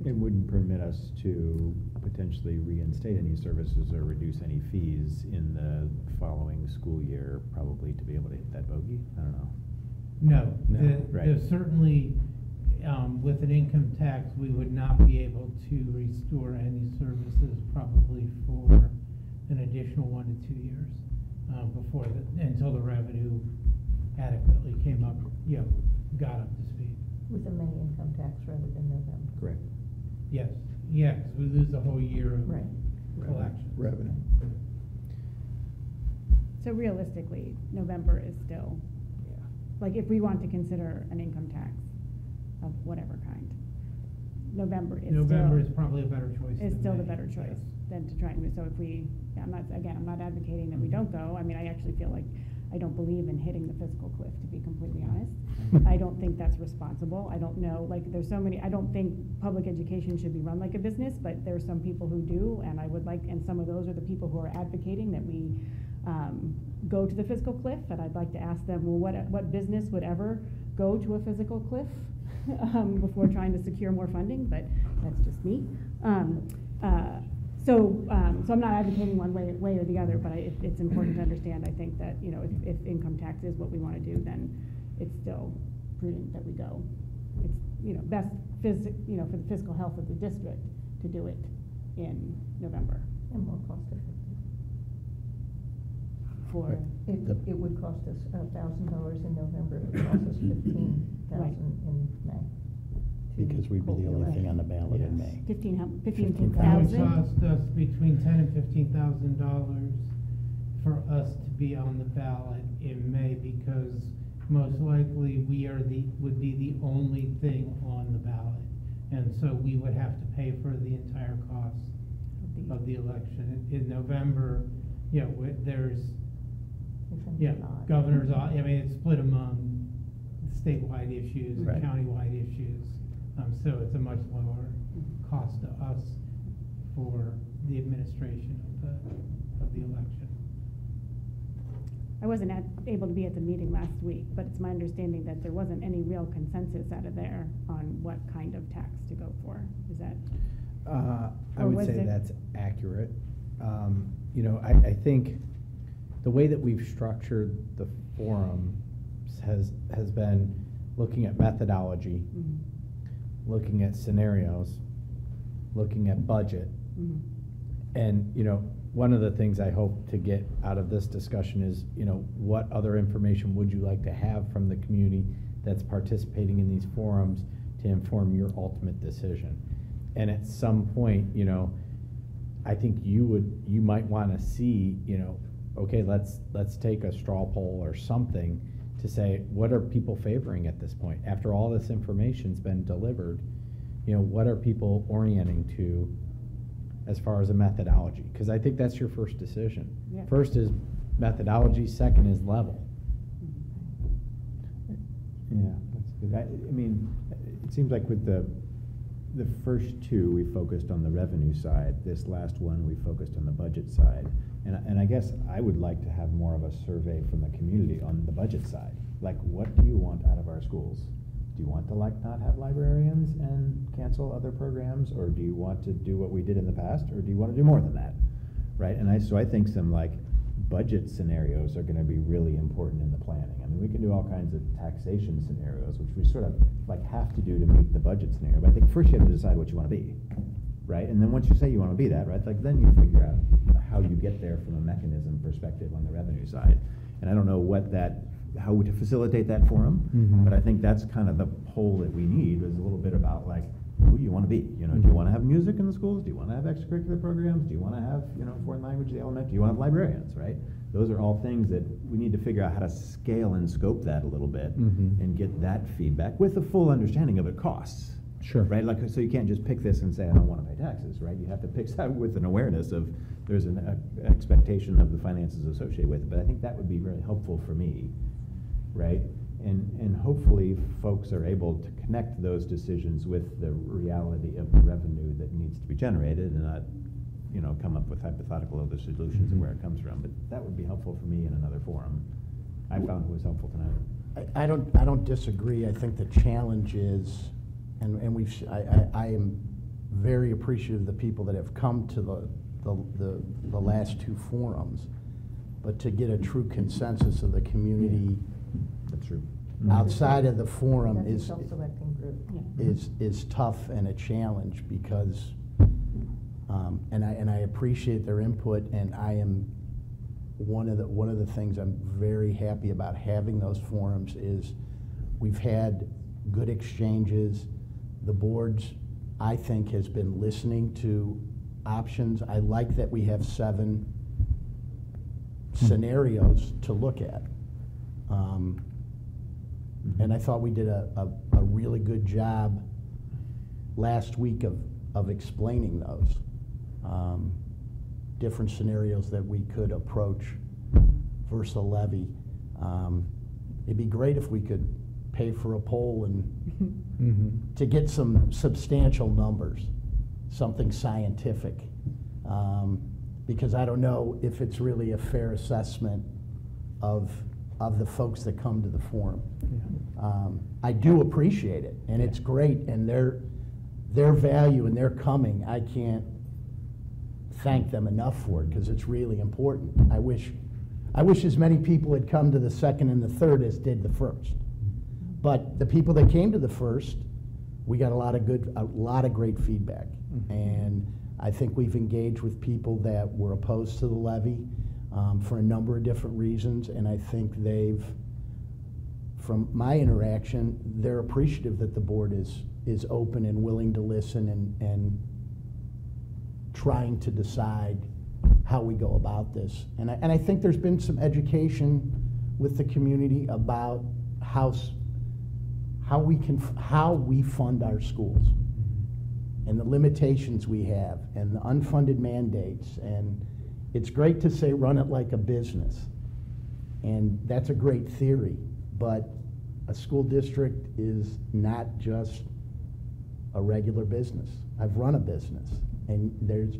It wouldn't permit us to potentially reinstate any services or reduce any fees in the following school year, probably to be able to hit that bogey, I don't know. No, No, the, right. there's certainly, um, with an income tax, we would not be able to restore any services probably for an additional one to two years. um, before the, until the revenue adequately came up, you know, got up to speed. With a May income tax rather than November. Correct. Yes, yeah, because we lose a whole year of Right. collection. Revenue. So realistically, November is still, like, if we want to consider an income tax of whatever kind, November is. November is probably a better choice Is than still the May, better choice yes. than to try and, so if we, I'm not, again, I'm not advocating that we don't go. I mean, I actually feel like I don't believe in hitting the fiscal cliff, to be completely honest. I don't think that's responsible. I don't know, like, there's so many, I don't think public education should be run like a business, but there are some people who do, and I would like, and some of those are the people who are advocating that we, um, go to the fiscal cliff, and I'd like to ask them, well, what, what business would ever go to a physical cliff? *laughs* Um, before trying to secure more funding, but that's just me. Um, uh, so, um, so I'm not advocating one way, way or the other, but I, it, it's important to understand, I think, that, you know, if, if income tax is what we wanna do, then it's still prudent that we go. It's, you know, best phys, you know, for the fiscal health of the district to do it in November And more cost effective. For, It, The- it would cost us a thousand dollars in November, it would cost us mm-hmm. fifteen thousand in May. to Because we'd be hold the only thing on the election. ballot in Yes. May. fifteen, hum- fifteen That would thousand? cost us between ten and fifteen thousand dollars for us to be on the ballot in May, because most likely we are the, would be the only thing on the ballot. And so we would have to pay for the entire cost of the election. In in November, you know, wi- there's, It's gonna be yeah, odd. governors, I I mean, it's split among statewide issues and Right. countywide issues. Um, so it's a much lower cost to us for the administration of the, of the election. I wasn't at, able to be at the meeting last week, but it's my understanding that there wasn't any real consensus out of there on what kind of tax to go for. Is that? Uh, I Or would was say it- that's accurate. Um, You know, I, I think the way that we've structured the forum has, has been looking at methodology, Mhm. looking at scenarios, looking at budget. Mhm. And, you know, one of the things I hope to get out of this discussion is, you know, what other information would you like to have from the community that's participating in these forums to inform your ultimate decision? And at some point, you know, I think you would, you might wanna see, you know, okay, let's, let's take a straw poll or something to say, what are people favoring at this point? After all this information's been delivered, you know, what are people orienting to as far as a methodology? Because I think that's your first decision. Yeah. First is methodology, second is level. Yeah, that's good. I, I mean, it seems like with the, the first two, we focused on the revenue side. This last one, we focused on the budget side. And, I- and I guess I would like to have more of a survey from the community on the budget side. Like, what do you want out of our schools? Do you want to like not have librarians and cancel other programs? Or do you want to do what we did in the past, or do you want to do more than that? Right, and I, so I think some like budget scenarios are gonna be really important in the planning. I mean, we can do all kinds of taxation scenarios, which we sort of like have to do to meet the budget scenario, but I think first you have to decide what you wanna be. Right, and then once you say you wanna be that, right, like then you figure out how you get there from a mechanism perspective on the revenue side. And I don't know what that, how to facilitate that forum, Mhm. but I think that's kind of the poll that we need, is a little bit about like, who do you wanna be? You know, do you wanna have music in the schools? Do you wanna have extracurricular programs? Do you wanna have, you know, foreign language, the element? Do you wanna have librarians, right? Those are all things that we need to figure out how to scale and scope that a little bit Mhm. and get that feedback with a full understanding of it costs. Sure. Right, like, so you can't just pick this and say, I don't wanna pay taxes, right? You have to pick *laughs* that with an awareness of, there's an uh, expectation of the finances associated with it, but I think that would be very helpful for me, right? And, and hopefully, folks are able to connect those decisions with the reality of the revenue that needs to be generated and not, you know, come up with hypothetical other solutions and where it comes from, but that would be helpful for me in another forum. I found it was helpful tonight. I, I don't, I don't disagree. I think the challenge is, and, and we've, s- I, I, I am very appreciative of the people that have come to the, the, the, the last two forums. But to get a true consensus of the community That's true. outside of the forum That's is, self-selecting group. is, is tough and a challenge because, um, and I, and I appreciate their input and I am one of the, one of the things I'm very happy about having those forums is we've had good exchanges. The boards, I think, has been listening to options. I like that we have seven scenarios to look at. Um, And I thought we did a, a, a really good job last week of, of explaining those. Um, Different scenarios that we could approach versus a levy. Um, It'd be great if we could pay for a poll and *laughs* Mhm. to get some substantial numbers, something scientific. Um, Because I don't know if it's really a fair assessment of, of the folks that come to the forum. Um, I do appreciate it, and it's great, and their, their value and their coming, I can't thank them enough for it, because it's really important. I wish, I wish as many people had come to the second and the third as did the first. But the people that came to the first, we got a lot of good, a lot of great feedback. And I think we've engaged with people that were opposed to the levy um, for a number of different reasons, and I think they've, from my interaction, they're appreciative that the board is, is open and willing to listen and, and trying to decide how we go about this. And I, and I think there's been some education with the community about how, how we can, how we fund our schools and the limitations we have and the unfunded mandates. And it's great to say, run it like a business. And that's a great theory, but a school district is not just a regular business. I've run a business, and there's,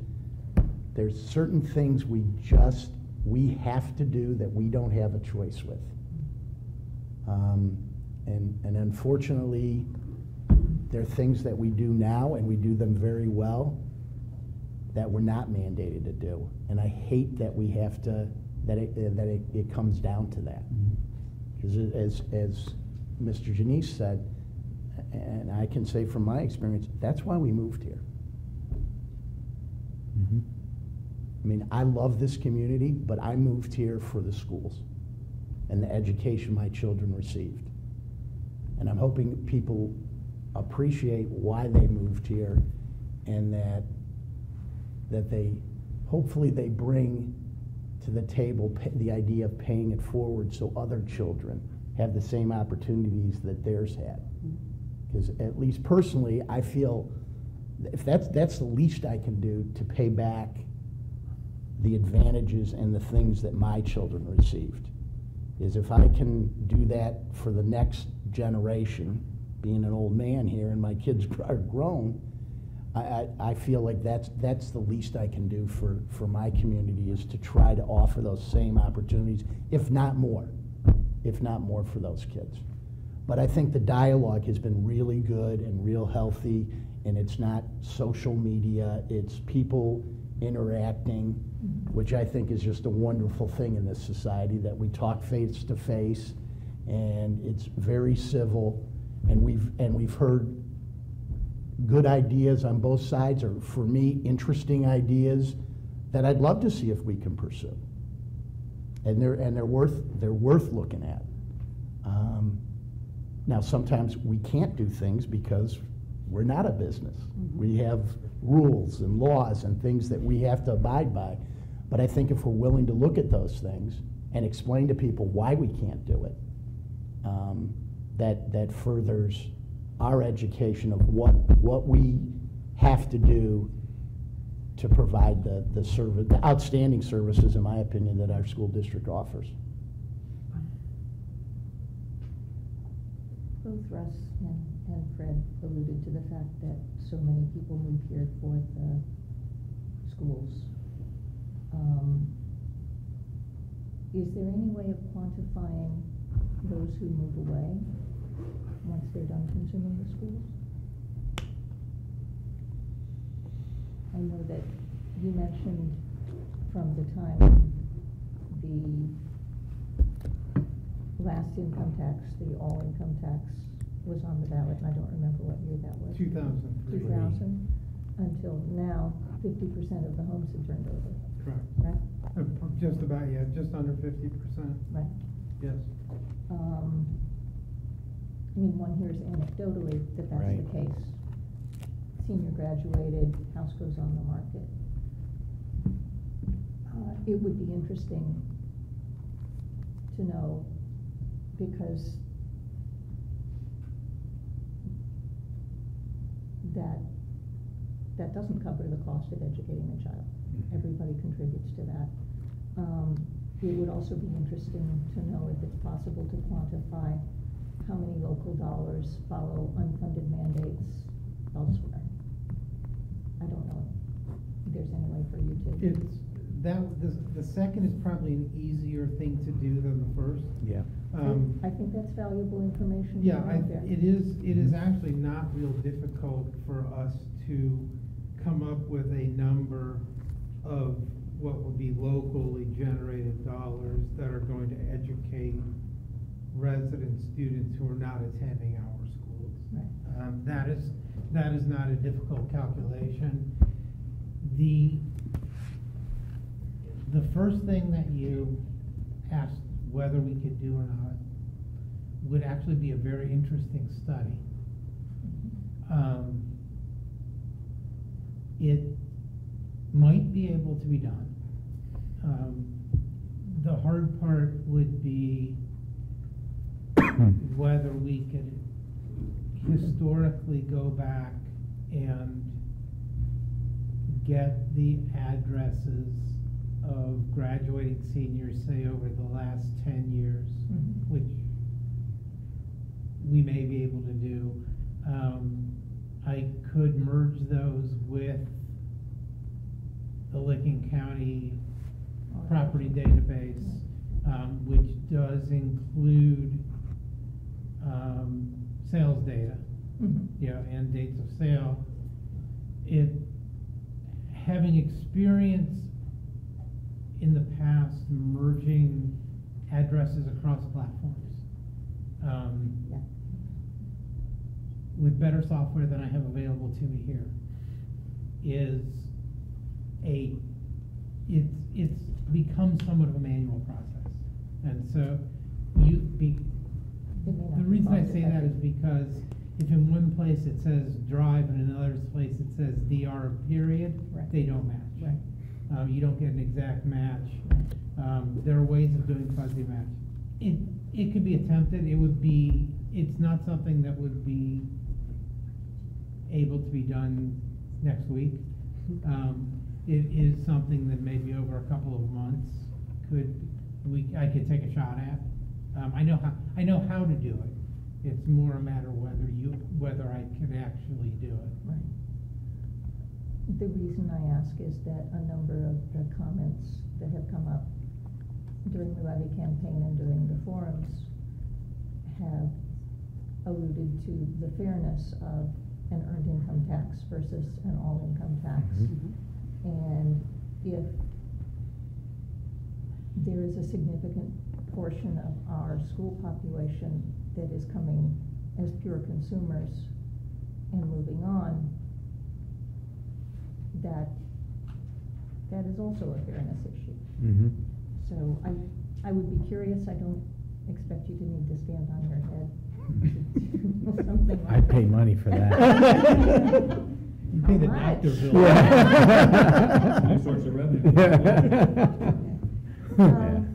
there's certain things we just, we have to do that we don't have a choice with. Um, And, and unfortunately, there are things that we do now, and we do them very well, that we're not mandated to do. And I hate that we have to, that it, that it, it comes down to that. Because as, as Mr. Janice said, and I can say from my experience, that's why we moved here. Mhm. I mean, I love this community, but I moved here for the schools and the education my children received. And I'm hoping people appreciate why they moved here and that, that they, hopefully they bring to the table the idea of paying it forward so other children have the same opportunities that theirs had. Mm-hmm. Because at least personally, I feel if that's, that's the least I can do to pay back the advantages and the things that my children received, is if I can do that for the next generation, being an old man here and my kids *laughs* are grown, I, I, I feel like that's, that's the least I can do for, for my community is to try to offer those same opportunities, if not more, if not more for those kids. But I think the dialogue has been really good and real healthy, and it's not social media, it's people interacting, mm-hmm. which I think is just a wonderful thing in this society, that we talk face to face, and it's very civil, and we've, and we've heard good ideas on both sides, or for me, interesting ideas that I'd love to see if we can pursue. And they're, and they're worth, they're worth looking at. Um, Now, sometimes we can't do things because we're not a business. We have rules and laws and things that we have to abide by. But I think if we're willing to look at those things and explain to people why we can't do it, um, that, that furthers our education of what, what we have to do to provide the, the service, the outstanding services, in my opinion, that our school district offers. Both Russ and, and Fred alluded to the fact that so many people move here for the schools. Um, Is there any way of quantifying those who move away once they're done consuming the schools? I know that you mentioned from the time the last income tax, the all income tax was on the ballot, and I don't remember what year that was. 2003. Two thousand, until now, fifty percent of the homes have turned over, Correct. right? Uh, Just about, yeah, just under fifty percent, Right. yes. Um, I mean, one hears anecdotally that that's Right. the case. Senior graduated, house goes on the market. Uh, it would be interesting to know, because that, that doesn't cover the cost of educating a child. Mhm. Everybody contributes to that. Um, it would also be interesting to know if it's possible to quantify how many local dollars follow unfunded mandates elsewhere. I don't know if there's any way for you to. It's, that, the, the second is probably an easier thing to do than the first. Yeah. Um, I think that's valuable information. Yeah, I, it is, it is actually not real difficult for us to come up with a number of what would be locally generated dollars that are going to educate resident students who are not attending our schools. Right. Um, that is, that is not a difficult calculation. The, the first thing that you asked whether we could do or not would actually be a very interesting study. Um, it might be able to be done. Um, the hard part would be *coughs* whether we could historically go back and get the addresses of graduating seniors, say, over the last ten years, Mhm. which we may be able to do. Um, I could merge those with the Licking County property database, um, which does include, um, sales data, Mhm. you know, and dates of sale. It, having experience in the past merging addresses across platforms, um, Yeah. with better software than I have available to me here, is a, it's, it's become somewhat of a manual process. And so, you, be, It may not the reason I say that is because if in one place it says drive and in another place it says DR period, Right. they don't match. Right. Um, you don't get an exact match. Um, there are ways of doing fuzzy match. It, it could be attempted, it would be, it's not something that would be able to be done next week. Um, it is something that maybe over a couple of months could, we, I could take a shot at. Um, I know how, I know how to do it. It's more a matter whether you, whether I can actually do it. Right. The reason I ask is that a number of the comments that have come up during the levy campaign and during the forums have alluded to the fairness of an earned income tax versus an all-income tax. Mhm. And if there is a significant portion of our school population that is coming as pure consumers and moving on, that, that is also a fairness issue. Mm-hmm. So I, I would be curious, I don't expect you to need to stand on your head. to do *laughs* Something like I'd pay that. money for that. *laughs* You pay the How doctor much? bill. Yeah. *laughs* Nice source of revenue. Um,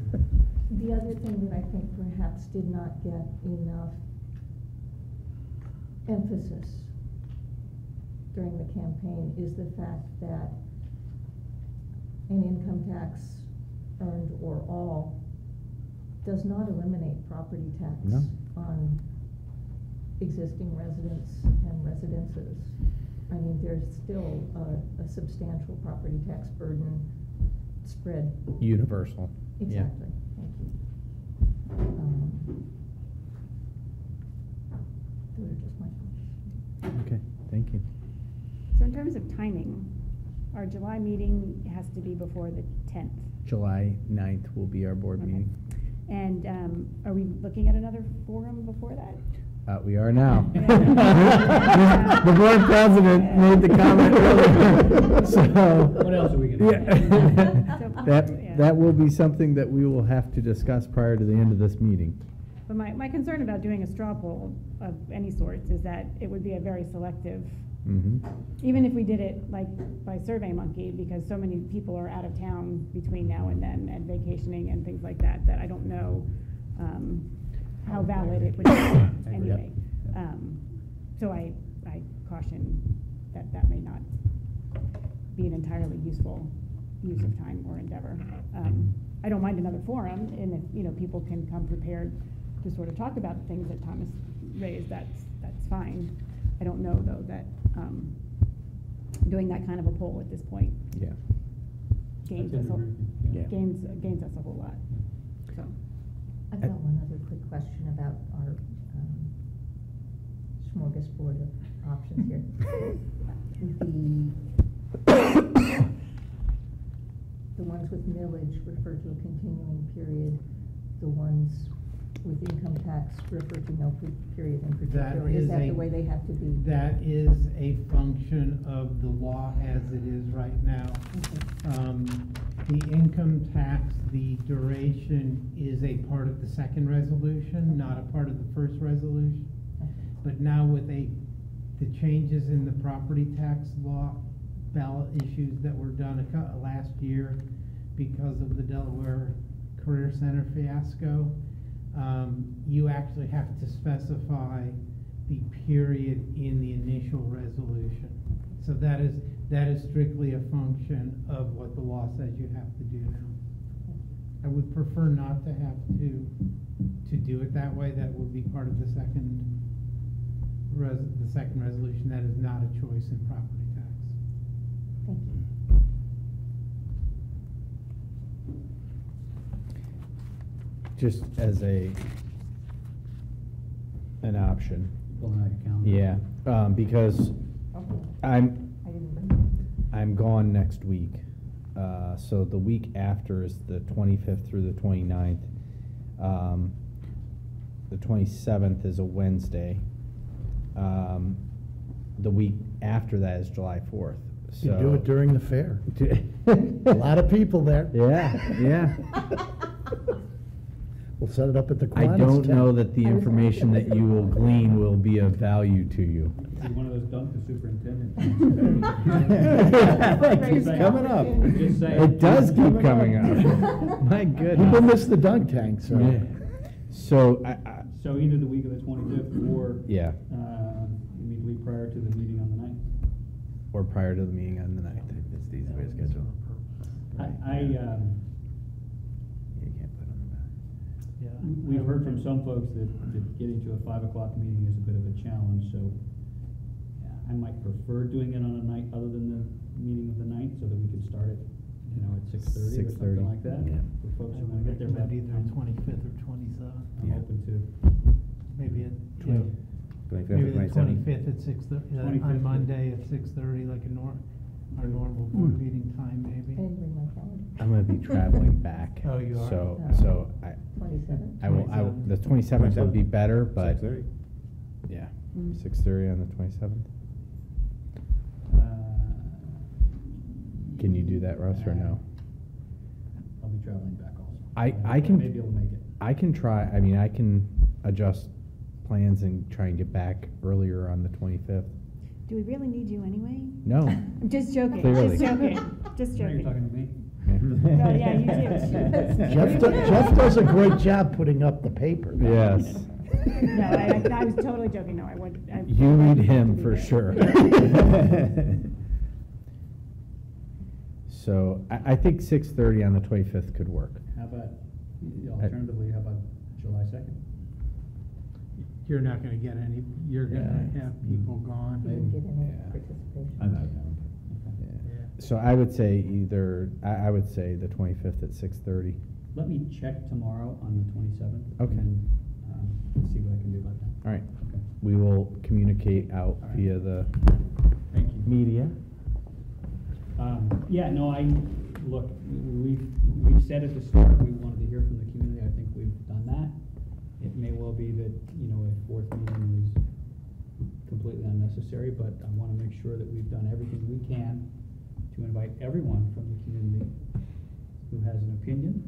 The other thing that I think perhaps did not get enough emphasis during the campaign is the fact that an income tax earned or all does not eliminate property tax No. on existing residents and residences. I mean, there's still a, a substantial property tax burden spread Universal, yeah. Exactly, thank you. Um, Those are just my thoughts. Okay, thank you. So in terms of timing, our July meeting has to be before the tenth. July 9th will be our board Okay. meeting. And, um, are we looking at another forum before that? Uh, we are now. *laughs* The board president made the comment earlier, so. What else are we gonna Yeah. do? That, that will be something that we will have to discuss prior to the end of this meeting. But my, my concern about doing a straw poll of any sorts is that it would be a very selective, Mhm. even if we did it like by Survey Monkey, because so many people are out of town between now and then and vacationing and things like that, that I don't know, um, how valid it would be *coughs* anyway. Um, so I, I caution that that may not be an entirely useful use of time or endeavor. Um, I don't mind another forum, and if, you know, people can come prepared to sort of talk about the things that Thomas raised, that's, that's fine. I don't know, though, that, um, doing that kind of a poll at this point Yeah. gains us, tend to agree. a- Yeah. gains, gains us a whole lot, so. I've got one other quick question about our um, smorgasbord of options here. *laughs* The, the ones with millage refer to a continuing period, the ones with income tax refer to no period in particular. Is is that a- the way they have to be? That is a function of the law as it is right now. Um, The income tax, the duration is a part of the second resolution, not a part of the first resolution. But now with a, the changes in the property tax law ballot issues that were done last year because of the Delaware Career Center fiasco, um, you actually have to specify the period in the initial resolution. So that is, that is strictly a function of what the law says you have to do now. I would prefer not to have to, to do it that way, that would be part of the second res, the second resolution, that is not a choice in property tax. Thank you. Just as a, an option. Pulling out your calendar. Yeah, um, because I'm, I didn't bring I'm gone next week. Uh, so the week after is the twenty-fifth through the 29th. Um, the twenty-seventh is a Wednesday. Um, the week after that is July fourth, so. You do it during the fair. *laughs* A lot of people there. Yeah, yeah. *laughs* We'll set it up at the I Kiwanis don't tent. know that the information that you will glean will be of value to you. Be one of those dunk the superintendent. *laughs* It keeps coming up. Just saying. It does keep coming up. *laughs* My goodness. People miss the dunk tank, so. Yeah. So, I, I, So either the week of the twenty-fifth or, yeah, uh, immediately prior to the meeting on the ninth. or prior to the meeting on the ninth. It's the easy way to schedule. I, I, um, You can't put it on the back. we- we've heard from some folks that, that getting to a five o'clock meeting is a bit of a challenge, so I might prefer doing it on a night other than the meeting of the ninth, so that we could start it, you know, at six thirty or 6:30, something like that. yeah. For folks who wanna get there, but Either I'm, twenty-fifth or twenty-seventh, I'm Yeah. open to. maybe at, yeah, 25th or maybe the 27th? twenty-fifth at six thirty, 25th. on Monday at six thirty, like a nor, our normal board Hmm. meeting time, I maybe. didn't bring my calendar. I'm gonna be traveling *laughs* back. Oh, you are? So, Oh. so I, Twenty-seven? I will, I, will- the twenty-seventh would be better, but, 6:30. yeah, Mm. six-thirty on the twenty-seventh. Uh, Can you do that, Russ, or no? I'll be traveling back also. I- I can- may be able to make it. I can try, I mean, I can adjust plans and try and get back earlier on the twenty-fifth. Do we really need you anyway? No. *laughs* I'm just joking, Clearly. just joking, just Now you're joking. talking to me. No, *laughs* oh, yeah, you do. *laughs* Jeff, do- Jeff does a great job putting up the paper. Yes. No, I, I I was totally joking, no, I would. I- You I'd need like to him for there. sure. *laughs* So I, I think six-thirty on the twenty-fifth could work. How about, uh, alternatively, how about July second? You're not gonna get any, you're gonna Yeah. have people You gone. didn't get any Yeah. participation. I'm out of town. Yeah. Yeah. So I would say either, I, I would say the twenty-fifth at six-thirty. Let me check tomorrow on the twenty-seventh. Okay. And, um, see what I can do about that. All right. Okay. We will communicate out All right. via the Thank you. media. Um, yeah, no, I, look, we've, we've said at the start, we wanted to hear from the community, I think we've done that. It may well be that, you know, a fourth meeting is completely unnecessary, but I wanna make sure that we've done everything we can to invite everyone from the community who has an opinion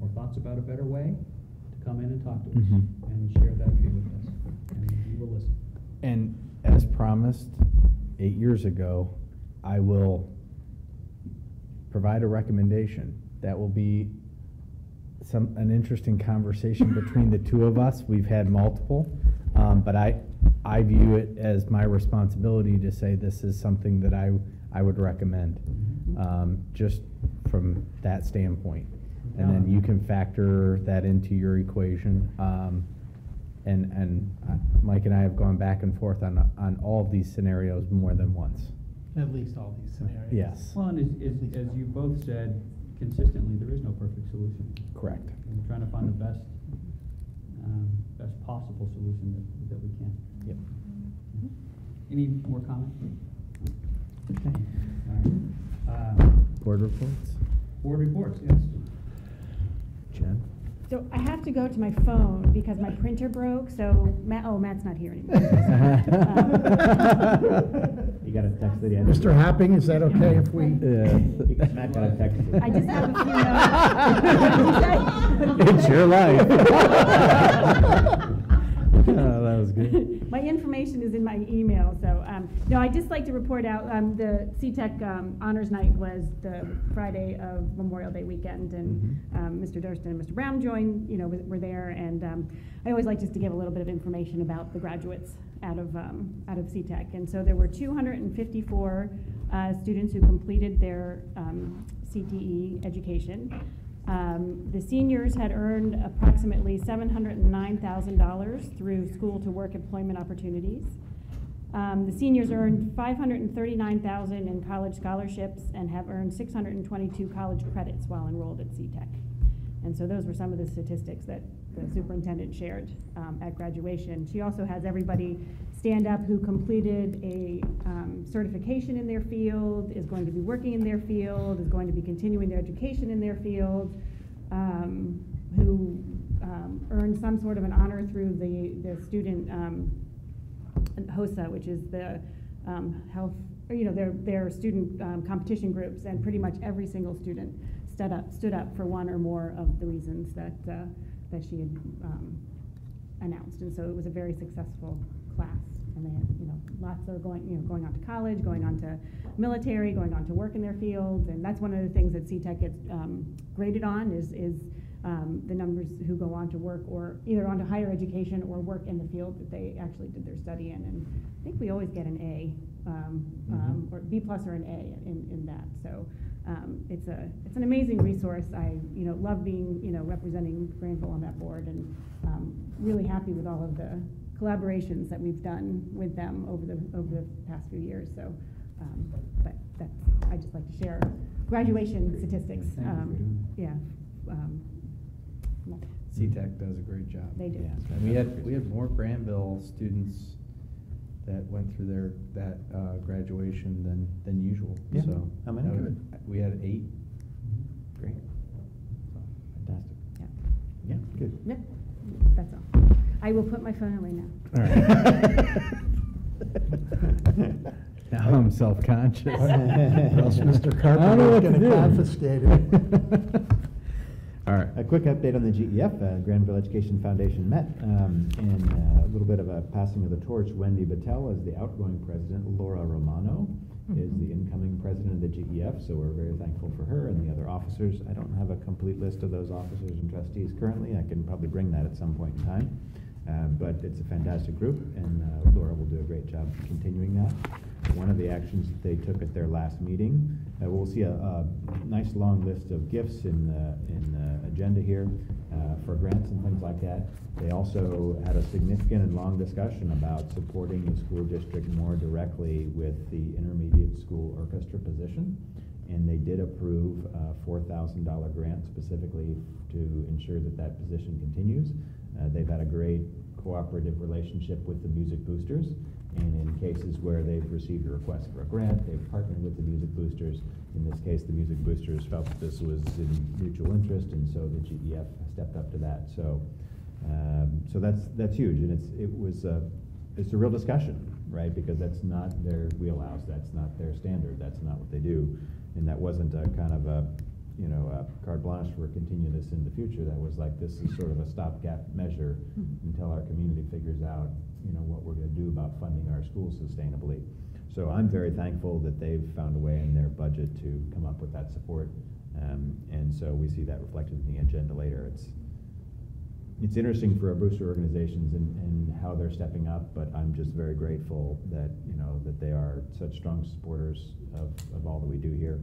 or thoughts about a better way to come in and talk to us Mhm. and share that view with us, and we will listen. And as promised, eight years ago, I will provide a recommendation. That will be some, an interesting conversation *laughs* between the two of us. We've had multiple. Um, but I, I view it as my responsibility to say this is something that I, I would recommend, um, just from that standpoint. And then you can factor that into your equation. Um, and, and uh, Mike and I have gone back and forth on, on all of these scenarios more than once. At least all these scenarios. Yes. Well, and as, as, as you both said consistently, there is no perfect solution. Correct. And we're trying to find the best, um, best possible solution that, that we can. Yep. Any more comments? Okay. All right. Uh, Board reports? Board reports, yes. Jen? So I have to go to my phone because my printer broke, so Matt, oh, Matt's not here anymore. *laughs* You got a text that he had? Mr. Happing, is that okay if we? Matt got a text. I just have a few notes. *laughs* *laughs* It's your life. *laughs* Oh, that was good. *laughs* My information is in my email, so, um, no, I'd just like to report out, um, the CTEC, um, Honors Night was the Friday of Memorial Day weekend, and, um, Mr. Durston and Mr. Brown joined, you know, were there, and, um, I always like just to give a little bit of information about the graduates out of, um, out of CTEC. And so there were two hundred and fifty-four, uh, students who completed their, um, CTE education. Um, the seniors had earned approximately seven hundred and nine thousand dollars through school-to-work employment opportunities. Um, the seniors earned 539,000 dollars in college scholarships and have earned six hundred and twenty-two college credits while enrolled at CTEC. And so those were some of the statistics that the superintendent shared um, at graduation. She also has everybody stand up who completed a um, certification in their field, is going to be working in their field, is going to be continuing their education in their field, um, who um, earned some sort of an honor through the, the student um, HOSA, which is the um, health, or, you know, their, their student um, competition groups, and pretty much every single student stood up, stood up for one or more of the reasons that, uh, that she had announced. And so it was a very successful class. And they you know, lots are going, you know, going on to college, going on to military, going on to work in their fields. And that's one of the things that CTEC gets um, graded on is, is um, the numbers who go on to work or either on to higher education or work in the field that they actually did their study in. And I think we always get an A, um, um, or B plus or an A in, in that. So um, it's a it's an amazing resource. I you know love being you know representing Granville on that board and um, really happy with all of the collaborations that we've done with them over the over the past few years. So, um, but that's I just like to share graduation statistics. Thank you for Um, yeah. Um, CTEC does a great job. They do. And we had, we had more Granville students that went through their, that, uh, graduation than, than usual, Yeah. so. How many? that was- We had eight. Great. So, Fantastic. yeah. Yeah, good. Yeah. That's all. I will put my phone away now. All right. *laughs* Now I'm self-conscious. Or else Mr. I don't know Carpenter's gonna confiscate it. *laughs* All right, a quick update on the GEF, uh, Granville Education Foundation met, um, and uh, a little bit of a passing of the torch. Wendy Battelle is the outgoing president, Laura Romano is the incoming president of the GEF, so we're very thankful for her and the other officers. I don't have a complete list of those officers and trustees currently, I can probably bring that at some point in time. Uh, but it's a fantastic group, and uh, Laura will do a great job continuing that. One of the actions that they took at their last meeting, uh, we'll see a, a nice long list of gifts in the, in the agenda here uh, for grants and things like that. They also had a significant and long discussion about supporting the school district more directly with the intermediate school orchestra position. And they did approve a thousand dollar grant specifically to ensure that that position continues. Uh, they've had a great cooperative relationship with the Music Boosters. And in cases where they've received a request for a grant, they've partnered with the Music Boosters. In this case, the Music Boosters felt that this was in mutual interest, and so the GEF stepped up to that. So Um, so that's, that's huge, and it's, it was, uh, it's a real discussion, right? Because that's not their wheelhouse, that's not their standard, that's not what they do. And that wasn't a kind of a, you know, a carte blanche for continuing this in the future, that was like, this is sort of a stopgap measure until our community figures out, you know, what we're gonna do about funding our schools sustainably. So I'm very thankful that they've found a way in their budget to come up with that support. Um, and so we see that reflected in the agenda later. It's, it's interesting for our booster organizations and, and how they're stepping up, but I'm just very grateful that, you know, that they are such strong supporters of, of all that we do here.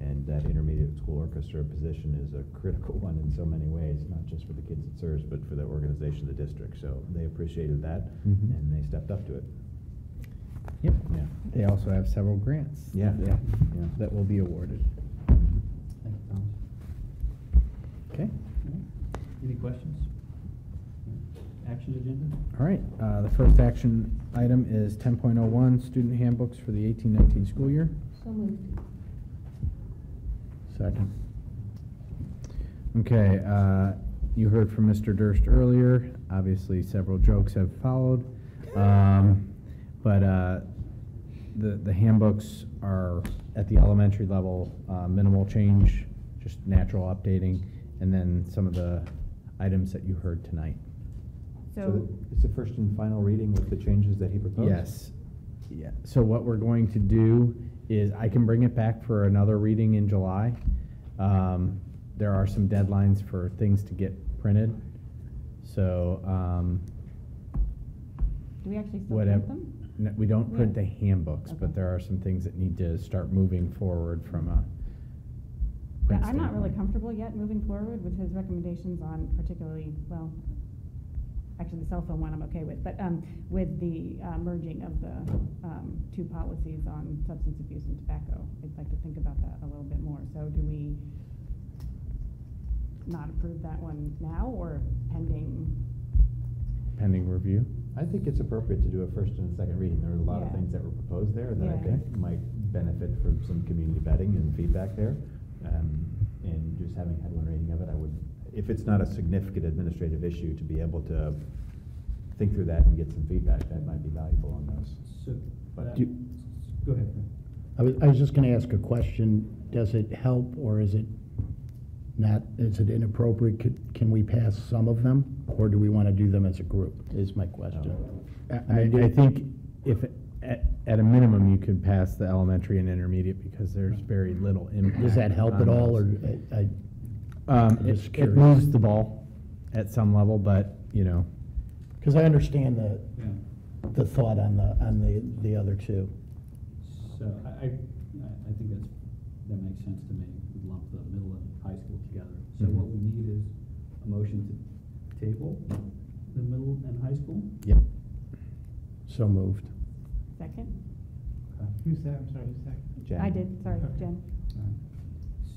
And that intermediate school orchestra position is a critical *laughs* one in so many ways, not just for the kids it serves, but for the organization of the district. So they appreciated that Mhm. and they stepped up to it. Yep. Yeah. They also have several grants. Yeah. Yeah, Yeah. that will be awarded. Thank you, Thomas. Okay, Any questions? Action agenda? all right. Uh, the first action item is ten point oh one, student handbooks for the eighteen nineteen school year. So moved. Second. Okay, uh, you heard from Mr. Durst earlier. Obviously, several jokes have followed. Um, but, uh, the, the handbooks are at the elementary level, uh, minimal change, just natural updating, and then some of the items that you heard tonight. So th- it's the first and final reading with the changes that he proposed? Yes. Yeah, so what we're going to do is I can bring it back for another reading in July. Um, there are some deadlines for things to get printed, so, um, Do we actually still whatever. print them? n- We don't print the handbooks, but there are some things that need to start moving forward from a. Yeah, print I'm not really standpoint. comfortable yet moving forward with his recommendations on particularly, well, actually, the cell phone one I'm okay with, but, um, with the, uh, merging of the, um, two policies on substance abuse and tobacco. I'd like to think about that a little bit more. So do we not approve that one now or pending? Pending review. I think it's appropriate to do a first and a second reading. There were a lot of things that were proposed there that I Yeah. think might benefit from some community vetting and feedback there. Um, and just having had one reading of it, I would, if it's not a significant administrative issue, to be able to think through that and get some feedback, that might be valuable on those. So, But- uh, Do- go ahead. I was, I was just gonna ask a question. Does it help or is it not, is it inappropriate? Could, can we pass some of them? Or do we wanna do them as a group, is my question. I, I think if, at, at a minimum, you could pass the elementary and intermediate because there's very little impact. Does that help at on all, or. I, I- Um, I'm it, just it curious. moves the ball at some level, but, you know, cause I understand the, Yeah. the thought on the, on the, the other two. So I, I, I think that's, that makes sense to me, We lump the middle and high school together. So Mhm. what we need is a motion to table the middle and high school? Yep. So moved. Second? Who's that? I'm sorry, who's that? Jen? I did, sorry, Okay. Jen.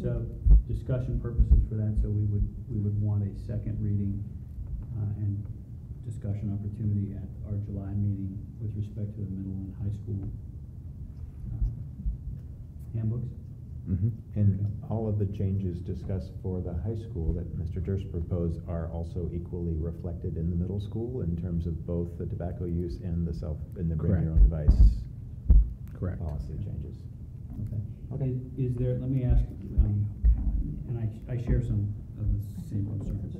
So, discussion purposes for that, so we would, we would want a second reading, uh, and discussion opportunity at our July meeting with respect to the middle and high school uh, handbooks. mhm. And all of the changes discussed for the high school that Mr. Durst proposed are also equally reflected in the middle school in terms of both the tobacco use and the self, and the bring your own device correct. policy changes. Okay. Okay. Is- there, let me ask, um, and I, I share some of the same concerns.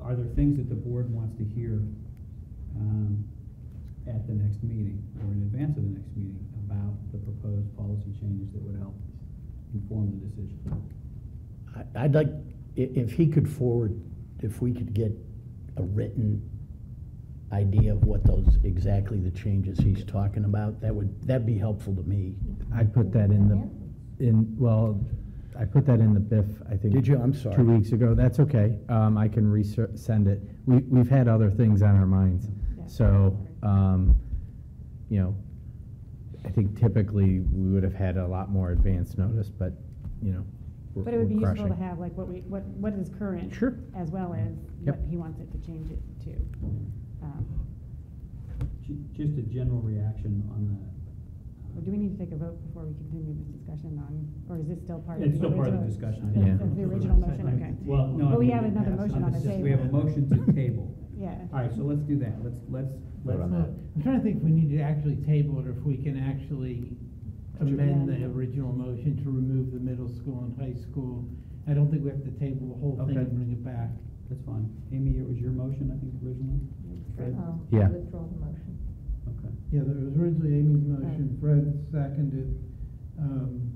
Are there things that the board wants to hear, um, at the next meeting or in advance of the next meeting about the proposed policy changes that would help inform the decision? I'd like, if he could forward, if we could get a written idea of what those, exactly the changes he's talking about, that would, that'd be helpful to me. I'd put that in the, in, well, I put that in the BIF, I think. Did you? I'm sorry. Two weeks ago, that's okay, um, I can resend it. We, we've had other things on our minds, so, um, you know, I think typically we would have had a lot more advance notice, but, you know, we're But it would be we're useful to crushing. have, like, what we, what, what is current. Sure. As well as Yep. what he wants it to change it to. Um, Ju- Just a general reaction on the, Or do we need to take a vote before we continue this discussion on, or is this still part of the discussion? It's original? still part of the discussion. I The- think. The the original motion, okay. Well, no. But we have another yes, motion on the just- table. We have a motion to *laughs* table. Yeah. All right, so let's do that. Let's, let's, let's. on that. I'm trying to think if we need to actually table it, or if we can actually amend the original motion to remove the middle school and high school. I don't think we have to table the whole thing Okay. and bring it back. That's fine. Amy, it was your motion, I think, originally? Fred? Um, Yeah. Withdraw the motion. Okay. Yeah, there was originally Amy's motion, Fred seconded. Um,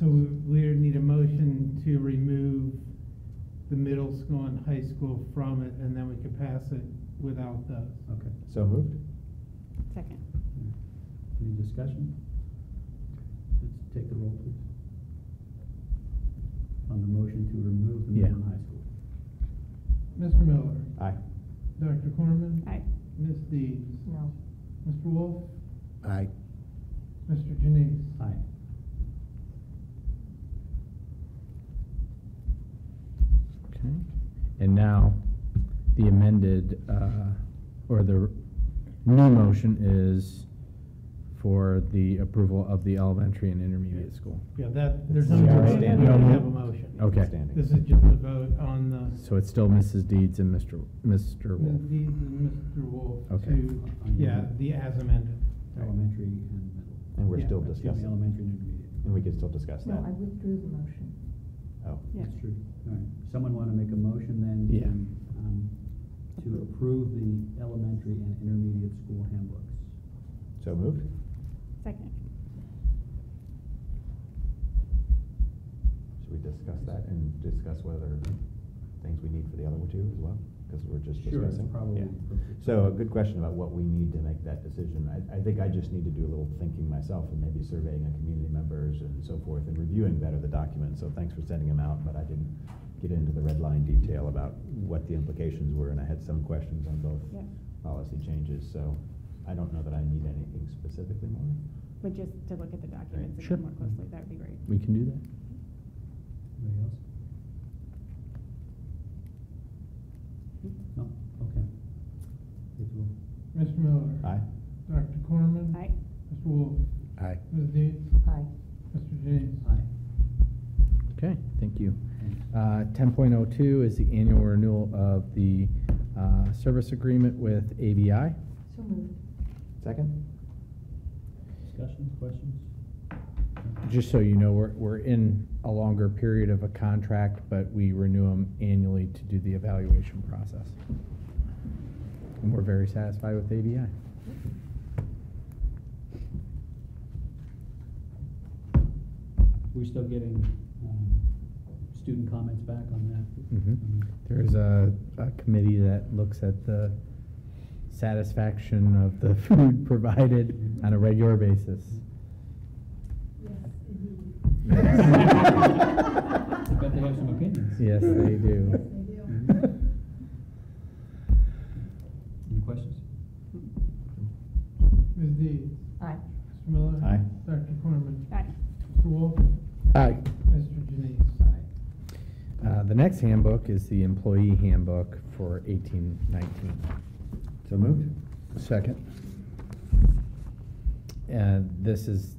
So we we need a motion to remove the middle school and high school from it, and then we can pass it without those. Okay. So moved? Second. Any discussion? Let's take the roll, please. On the motion to remove the Yeah. middle and high school. Mr. Miller, Aye. Dr. Corman, Aye. Ms. Deeds, No. Mr. Wolf, Aye. Mr. Janice. Aye. Okay. And now, the amended, uh, or the new motion is for the approval of the elementary and intermediate school. Yeah, that, there's no, Yeah, we right. don't No, no. have a motion. Okay. Standing. This is just a vote on the, So it's still Mrs. Deeds and Mr. Mr. Wolf. Ms. Deeds and Mr. Wolf Okay. to, yeah, the as amended. Elementary and middle. And we're Yeah, still Excuse me, discussing. Elementary and intermediate. And we can still discuss No, that. I withdrew the motion. Oh. Yeah. That's true. All right. Someone want to make a motion then? to, Yeah. um, To approve the elementary and intermediate school handbooks. So moved? Second. Should we discuss that and discuss whether things we need for the other two as well? Because we're just Sure, discussing. probably Yeah. So a good question about what we need to make that decision. I, I think I just need to do a little thinking myself and maybe surveying our community members and so forth and reviewing better the documents. So thanks for sending them out, but I didn't get into the red line detail about what the implications were and I had some questions on both Yeah. policy changes. So I don't know that I need anything specifically more. But just to look at the documents Sure. again more closely, that would be great. We can do that. Anybody else? No? Okay. Take the roll. Mr. Miller. Aye. Dr. Corman. Aye. Mr. Wolf. Aye. Ms. Deeds. Aye. Mr. Janice. Aye. Okay, thank you. Uh, ten point oh two is the annual renewal of the, uh, service agreement with AVI. So moved. Second? Discussions, questions? Just so you know, we're, we're in a longer period of a contract, but we renew them annually to do the evaluation process. And we're very satisfied with AVI. We're still getting, um, student comments back on that? Mhm. Um, There's a, a committee that looks at the satisfaction of the *laughs* food provided on a regular basis. I *laughs* bet they have some opinions. Yes, they do. Mhm. Any questions? Ms. Deeds. Aye. Mr. Miller. Aye. Dr. Corman. Aye. Mr. Wolf. Aye. Mr. Janice. Uh, the next handbook is the employee handbook for eighteen nineteen. So moved? Second. And this is,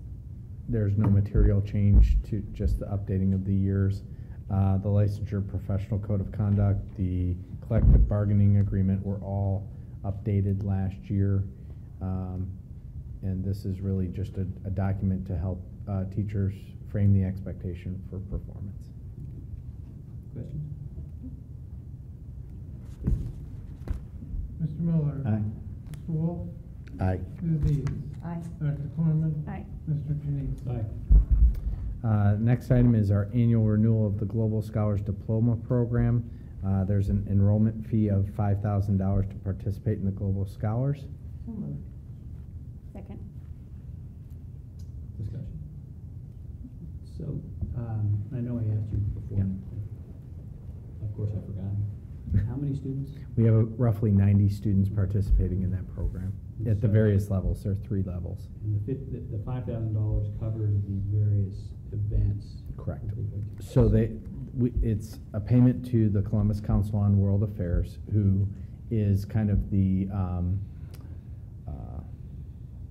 there's no material change to just the updating of the years. Uh, the licensure professional code of conduct, the collective bargaining agreement were all updated last year. Um, and this is really just a, a document to help, uh, teachers frame the expectation for performance. Questions? Mr. Miller. Aye. Mr. Wolf. Aye. Ms. Deeds. Aye. Dr. Corman. Aye. Mr. Janice. Aye. Uh, Next item is our annual renewal of the Global Scholars Diploma Program. Uh, There's an enrollment fee of $5,000 to participate in the Global Scholars. So moved. Second. Discussion? So, um, I know I asked you before. Yeah. Of course, I forgot. How many students? We have roughly 90 students participating in that program at the various levels. There are three levels. And the the, the five thousand dollars covers the various events. Correct. that they go to. So they, we, it's a payment to the Columbus Council on World Affairs, who is kind of the, um, uh,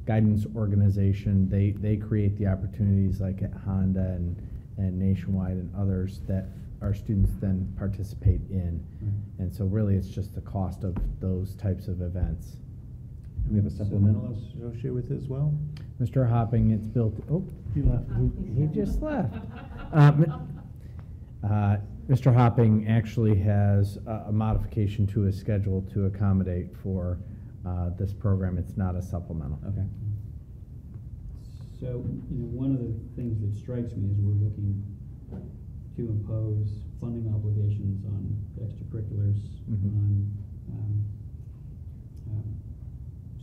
guidance organization. They, they create the opportunities like at Honda and, and Nationwide and others that our students then participate in. And so really, it's just the cost of those types of events. And we have a supplemental associated with it as well? Mr. Hopping, it's built, oh, he left, he, he just left. Um, uh, Mr. Hopping actually has a, a modification to his schedule to accommodate for, uh, this program. It's not a supplemental. Okay. So, you know, one of the things that strikes me is we're looking to impose funding obligations on extracurriculars, Mhm. on, um, um,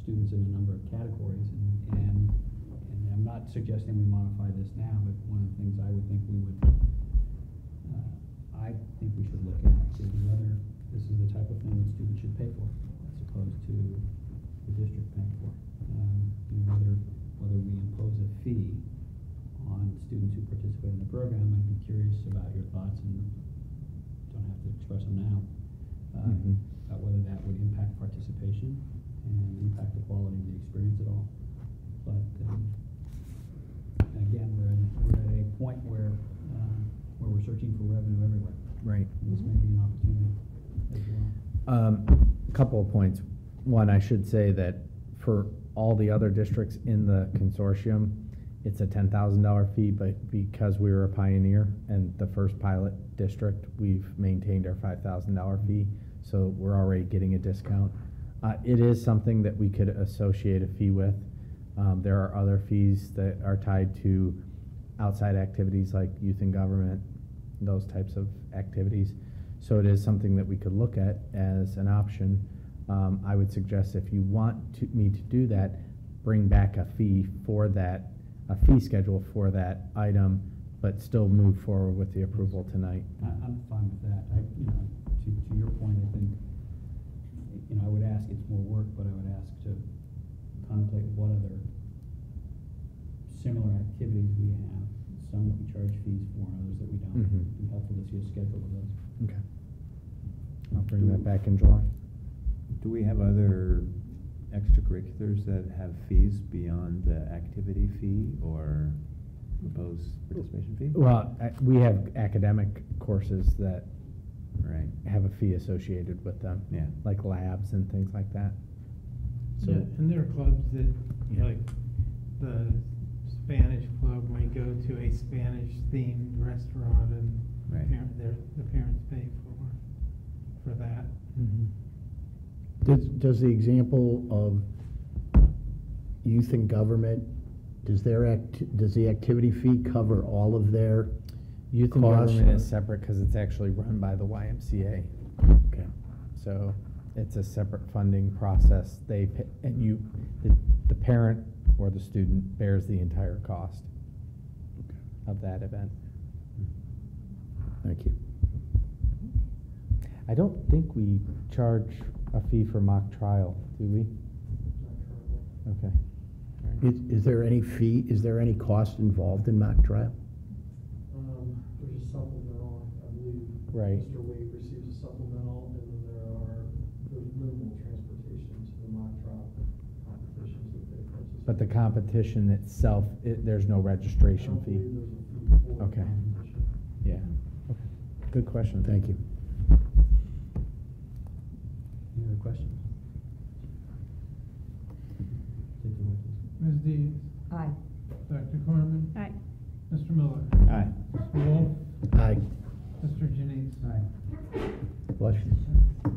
students in a number of categories, and, and, and I'm not suggesting we modify this now, but one of the things I would think we would, uh, I think we should look at is whether this is the type of thing that students should pay for, as opposed to the district paying for. Um, you know, whether, whether we impose a fee on students who participate in the program, I'd be curious about your thoughts, and don't have to express them now, uh, Mhm. about whether that would impact participation and impact the quality of the experience at all. But, um, again, we're, in- we're at a point where, uh, where we're searching for revenue everywhere. Right. And This may be an opportunity as well. Um, a couple of points. One, I should say that for all the other districts in the consortium, it's a ten thousand dollar fee, but because we were a pioneer and the first pilot district, we've maintained our five thousand dollar fee, so we're already getting a discount. Uh, it is something that we could associate a fee with. Um, there are other fees that are tied to outside activities like youth and government, those types of activities. So it is something that we could look at as an option. Um, I would suggest if you want to, me to do that, bring back a fee for that, a fee schedule for that item, but still move forward with the approval tonight. I, I'm fine with that. I, you know, to, to your point, I think, you know, I would ask, it's more work, but I would ask to contemplate what other similar activities we have, some that we charge fees for and others that we don't. Mhm. It'd be helpful to see a schedule of those. Okay. I'll bring that back in July. Do we have other extracurriculars that have fees beyond the activity fee or proposed participation fee? Well, I- we have academic courses that Right. have a fee associated with them. Yeah. Like labs and things like that. So, Yeah, and there are clubs that, Yeah. like, the Spanish club might go to a Spanish-themed restaurant and Right. parent, their, the parents pay for, for that. Mhm. Does, does the example of youth and government, does their act, does the activity fee cover all of their Youth and costs? government is separate because it's actually run by the YMCA. Okay. So it's a separate funding process. They, pa- and you, the, the parent or the student bears the entire cost of that event. Thank you. I don't think we charge a fee for mock trial, do we? Okay. Is, is there any fee, is there any cost involved in mock trial? Um, there's a supplemental, I believe. Right. Mr. Wade receives a supplemental, and then there are, there's minimal transportation to the mock trial competitions that they participate. But the competition itself, it, there's no registration I don't fee? believe there's a fee for Okay. competition. Yeah. Okay. Good question. Thank you. Any other questions? Take the. Ms. Deeds? Aye. Dr. Corman? Aye. Mr. Miller? Aye. Mr. Wolf? Aye. Mr. Janice? Bless you.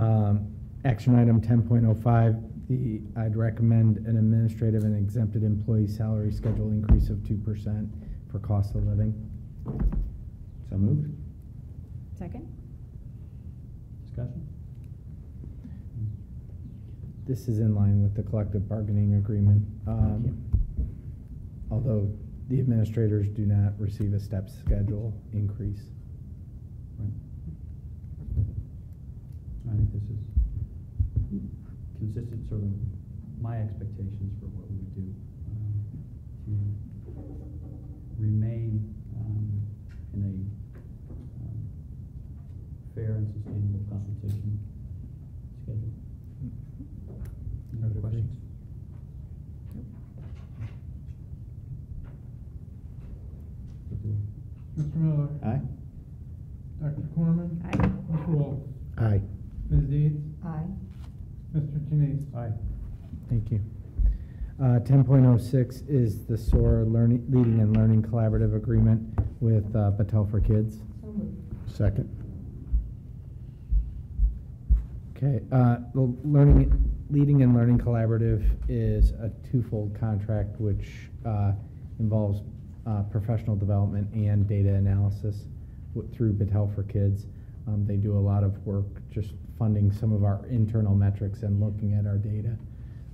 Um, action item ten point oh five, the, I'd recommend an administrative and exempted employee salary schedule increase of two percent for cost of living. So moved? Second? Discussion? This is in line with the collective bargaining agreement. Um, although the administrators do not receive a step schedule increase. Right. I think this is consistent, sort of, my expectations for what we would do, um, to remain, um, in a, fair and sustainable competition schedule. Any other questions? Mr. Miller. Aye. Dr. Corman. Aye. Mr. Wolf. Aye. Ms. Deeds. Aye. Mr. Janice. Aye. Thank you. Uh, 10.06 is the SOAR Learning, Leading and Learning Collaborative Agreement with uh, Battelle for Kids. So Second. Okay, uh, the Learning, Leading and Learning Collaborative is a twofold contract which, uh, involves, uh, professional development and data analysis through Battelle for Kids. Um, they do a lot of work just funding some of our internal metrics and looking at our data.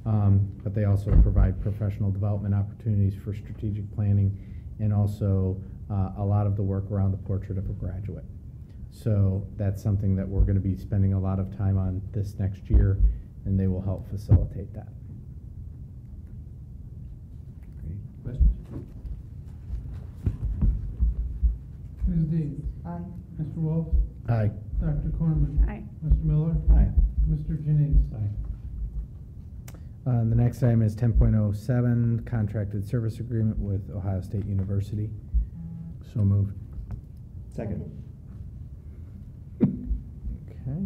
Um, but they also provide professional development opportunities for strategic planning and also, uh, a lot of the work around the portrait of a graduate. So that's something that we're gonna be spending a lot of time on this next year, and they will help facilitate that. Great. Questions? Ms. Deeds? Aye. Mr. Wolf? Aye. Dr. Corman? Aye. Mr. Miller? Aye. Mr. Janus? Uh, the next item is ten point oh seven, contracted service agreement with Ohio State University. So moved. Second. Okay.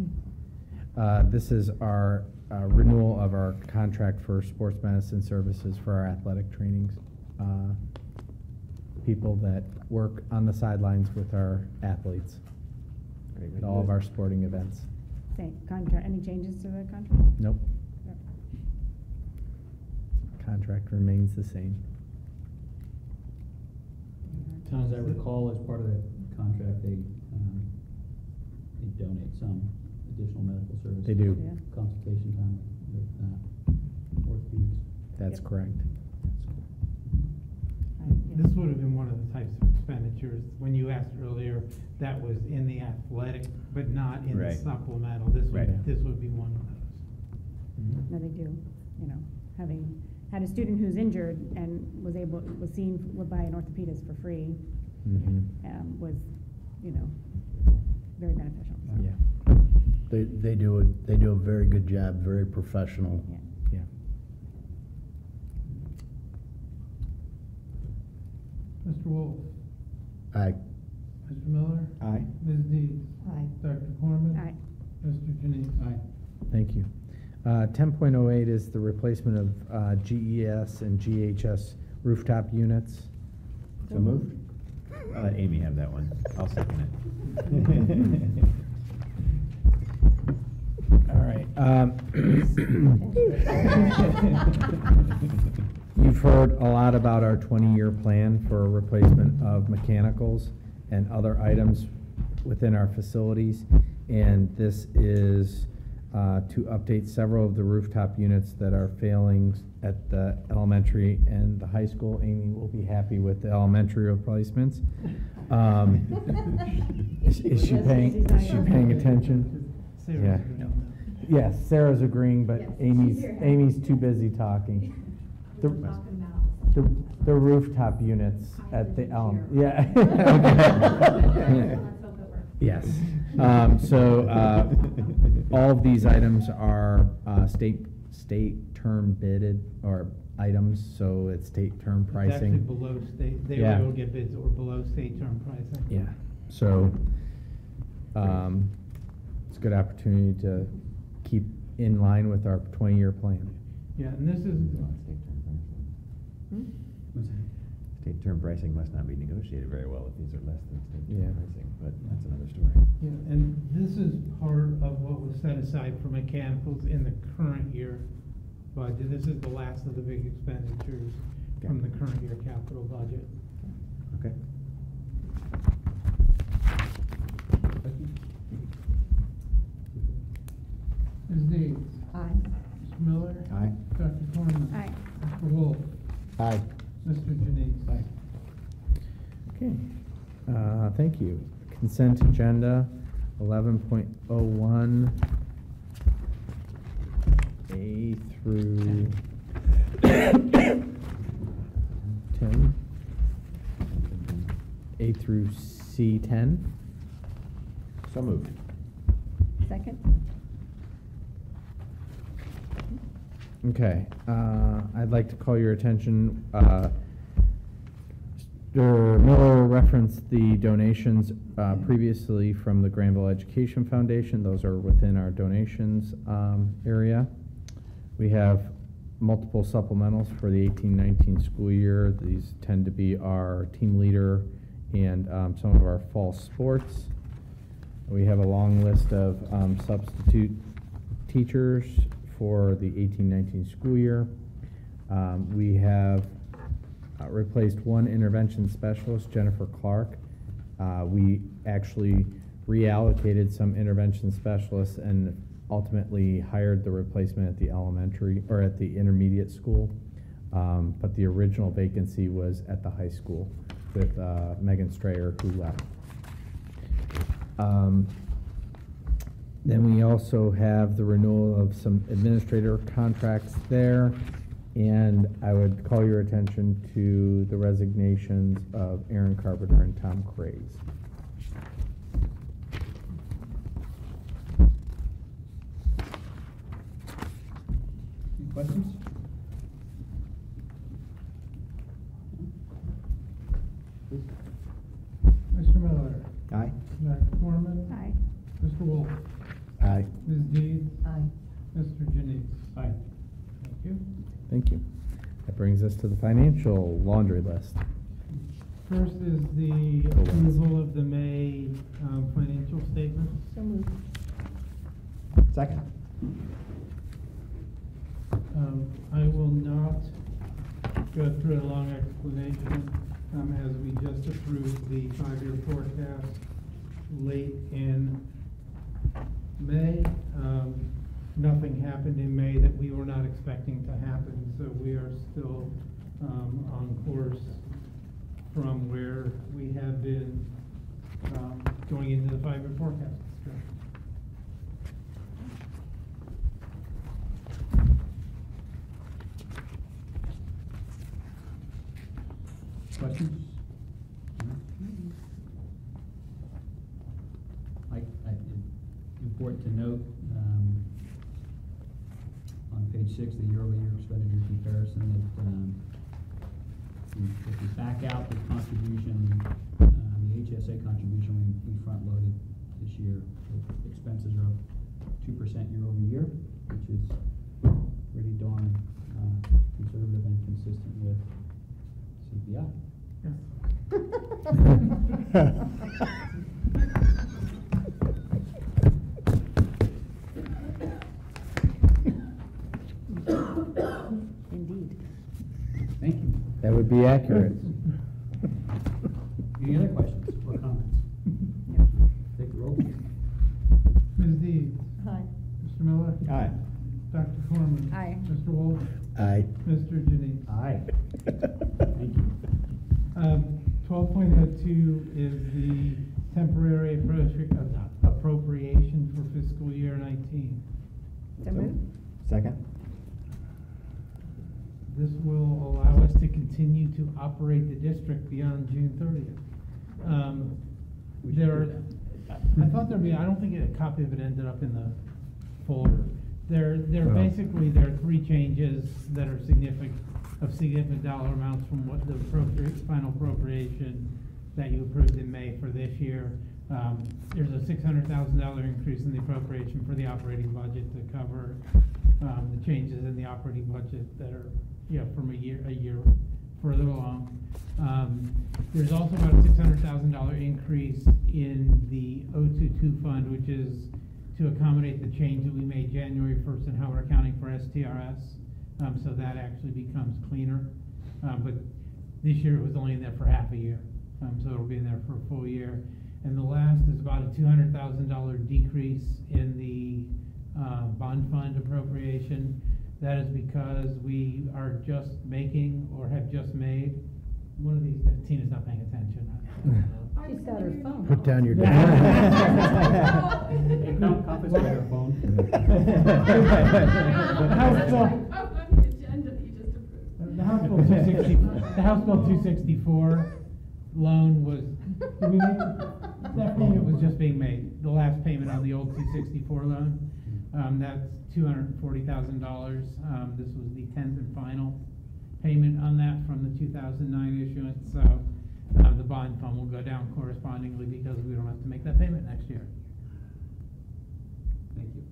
Uh, this is our uh, renewal of our contract for sports medicine services for our athletic trainings. uh, People that work on the sidelines with our athletes Great. at all of our sporting events. Same contract, any changes to the contract? Nope, Yep. contract remains the same. Tom, as I recall, as part of that contract, they donate some additional medical services. They do. Yeah. Consultation time with, uh, orthopedics. That's Yep. correct. This would have been one of the types of expenditures, when you asked earlier, that was in the athletic, but not in the Right. supplemental. This Right. would, this would be one of those. No, they do, you know, having had a student who's injured and was able, was seen by an orthopedist for free, Mhm. um, was, you know, very beneficial. so. Yeah, They, they do, a they do a very good job, very professional. Yeah. yeah. Mr. Wolf? Aye. Mr. Miller? Aye. Ms. Deeds? Aye. Dr. Corman? Aye. Mr. Janus? Aye. Thank you. Uh, ten point oh eight is the replacement of, uh, GES and GHS rooftop units. So moved. I'll let Amy have that one. I'll second it. All right. *laughs* um, *clears throat* You've heard a lot about our twenty-year plan for replacement of mechanicals and other items within our facilities. And this is uh, to update several of the rooftop units that are failing at the elementary and the high school. Amy will be happy with the elementary replacements. Um, *laughs* Is is she paying, is she paying attention? Sarah's Yeah. agreeing Yes, Sarah's agreeing, but Yes, Amy's, here. Amy's too busy talking. *laughs* The, We're talking about. the, the rooftop units at the Elm, yeah. *laughs* Let's hope it works. Yes, um, so, uh, all of these items are, uh, state, state term bidded, or items, so it's state term that. It's actually pricing. below state, they were Yeah. able to get bids that were below state term pricing. Yeah, so, um, it's a good opportunity to keep in line with our twenty-year plan. Yeah, and this is, What's that? State term pricing must not be negotiated very well if these are less than state Yeah. term pricing, but that's another story. yeah, and this is part of what was set aside for mechanicals in the current year budget. This is the last of the big expenditures from the current year capital budget. Okay. Ms. Deeds? Aye. Mr. Miller? Aye. Dr. Corman? Aye. Mr. Wolf? Aye. Mr. Janus? Okay, uh, thank you. Consent agenda, eleven point oh one. A through. *coughs* Ten. A through C ten. So moved. Second? Okay, uh, I'd like to call your attention, uh, Mr. Miller referenced the donations uh, previously from the Granville Education Foundation. Those are within our donations um, area. We have multiple supplementals for the 18-19 school year. These tend to be our team leader and um, some of our fall sports. We have a long list of um, substitute teachers for the 18-19 school year. Um, We have uh, replaced one intervention specialist, Jennifer Clark. Uh, We actually reallocated some intervention specialists and ultimately hired the replacement at the elementary, or at the intermediate school. Um, But the original vacancy was at the high school with uh, Megan Strayer, who left. Um, Then we also have the renewal of some administrator contracts there. And I would call your attention to the resignations of Aaron Carpenter and Tom Craze. Any questions? Please. Mr. Miller? Aye. Dr. Corman? Aye. Mr. Wolf? Aye. Ms. Deeds? Aye. Mr. Janice? Aye. Thank you. Thank you. That brings us to the financial laundry list. First is the Oh, approval of the May um, financial statements. So moved. Second. Um, I will not go through a long explanation, um, as we just approved the five-year forecast late in May. Um, nothing happened in May that we were not expecting to happen, so we are still, um, on course from where we have been, um, going into the five-year forecast discussion. Questions? I, I, important to note, um, on page six, the year-over-year expenditure comparison, that, um, if we back out the contribution, um, the HSA contribution, we, we front-loaded this year. Expenses are up two percent year-over-year, which is pretty darn, uh, conservative and consistent with CPI. Indeed. Thank you. That would be accurate. Any other questions or comments? Take the roll. please. Ms. Deeds? Aye. Mr. Miller? Aye. Dr. Corman? Aye. Mr. Wolf? Aye. Mr. Janice? Aye. *laughs* Thank you. Um, twelve point oh two is the temporary uh, appropriation for fiscal year nineteen. So moved. Second. This will allow us to continue to operate the district beyond June thirtieth. Um, there, are- I thought there'd be, I don't think a copy of it ended up in the folder. There, there, Oh. basically, there are three changes that are significant, of significant dollar amounts from what the final appropriation that you approved in May for this year. Um, there's a six hundred thousand dollar increase in the appropriation for the operating budget to cover, um, the changes in the operating budget that are, you know, from a year, a year further along. Um, there's also about a six hundred thousand dollar increase in the 022 fund, which is to accommodate the change that we made January first in how we're accounting for STRS. Um, so that actually becomes cleaner. Um, but this year it was only in there for half a year, um, so it'll be in there for a full year. And the last is about a two hundred thousand dollar decrease in the, uh, bond fund appropriation. That is because we are just making or have just made, one of these, Tina's not paying attention. *laughs* She's got her phone. Put down your. *laughs* Hey, don't confiscate her House *laughs* bill, Oh, on the agenda that you just approved. the House Bill two sixty, the House Bill two sixty-four loan was, did we make, that payment was just being made, the last payment on the old two sixty-four loan. Um, that's two hundred and forty thousand dollars, um, this was the tenth and final payment on that from the two thousand nine issuance, so the bond fund will go down correspondingly because we don't have to make that payment next year. Thank you.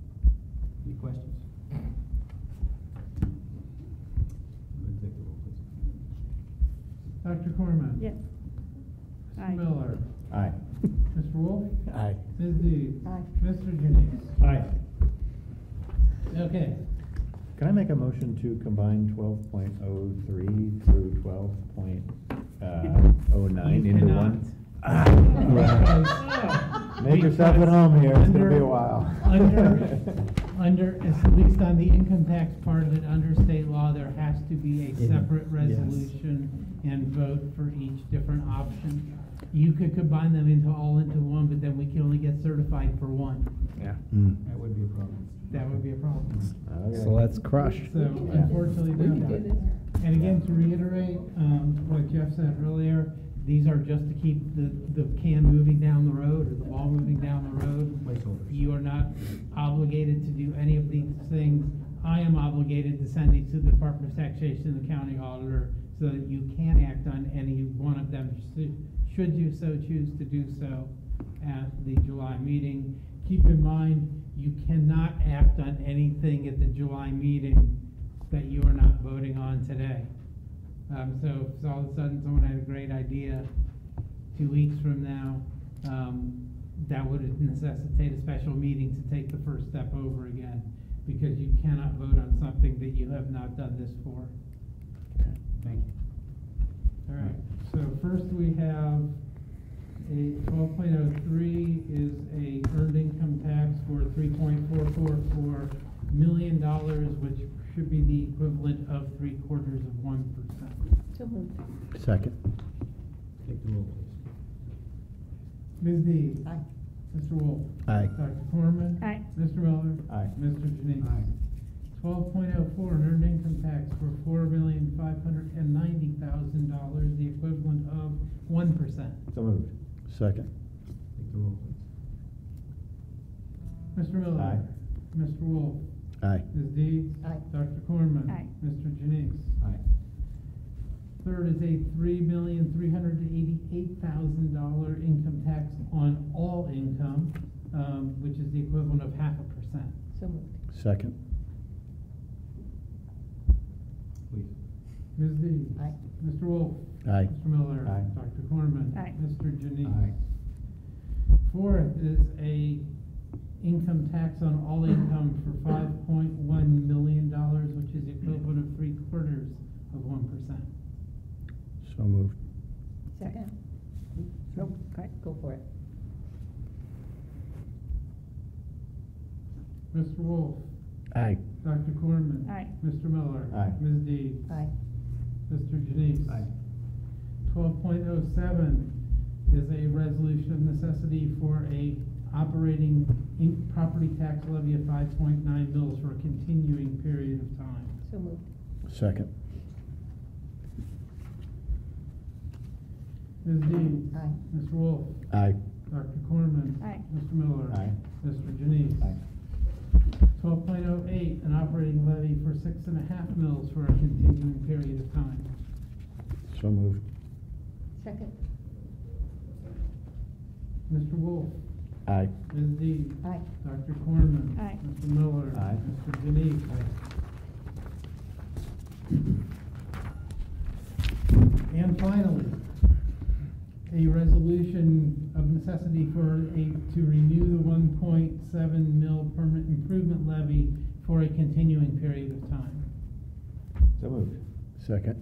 Any questions? Go ahead and take the roll, please. Dr. Corman? Yes. Aye. Mr. Miller? Aye. Mr. Wolf? Aye. Ms. Deeds? Aye. Mr. Janice? Aye. Okay. Can I make a motion to combine twelve point oh three through twelve point, uh, oh nine You into cannot. one? Make yourself at home here, it's gonna be a while. Under, *laughs* under, at least on the income tax part of it, under state law, there has to be a separate Yes. resolution and vote for each different option. You could combine them into, all into one, but then we can only get certified for one. Yeah. Mm. That would be a problem. That would be a problem. Okay. So let's crush. So unfortunately, no. And again, to reiterate, um, what Jeff said earlier, these are just to keep the, the can moving down the road or the ball moving down the road. Placeholders. You are not obligated to do any of these things. I am obligated to send these to the Department of Taxation and the county auditor so that you can act on any one of them, should- should you so choose to do so at the July meeting. Keep in mind, you cannot act on anything at the July meeting that you are not voting on today. Um, so if all of a sudden someone had a great idea two weeks from now, um, that would necessitate a special meeting to take the first step over again, because you cannot vote on something that you have not done this for. Okay, Thank you. All right, so first we have a twelve point oh three is a earned income tax for three point four four four million dollars, which should be the equivalent of three quarters of one percent. So moved. Second. Take the roll, please. Ms. Deeds? Aye. Mr. Wolf? Aye. Dr. Corman? Aye. Mr. Miller? Aye. Mr. Janine? Aye. Twelve point oh four, an earned income tax for four million five hundred and ninety thousand dollars, the equivalent of one percent. So moved. Second. Take the roll, please. Mr. Miller? Aye. Mr. Wolf? Aye. Ms. Deeds? Aye. Dr. Corman? Aye. Mr. Janice? Aye. Third is a three million, three hundred and eighty-eight thousand dollar income tax on all income, um, which is the equivalent of half a percent. So moved. Second. Please. Ms. Deeds? Aye. Mr. Wolf? Aye. Mr. Miller? Aye. Dr. Corman? Aye. Mr. Janice? Aye. Fourth is a income tax on all income for five point one million dollars, which is equivalent of three quarters of one percent. So moved. Second? Nope, okay. Go for it. Mr. Wolf? Aye. Dr. Corman? Aye. Mr. Miller? Aye. Ms. Deeds? Aye. Mr. Janice? Aye. Twelve point oh seven is a resolution of necessity for a operating in, property tax levy of five point nine mils for a continuing period of time. So moved. Second. Ms. Dean. Aye. Mr. Wolf? Aye. Dr. Corman? Aye. Mr. Miller? Aye. Mr. Janice? Aye. Twelve point oh eight, an operating levy for six and a half mils for a continuing period of time. So moved. Second? Mr. Wolf? Aye. Ms. Deeds? Aye. Dr. Corman? Aye. Mr. Miller? Aye. Mr. Janice? And finally, a resolution of necessity for a, to renew the one point seven mil permanent improvement levy for a continuing period of time. So moved. Second.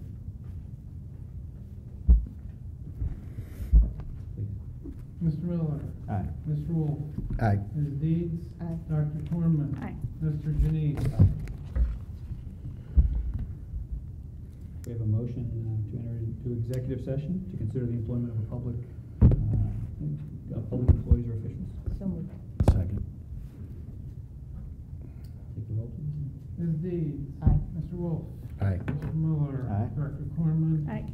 Mr. Miller? Aye. Mr. Wolf? Aye. Ms. Deeds? Aye. Dr. Corman? Aye. Mr. Janice? We have a motion uh, to enter into executive session to consider the employment of a public, uh, of public employees or officials. So moved. Second. Take the roll, please. Ms. Deeds? Aye. Mr. Wolf? Aye. Mr. Miller? Aye. Dr. Corman? Aye.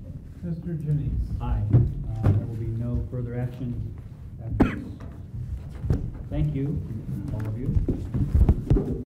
Mr. Janice? Aye. Uh, There will be no further action after this. Thank you, all of you.